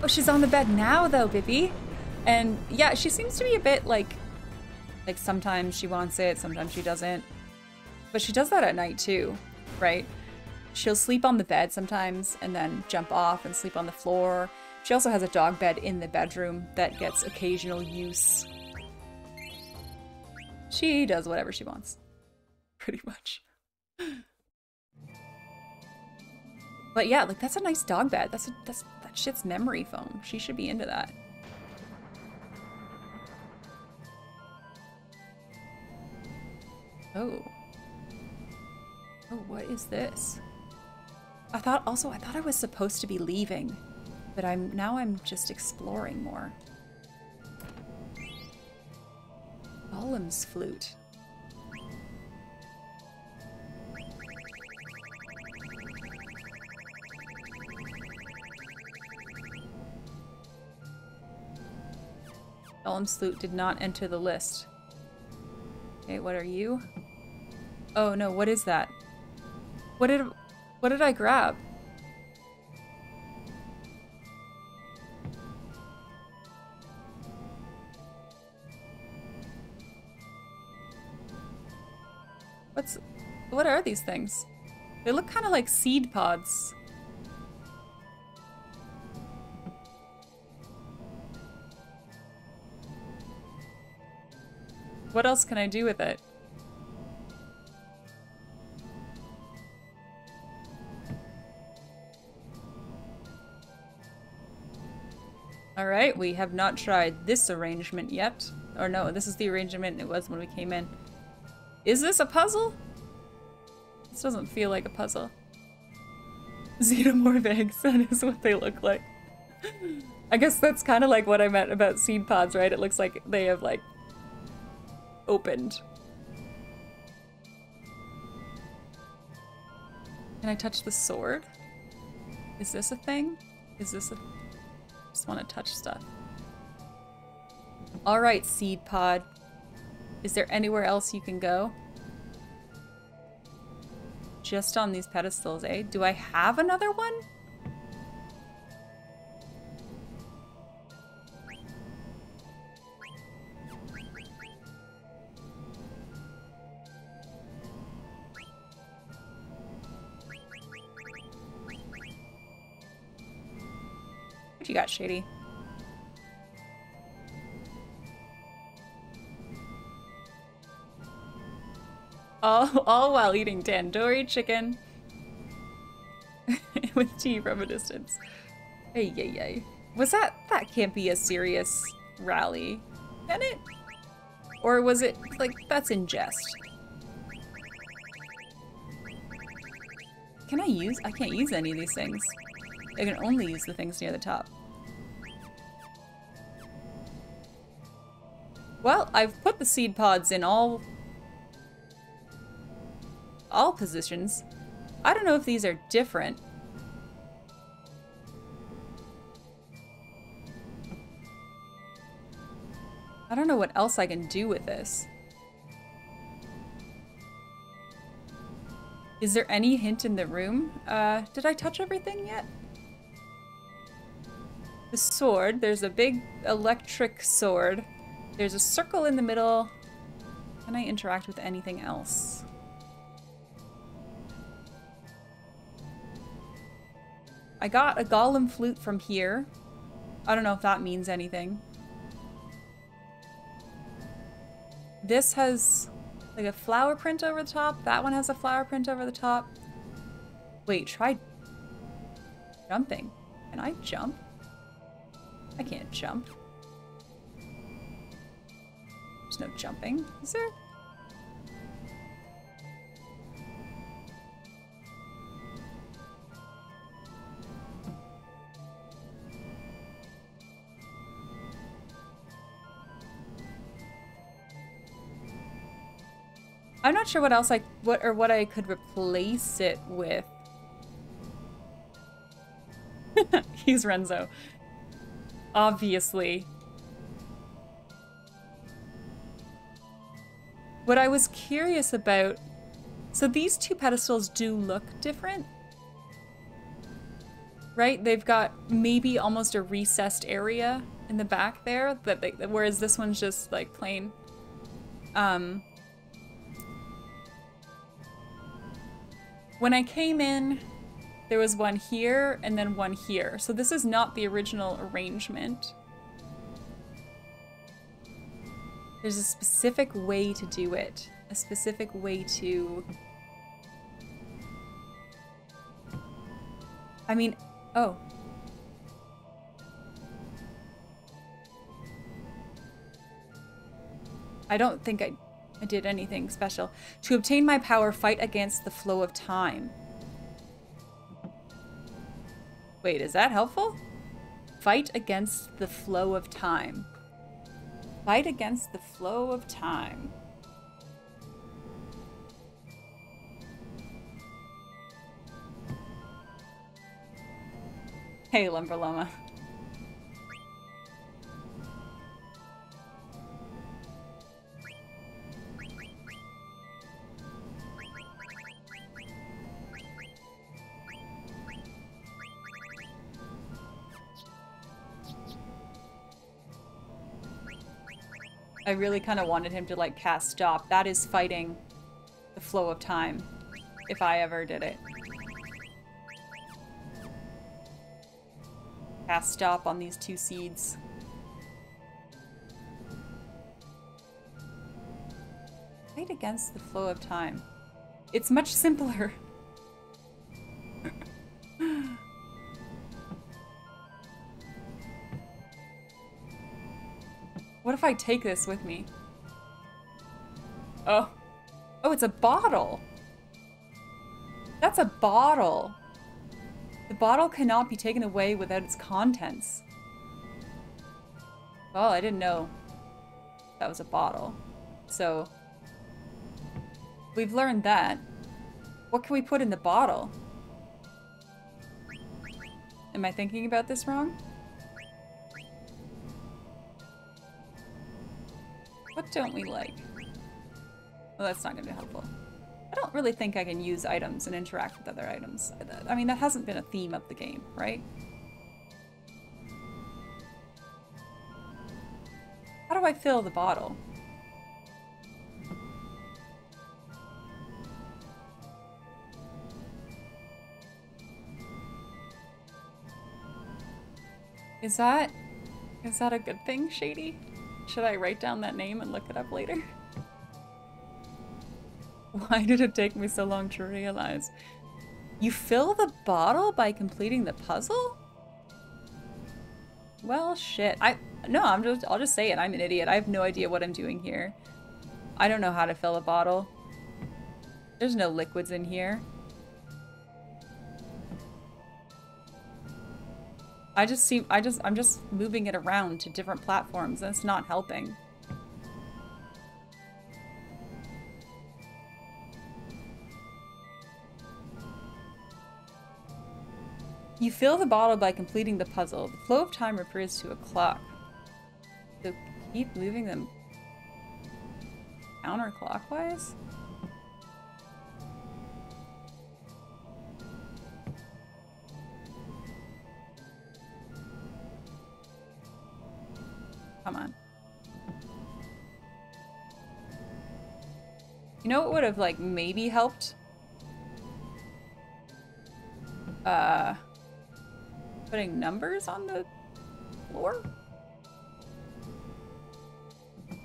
Oh, she's on the bed now though, Bippy. And yeah, she seems to be a bit like... Like sometimes she wants it, sometimes she doesn't. But she does that at night too, right? She'll sleep on the bed sometimes and then jump off and sleep on the floor. She also has a dog bed in the bedroom that gets occasional use. She does whatever she wants. Pretty much. But yeah, like that's a nice dog bed. That's a, that's that shit's memory foam. She should be into that. Oh. Oh, what is this? I thought also I thought I was supposed to be leaving, but I'm now I'm just exploring more. Golem's flute. Golem's flute did not enter the list. Okay, what are you? Oh no, what is that? What did what did I grab? What What's... What are these things? They look kind of like seed pods. What else can I do with it? Alright, we have not tried this arrangement yet. Or no, this is the arrangement it was when we came in. Is this a puzzle? This doesn't feel like a puzzle. Xenomorph eggs, that is what they look like. I guess that's kind of like what I meant about seed pods, right? It looks like they have like opened. Can I touch the sword? Is this a thing? Is this a... Just want to touch stuff. Alright, seed pod. Is there anywhere else you can go? Just on these pedestals, eh? Do I have another one? What you got, Shady? All, all while eating tandoori chicken with tea from a distance. Hey, yay, yay. Was that, that can't be a serious rally, can it? Or was it, like, that's in jest? Can I use, I can't use any of these things. I can only use the things near the top. Well, I've put the seed pods in all all positions. I don't know if these are different. I don't know what else I can do with this. Is there any hint in the room? Uh, did I touch everything yet? The sword, there's a big electric sword. There's a circle in the middle. Can I interact with anything else? I got a golem flute from here. I don't know if that means anything. This has like a flower print over the top. That one has a flower print over the top. Wait, try jumping. Can I jump? I can't jump. There's no jumping, is there? I'm not sure what else I what or what I could replace it with. He's Renzo. Obviously. What I was curious about, so these two pedestals do look different. Right? They've got maybe almost a recessed area in the back there, that they, whereas this one's just like plain. Um, When I came in, there was one here and then one here. So this is not the original arrangement. There's a specific way to do it. A specific way to... I mean, oh. I don't think I I did anything special. To obtain my power, fight against the flow of time. Wait, is that helpful? Fight against the flow of time. Fight against the flow of time. Hey, Lumberloma. I really kind of wanted him to like cast stop. That is fighting the flow of time if I ever did it. Cast stop on these two seeds. Fight against the flow of time. It's much simpler. what if I take this with me? Oh. Oh, it's a bottle. That's a bottle. The bottle cannot be taken away without its contents. Well, I didn't know that was a bottle. So, we've learned that. What can we put in the bottle? Am I thinking about this wrong? What don't we like? Well, that's not going to be helpful. I don't really think I can use items and interact with other items. I mean, that hasn't been a theme of the game, right? How do I fill the bottle? Is that... Is that a good thing, Shady? Should I write down that name and look it up later? Why did it take me so long to realize? You fill the bottle by completing the puzzle? Well, shit. I no, I'm just I'll just say it. I'm an idiot. I have no idea what I'm doing here. I don't know how to fill a bottle. There's no liquids in here. I just seem I just I'm just moving it around to different platforms and it's not helping. You fill the bottle by completing the puzzle. The flow of time refers to a clock. So keep moving them counterclockwise? Come on. You know what would have, like, maybe helped? Uh putting numbers on the floor? I'm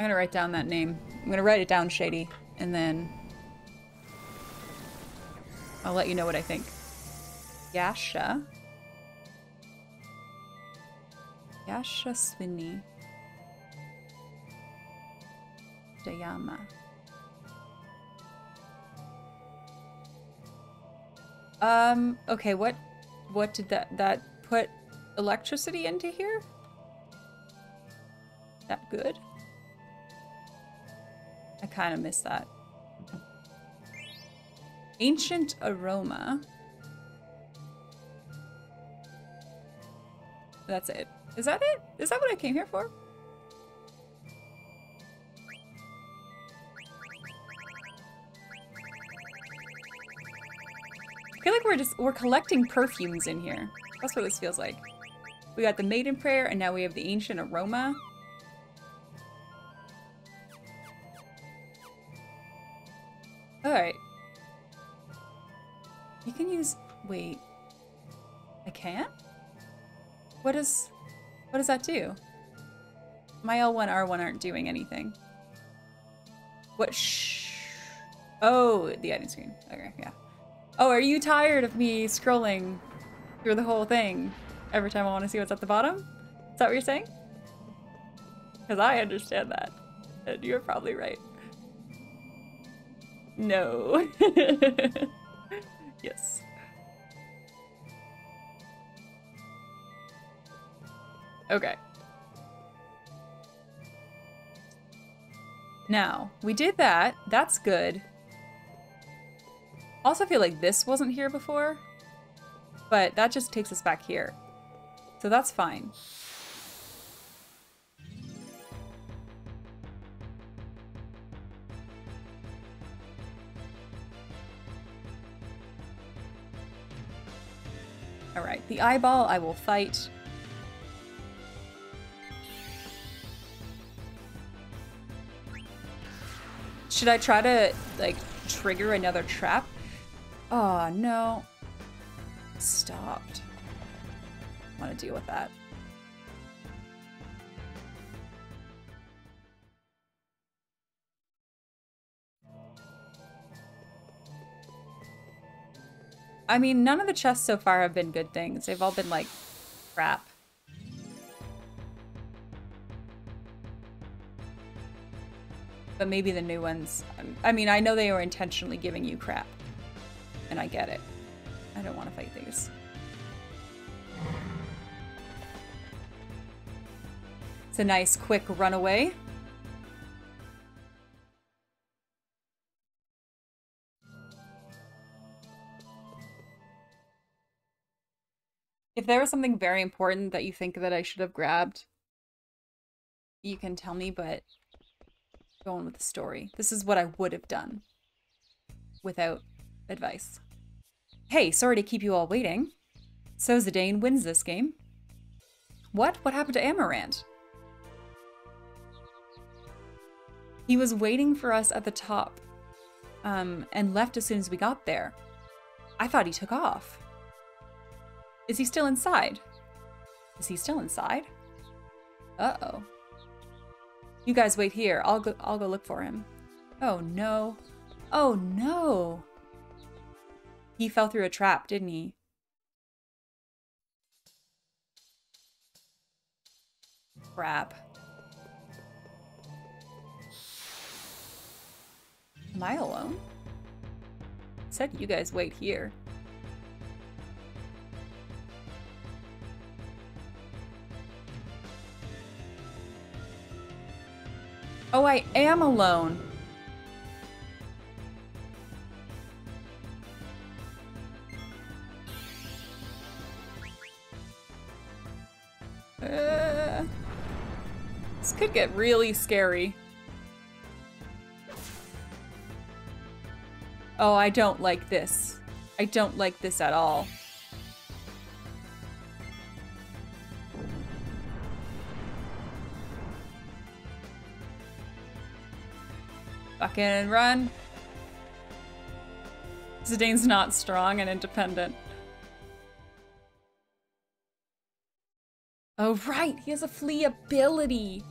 gonna write down that name. I'm gonna write it down, Shady, and then I'll let you know what I think. Yasha. Yasha Swinny. Dayama. Um, okay, what what did that that put electricity into here? That good? I kind of miss that. Ancient aroma. That's it. Is that it? Is that what I came here for? I feel like we're just, we're collecting perfumes in here. That's what this feels like. We got the Maiden Prayer, and now we have the Ancient Aroma. Alright. You can use... Wait. I can't? What does... What does that do? My L1, R1 aren't doing anything. What. Oh, the item screen. Okay, yeah. Oh, are you tired of me scrolling through the whole thing every time I want to see what's at the bottom? Is that what you're saying? Because I understand that. And you're probably right. No. yes. Okay. Now, we did that. That's good. Also feel like this wasn't here before, but that just takes us back here. So that's fine. Alright, the eyeball I will fight. Should I try to, like, trigger another trap? Oh, no. Stopped. Want to deal with that. I mean, none of the chests so far have been good things. They've all been, like, crap. But maybe the new ones... I mean, I know they were intentionally giving you crap. And I get it. I don't want to fight these. It's a nice, quick runaway. If there was something very important that you think that I should have grabbed, you can tell me, but going with the story. This is what I would have done without advice. Hey, sorry to keep you all waiting. So Zidane wins this game. What? What happened to Amarant? He was waiting for us at the top um, and left as soon as we got there. I thought he took off. Is he still inside? Is he still inside? Uh-oh. You guys wait here. I'll go I'll go look for him. Oh no. Oh no. He fell through a trap, didn't he? Crap. Am I alone? said you guys wait here. Oh, I am alone. Uh, this could get really scary. Oh, I don't like this. I don't like this at all. Fucking run. Zidane's not strong and independent. Oh, right, he has a flee ability.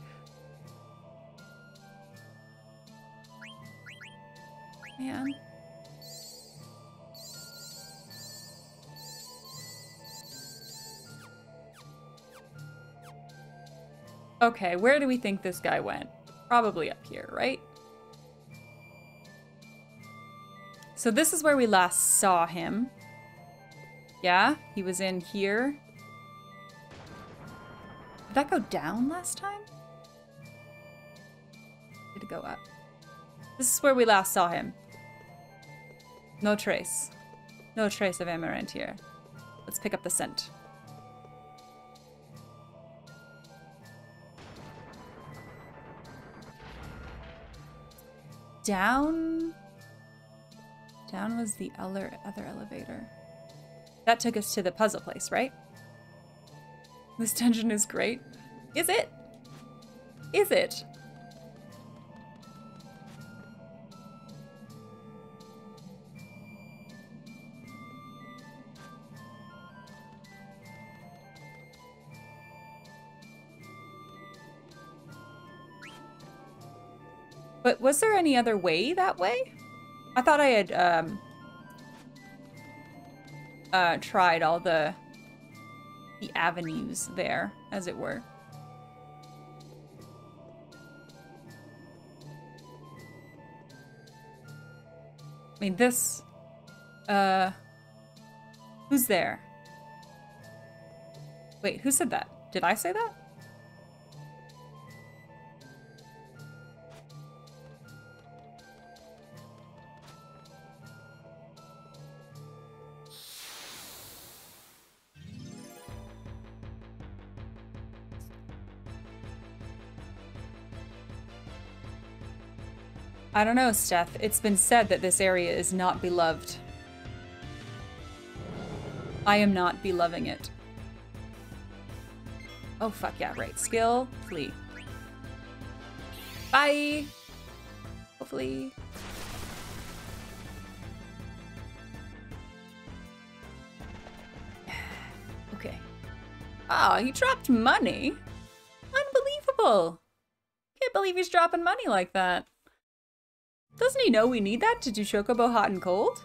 Man. Okay, where do we think this guy went? Probably up here, right? So this is where we last saw him. Yeah, he was in here. Did that go down last time? Did it go up? This is where we last saw him. No trace. No trace of Amarant here. Let's pick up the scent. Down down was the other, other elevator. That took us to the puzzle place, right? This dungeon is great. Is it? Is it? But was there any other way that way? I thought I had um, uh, tried all the the avenues there, as it were. I mean, this, uh, who's there? Wait, who said that? Did I say that? I don't know, Steph. It's been said that this area is not beloved. I am not beloving it. Oh, fuck yeah, right. Skill, flee. Bye! Hopefully. okay. Oh, he dropped money? Unbelievable. Can't believe he's dropping money like that. Doesn't he know we need that to do Chocobo Hot and Cold?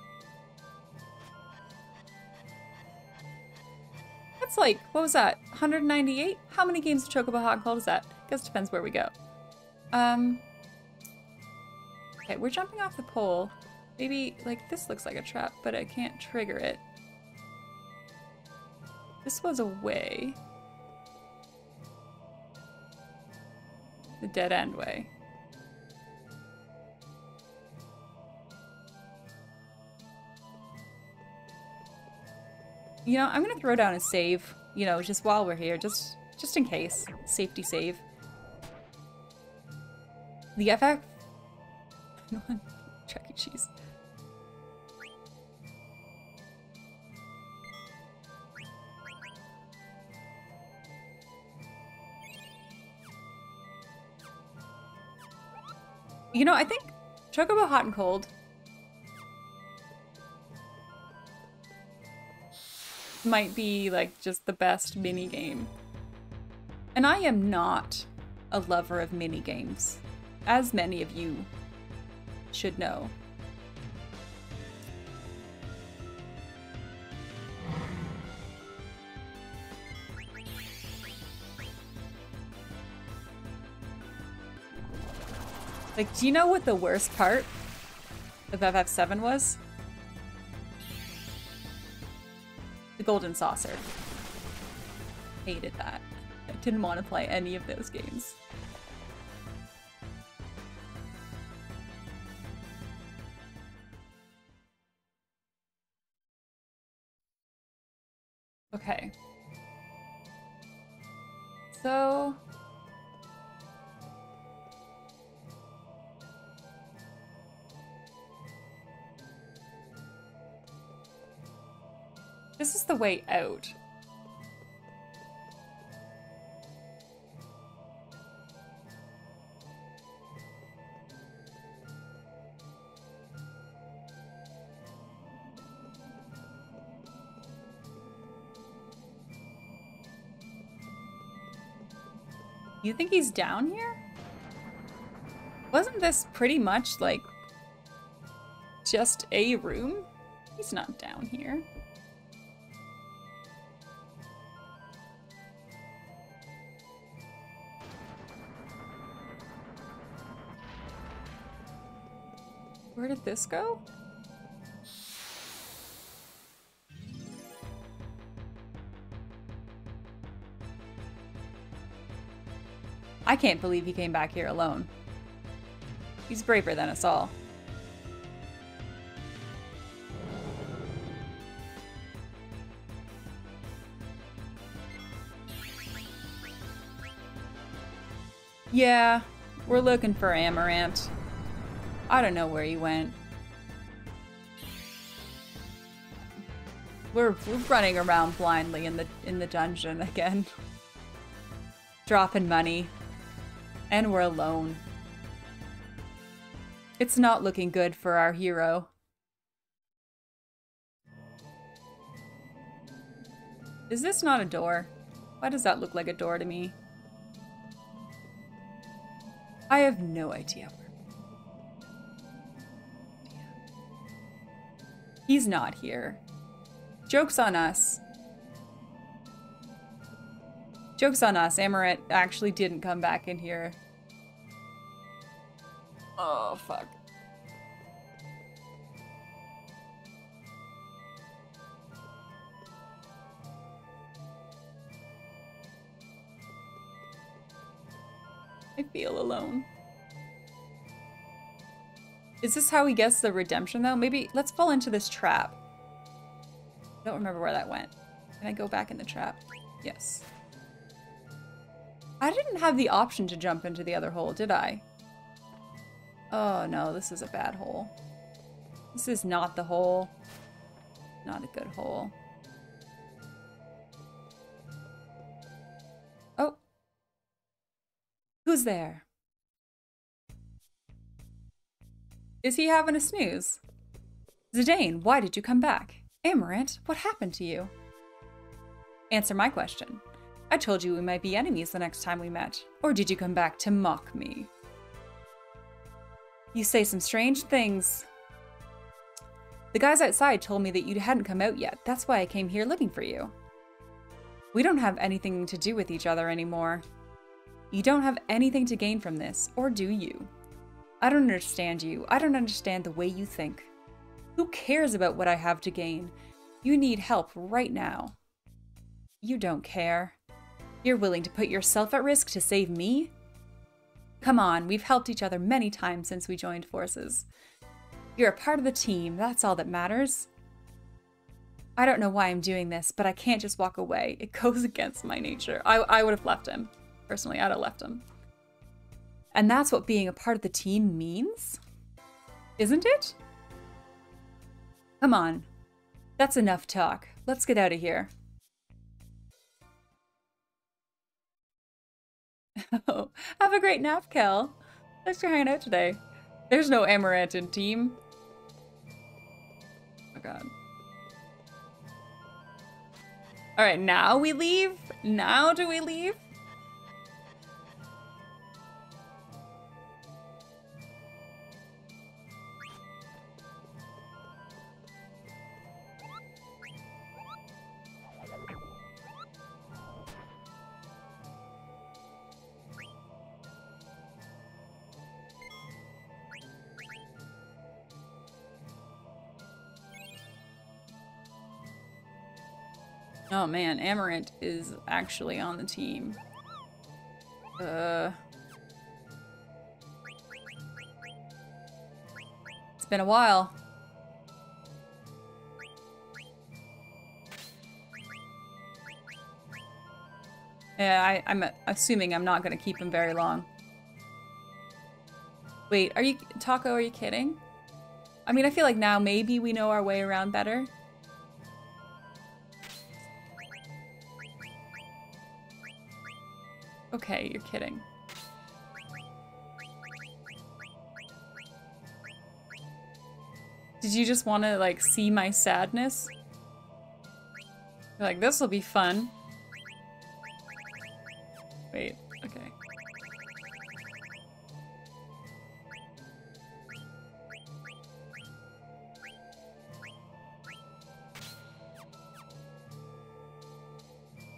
That's like, what was that, 198? How many games of Chocobo Hot and Cold is that? Guess it depends where we go. Um, okay, we're jumping off the pole. Maybe, like, this looks like a trap, but I can't trigger it. This was a way. The dead end way. You know, I'm gonna throw down a save, you know, just while we're here, just just in case. Safety save. The FF... Chuck E. Cheese. You know, I think Chocobo Hot and Cold might be like just the best mini game. And I am not a lover of mini games, as many of you should know. Like, do you know what the worst part of FF7 was? The Golden Saucer. Hated that. I didn't want to play any of those games. Way out. You think he's down here? Wasn't this pretty much like just a room? He's not down here. I can't believe he came back here alone. He's braver than us all. Yeah, we're looking for Amarant. I don't know where he went. We're, running around blindly in the in the dungeon again. Dropping money. And we're alone. It's not looking good for our hero. Is this not a door? Why does that look like a door to me? I have no idea He's not here. Joke's on us. Joke's on us. Amarant actually didn't come back in here. Oh, fuck. I feel alone. Is this how he gets the redemption though? Maybe let's fall into this trap. I don't remember where that went. Can I go back in the trap? Yes. I didn't have the option to jump into the other hole, did I? Oh no, this is a bad hole. This is not the hole. Not a good hole. Oh. Who's there? Is he having a snooze? Zidane, why did you come back? Amarant, what happened to you? Answer my question. I told you we might be enemies the next time we met. Or did you come back to mock me? You say some strange things. The guys outside told me that you hadn't come out yet. That's why I came here looking for you. We don't have anything to do with each other anymore. You don't have anything to gain from this, or do you? I don't understand you. I don't understand the way you think. Who cares about what I have to gain? You need help right now. You don't care. You're willing to put yourself at risk to save me? Come on, we've helped each other many times since we joined forces. You're a part of the team, that's all that matters. I don't know why I'm doing this, but I can't just walk away. It goes against my nature. I, I would have left him. Personally, I'd have left him. And that's what being a part of the team means? Isn't it? Come on. That's enough talk. Let's get out of here. Oh, have a great nap, Kel. Thanks for hanging out today. There's no Amarantin team. Oh god. Alright, now we leave? Now do we leave? Oh man, Amarant is actually on the team. Uh... It's been a while. Yeah, I, I'm assuming I'm not to keep him very long. Wait, are you- Taco, are you kidding? I mean, I feel like now maybe we know our way around better. Okay, you're kidding. Did you just want to, like, see my sadness? You're like, this will be fun. Wait, okay.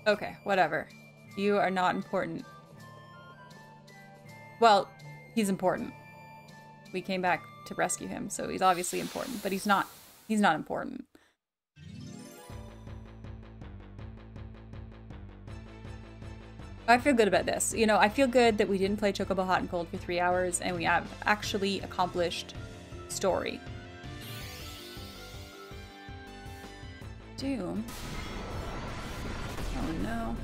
Okay, whatever. You are not important. Well, he's important. We came back to rescue him, so he's obviously important, but he's not he's not important. I feel good about this. You know, I feel good that we didn't play Chocobo Hot and Cold for three hours and we have actually accomplished story. Doom. Oh no.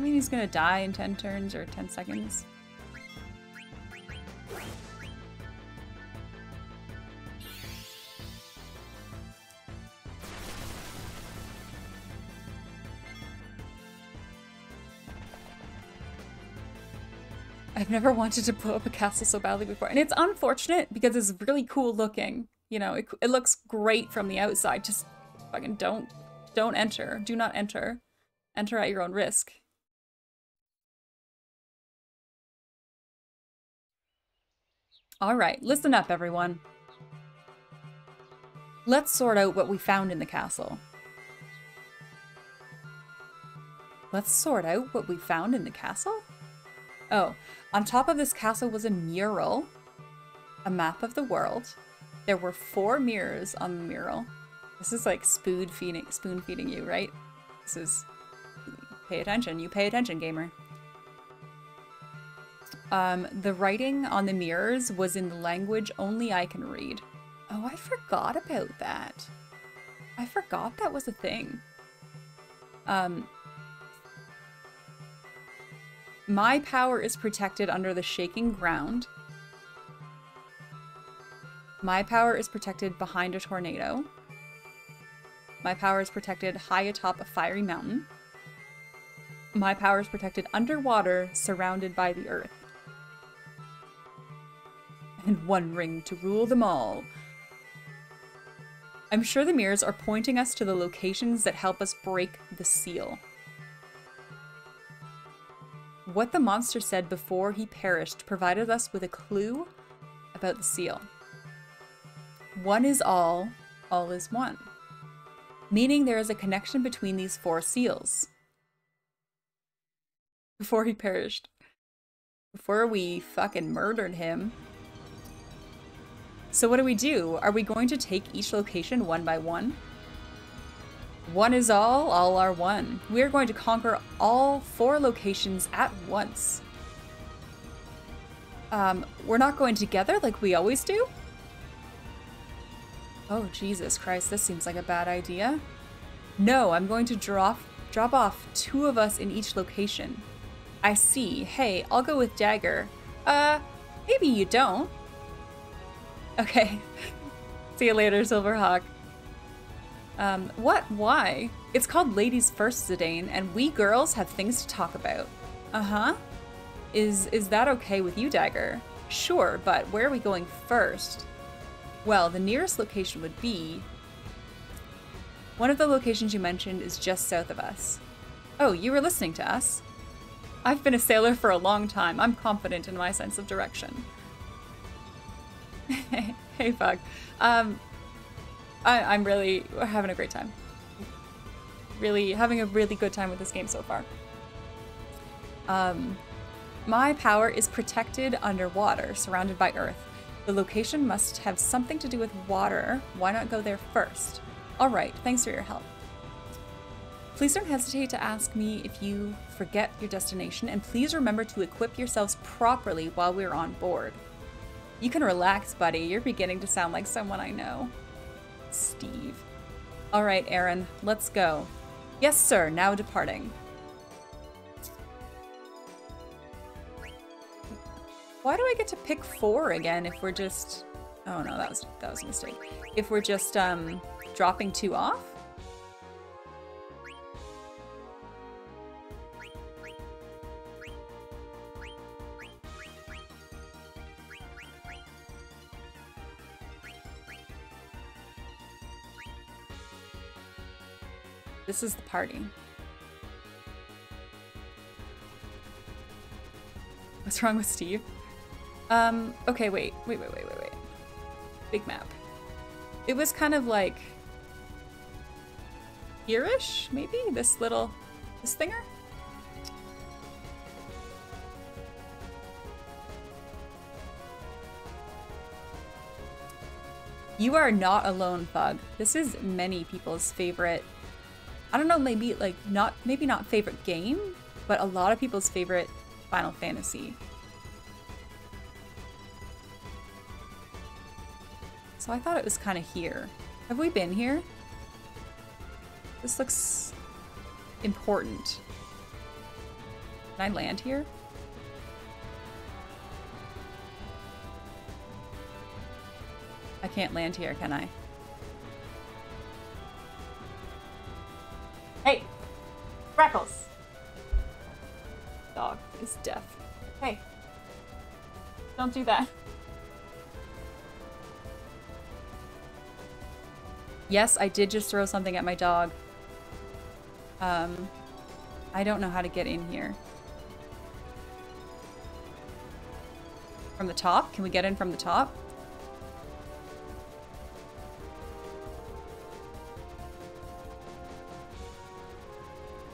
I mean he's gonna die in 10 turns or 10 seconds. I've never wanted to blow up a castle so badly before. And it's unfortunate because it's really cool looking. You know, it, it looks great from the outside. Just fucking don't, don't enter. Do not enter. Enter at your own risk. All right, listen up, everyone. Let's sort out what we found in the castle. Let's sort out what we found in the castle? Oh, on top of this castle was a mural, a map of the world. There were four mirrors on the mural. This is like spoon feeding, spoon feeding you, right? This is, pay attention. You pay attention, gamer. Um, the writing on the mirrors was in the language only I can read. Oh, I forgot about that. I forgot that was a thing. Um, my power is protected under the shaking ground. My power is protected behind a tornado. My power is protected high atop a fiery mountain. My power is protected underwater, surrounded by the earth. And one ring to rule them all. I'm sure the mirrors are pointing us to the locations that help us break the seal. What the monster said before he perished provided us with a clue about the seal. One is all, all is one. Meaning there is a connection between these four seals. Before he perished. Before we fucking murdered him. So what do we do? Are we going to take each location one by one? One is all, all are one. We are going to conquer all four locations at once. Um, we're not going together like we always do? Oh, Jesus Christ, this seems like a bad idea. No, I'm going to drop, drop off two of us in each location. I see. Hey, I'll go with Dagger. Uh, maybe you don't. Okay. see you later, Silverhawk. Um, what? Why? It's called Ladies First, Zidane, and we girls have things to talk about. Uh-huh. Is is that okay with you, Dagger? Sure, but where are we going first? Well, the nearest location would be... One of the locations you mentioned is just south of us. Oh, you were listening to us? I've been a sailor for a long time. I'm confident in my sense of direction. hey, Fug. Um, I, am really having a great time. Really having a really good time with this game so far. Um, my power is protected underwater, surrounded by earth. The location must have something to do with water. Why not go there first? All right, thanks for your help. Please don't hesitate to ask me if you forget your destination, and please remember to equip yourselves properly while we're on board. You can relax, buddy. You're beginning to sound like someone I know. Steve. All right, Erin, let's go. Yes, sir, now departing. Why do I get to pick four again if we're just... Oh no, that was that was a mistake. If we're just um, dropping two off? This is the party. What's wrong with Steve? Um, okay, wait, wait, wait, wait, wait, wait. Big map. It was kind of like here-ish, maybe? This little, this thinger? You are not alone, Thug. This is many people's favorite, I don't know, maybe like not, maybe not favorite game, but a lot of people's favorite Final Fantasy. So I thought it was kind of here. Have we been here? This looks important. Can I land here? I can't land here, can I? Hey! Freckles! Dog is deaf. Hey! Don't do that. Yes, I did just throw something at my dog. Um, I don't know how to get in here. From the top? Can we get in from the top?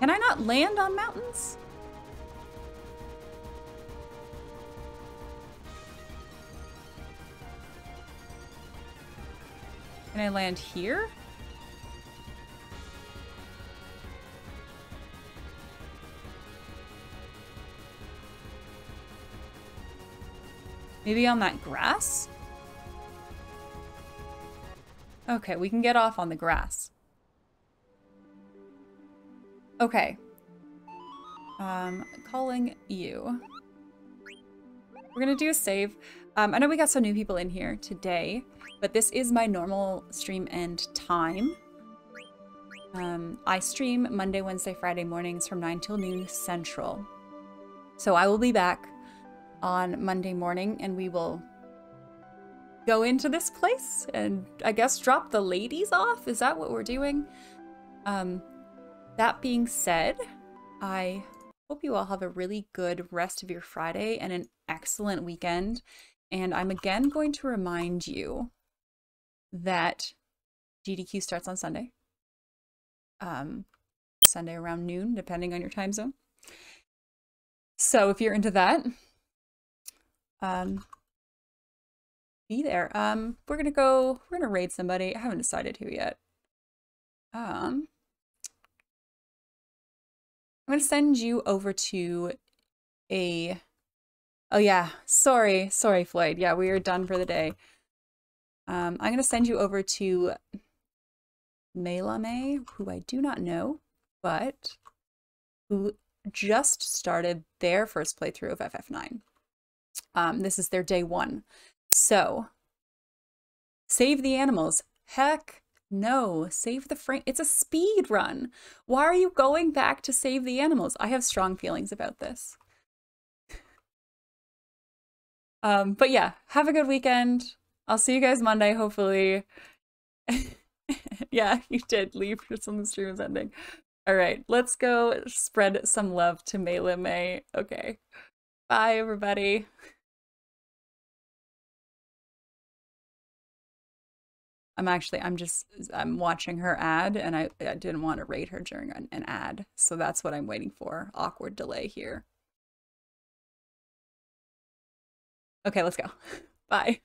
Can I not land on mountains? Can I land here? Maybe on that grass? Okay, we can get off on the grass. Okay. Um, calling you. We're gonna do a save. Um, I know we got some new people in here today but this is my normal stream end time. Um, I stream Monday, Wednesday, Friday mornings from 9 till noon central. So I will be back on Monday morning and we will go into this place and I guess drop the ladies off. Is that what we're doing? Um, that being said, I hope you all have a really good rest of your Friday and an excellent weekend. And I'm again going to remind you that GDQ starts on Sunday. Um, Sunday around noon, depending on your time zone. So if you're into that, um, be there. Um, we're gonna go. We're gonna raid somebody. I haven't decided who yet. Um, I'm gonna send you over to a. Oh yeah, sorry, sorry, Floyd. Yeah, we are done for the day. Um, I'm gonna send you over to Melame, who I do not know, but who just started their first playthrough of FF9. Um, this is their day one. So, save the animals. Heck no, save the frame. It's a speed run. Why are you going back to save the animals? I have strong feelings about this. um, but yeah, have a good weekend. I'll see you guys Monday, hopefully. yeah, you did leave for the stream is ending. All right, let's go spread some love to Mela May. Okay. Bye, everybody. I'm actually, I'm just, I'm watching her ad and I, I didn't want to rate her during an, an ad. So that's what I'm waiting for. Awkward delay here. Okay, let's go. Bye.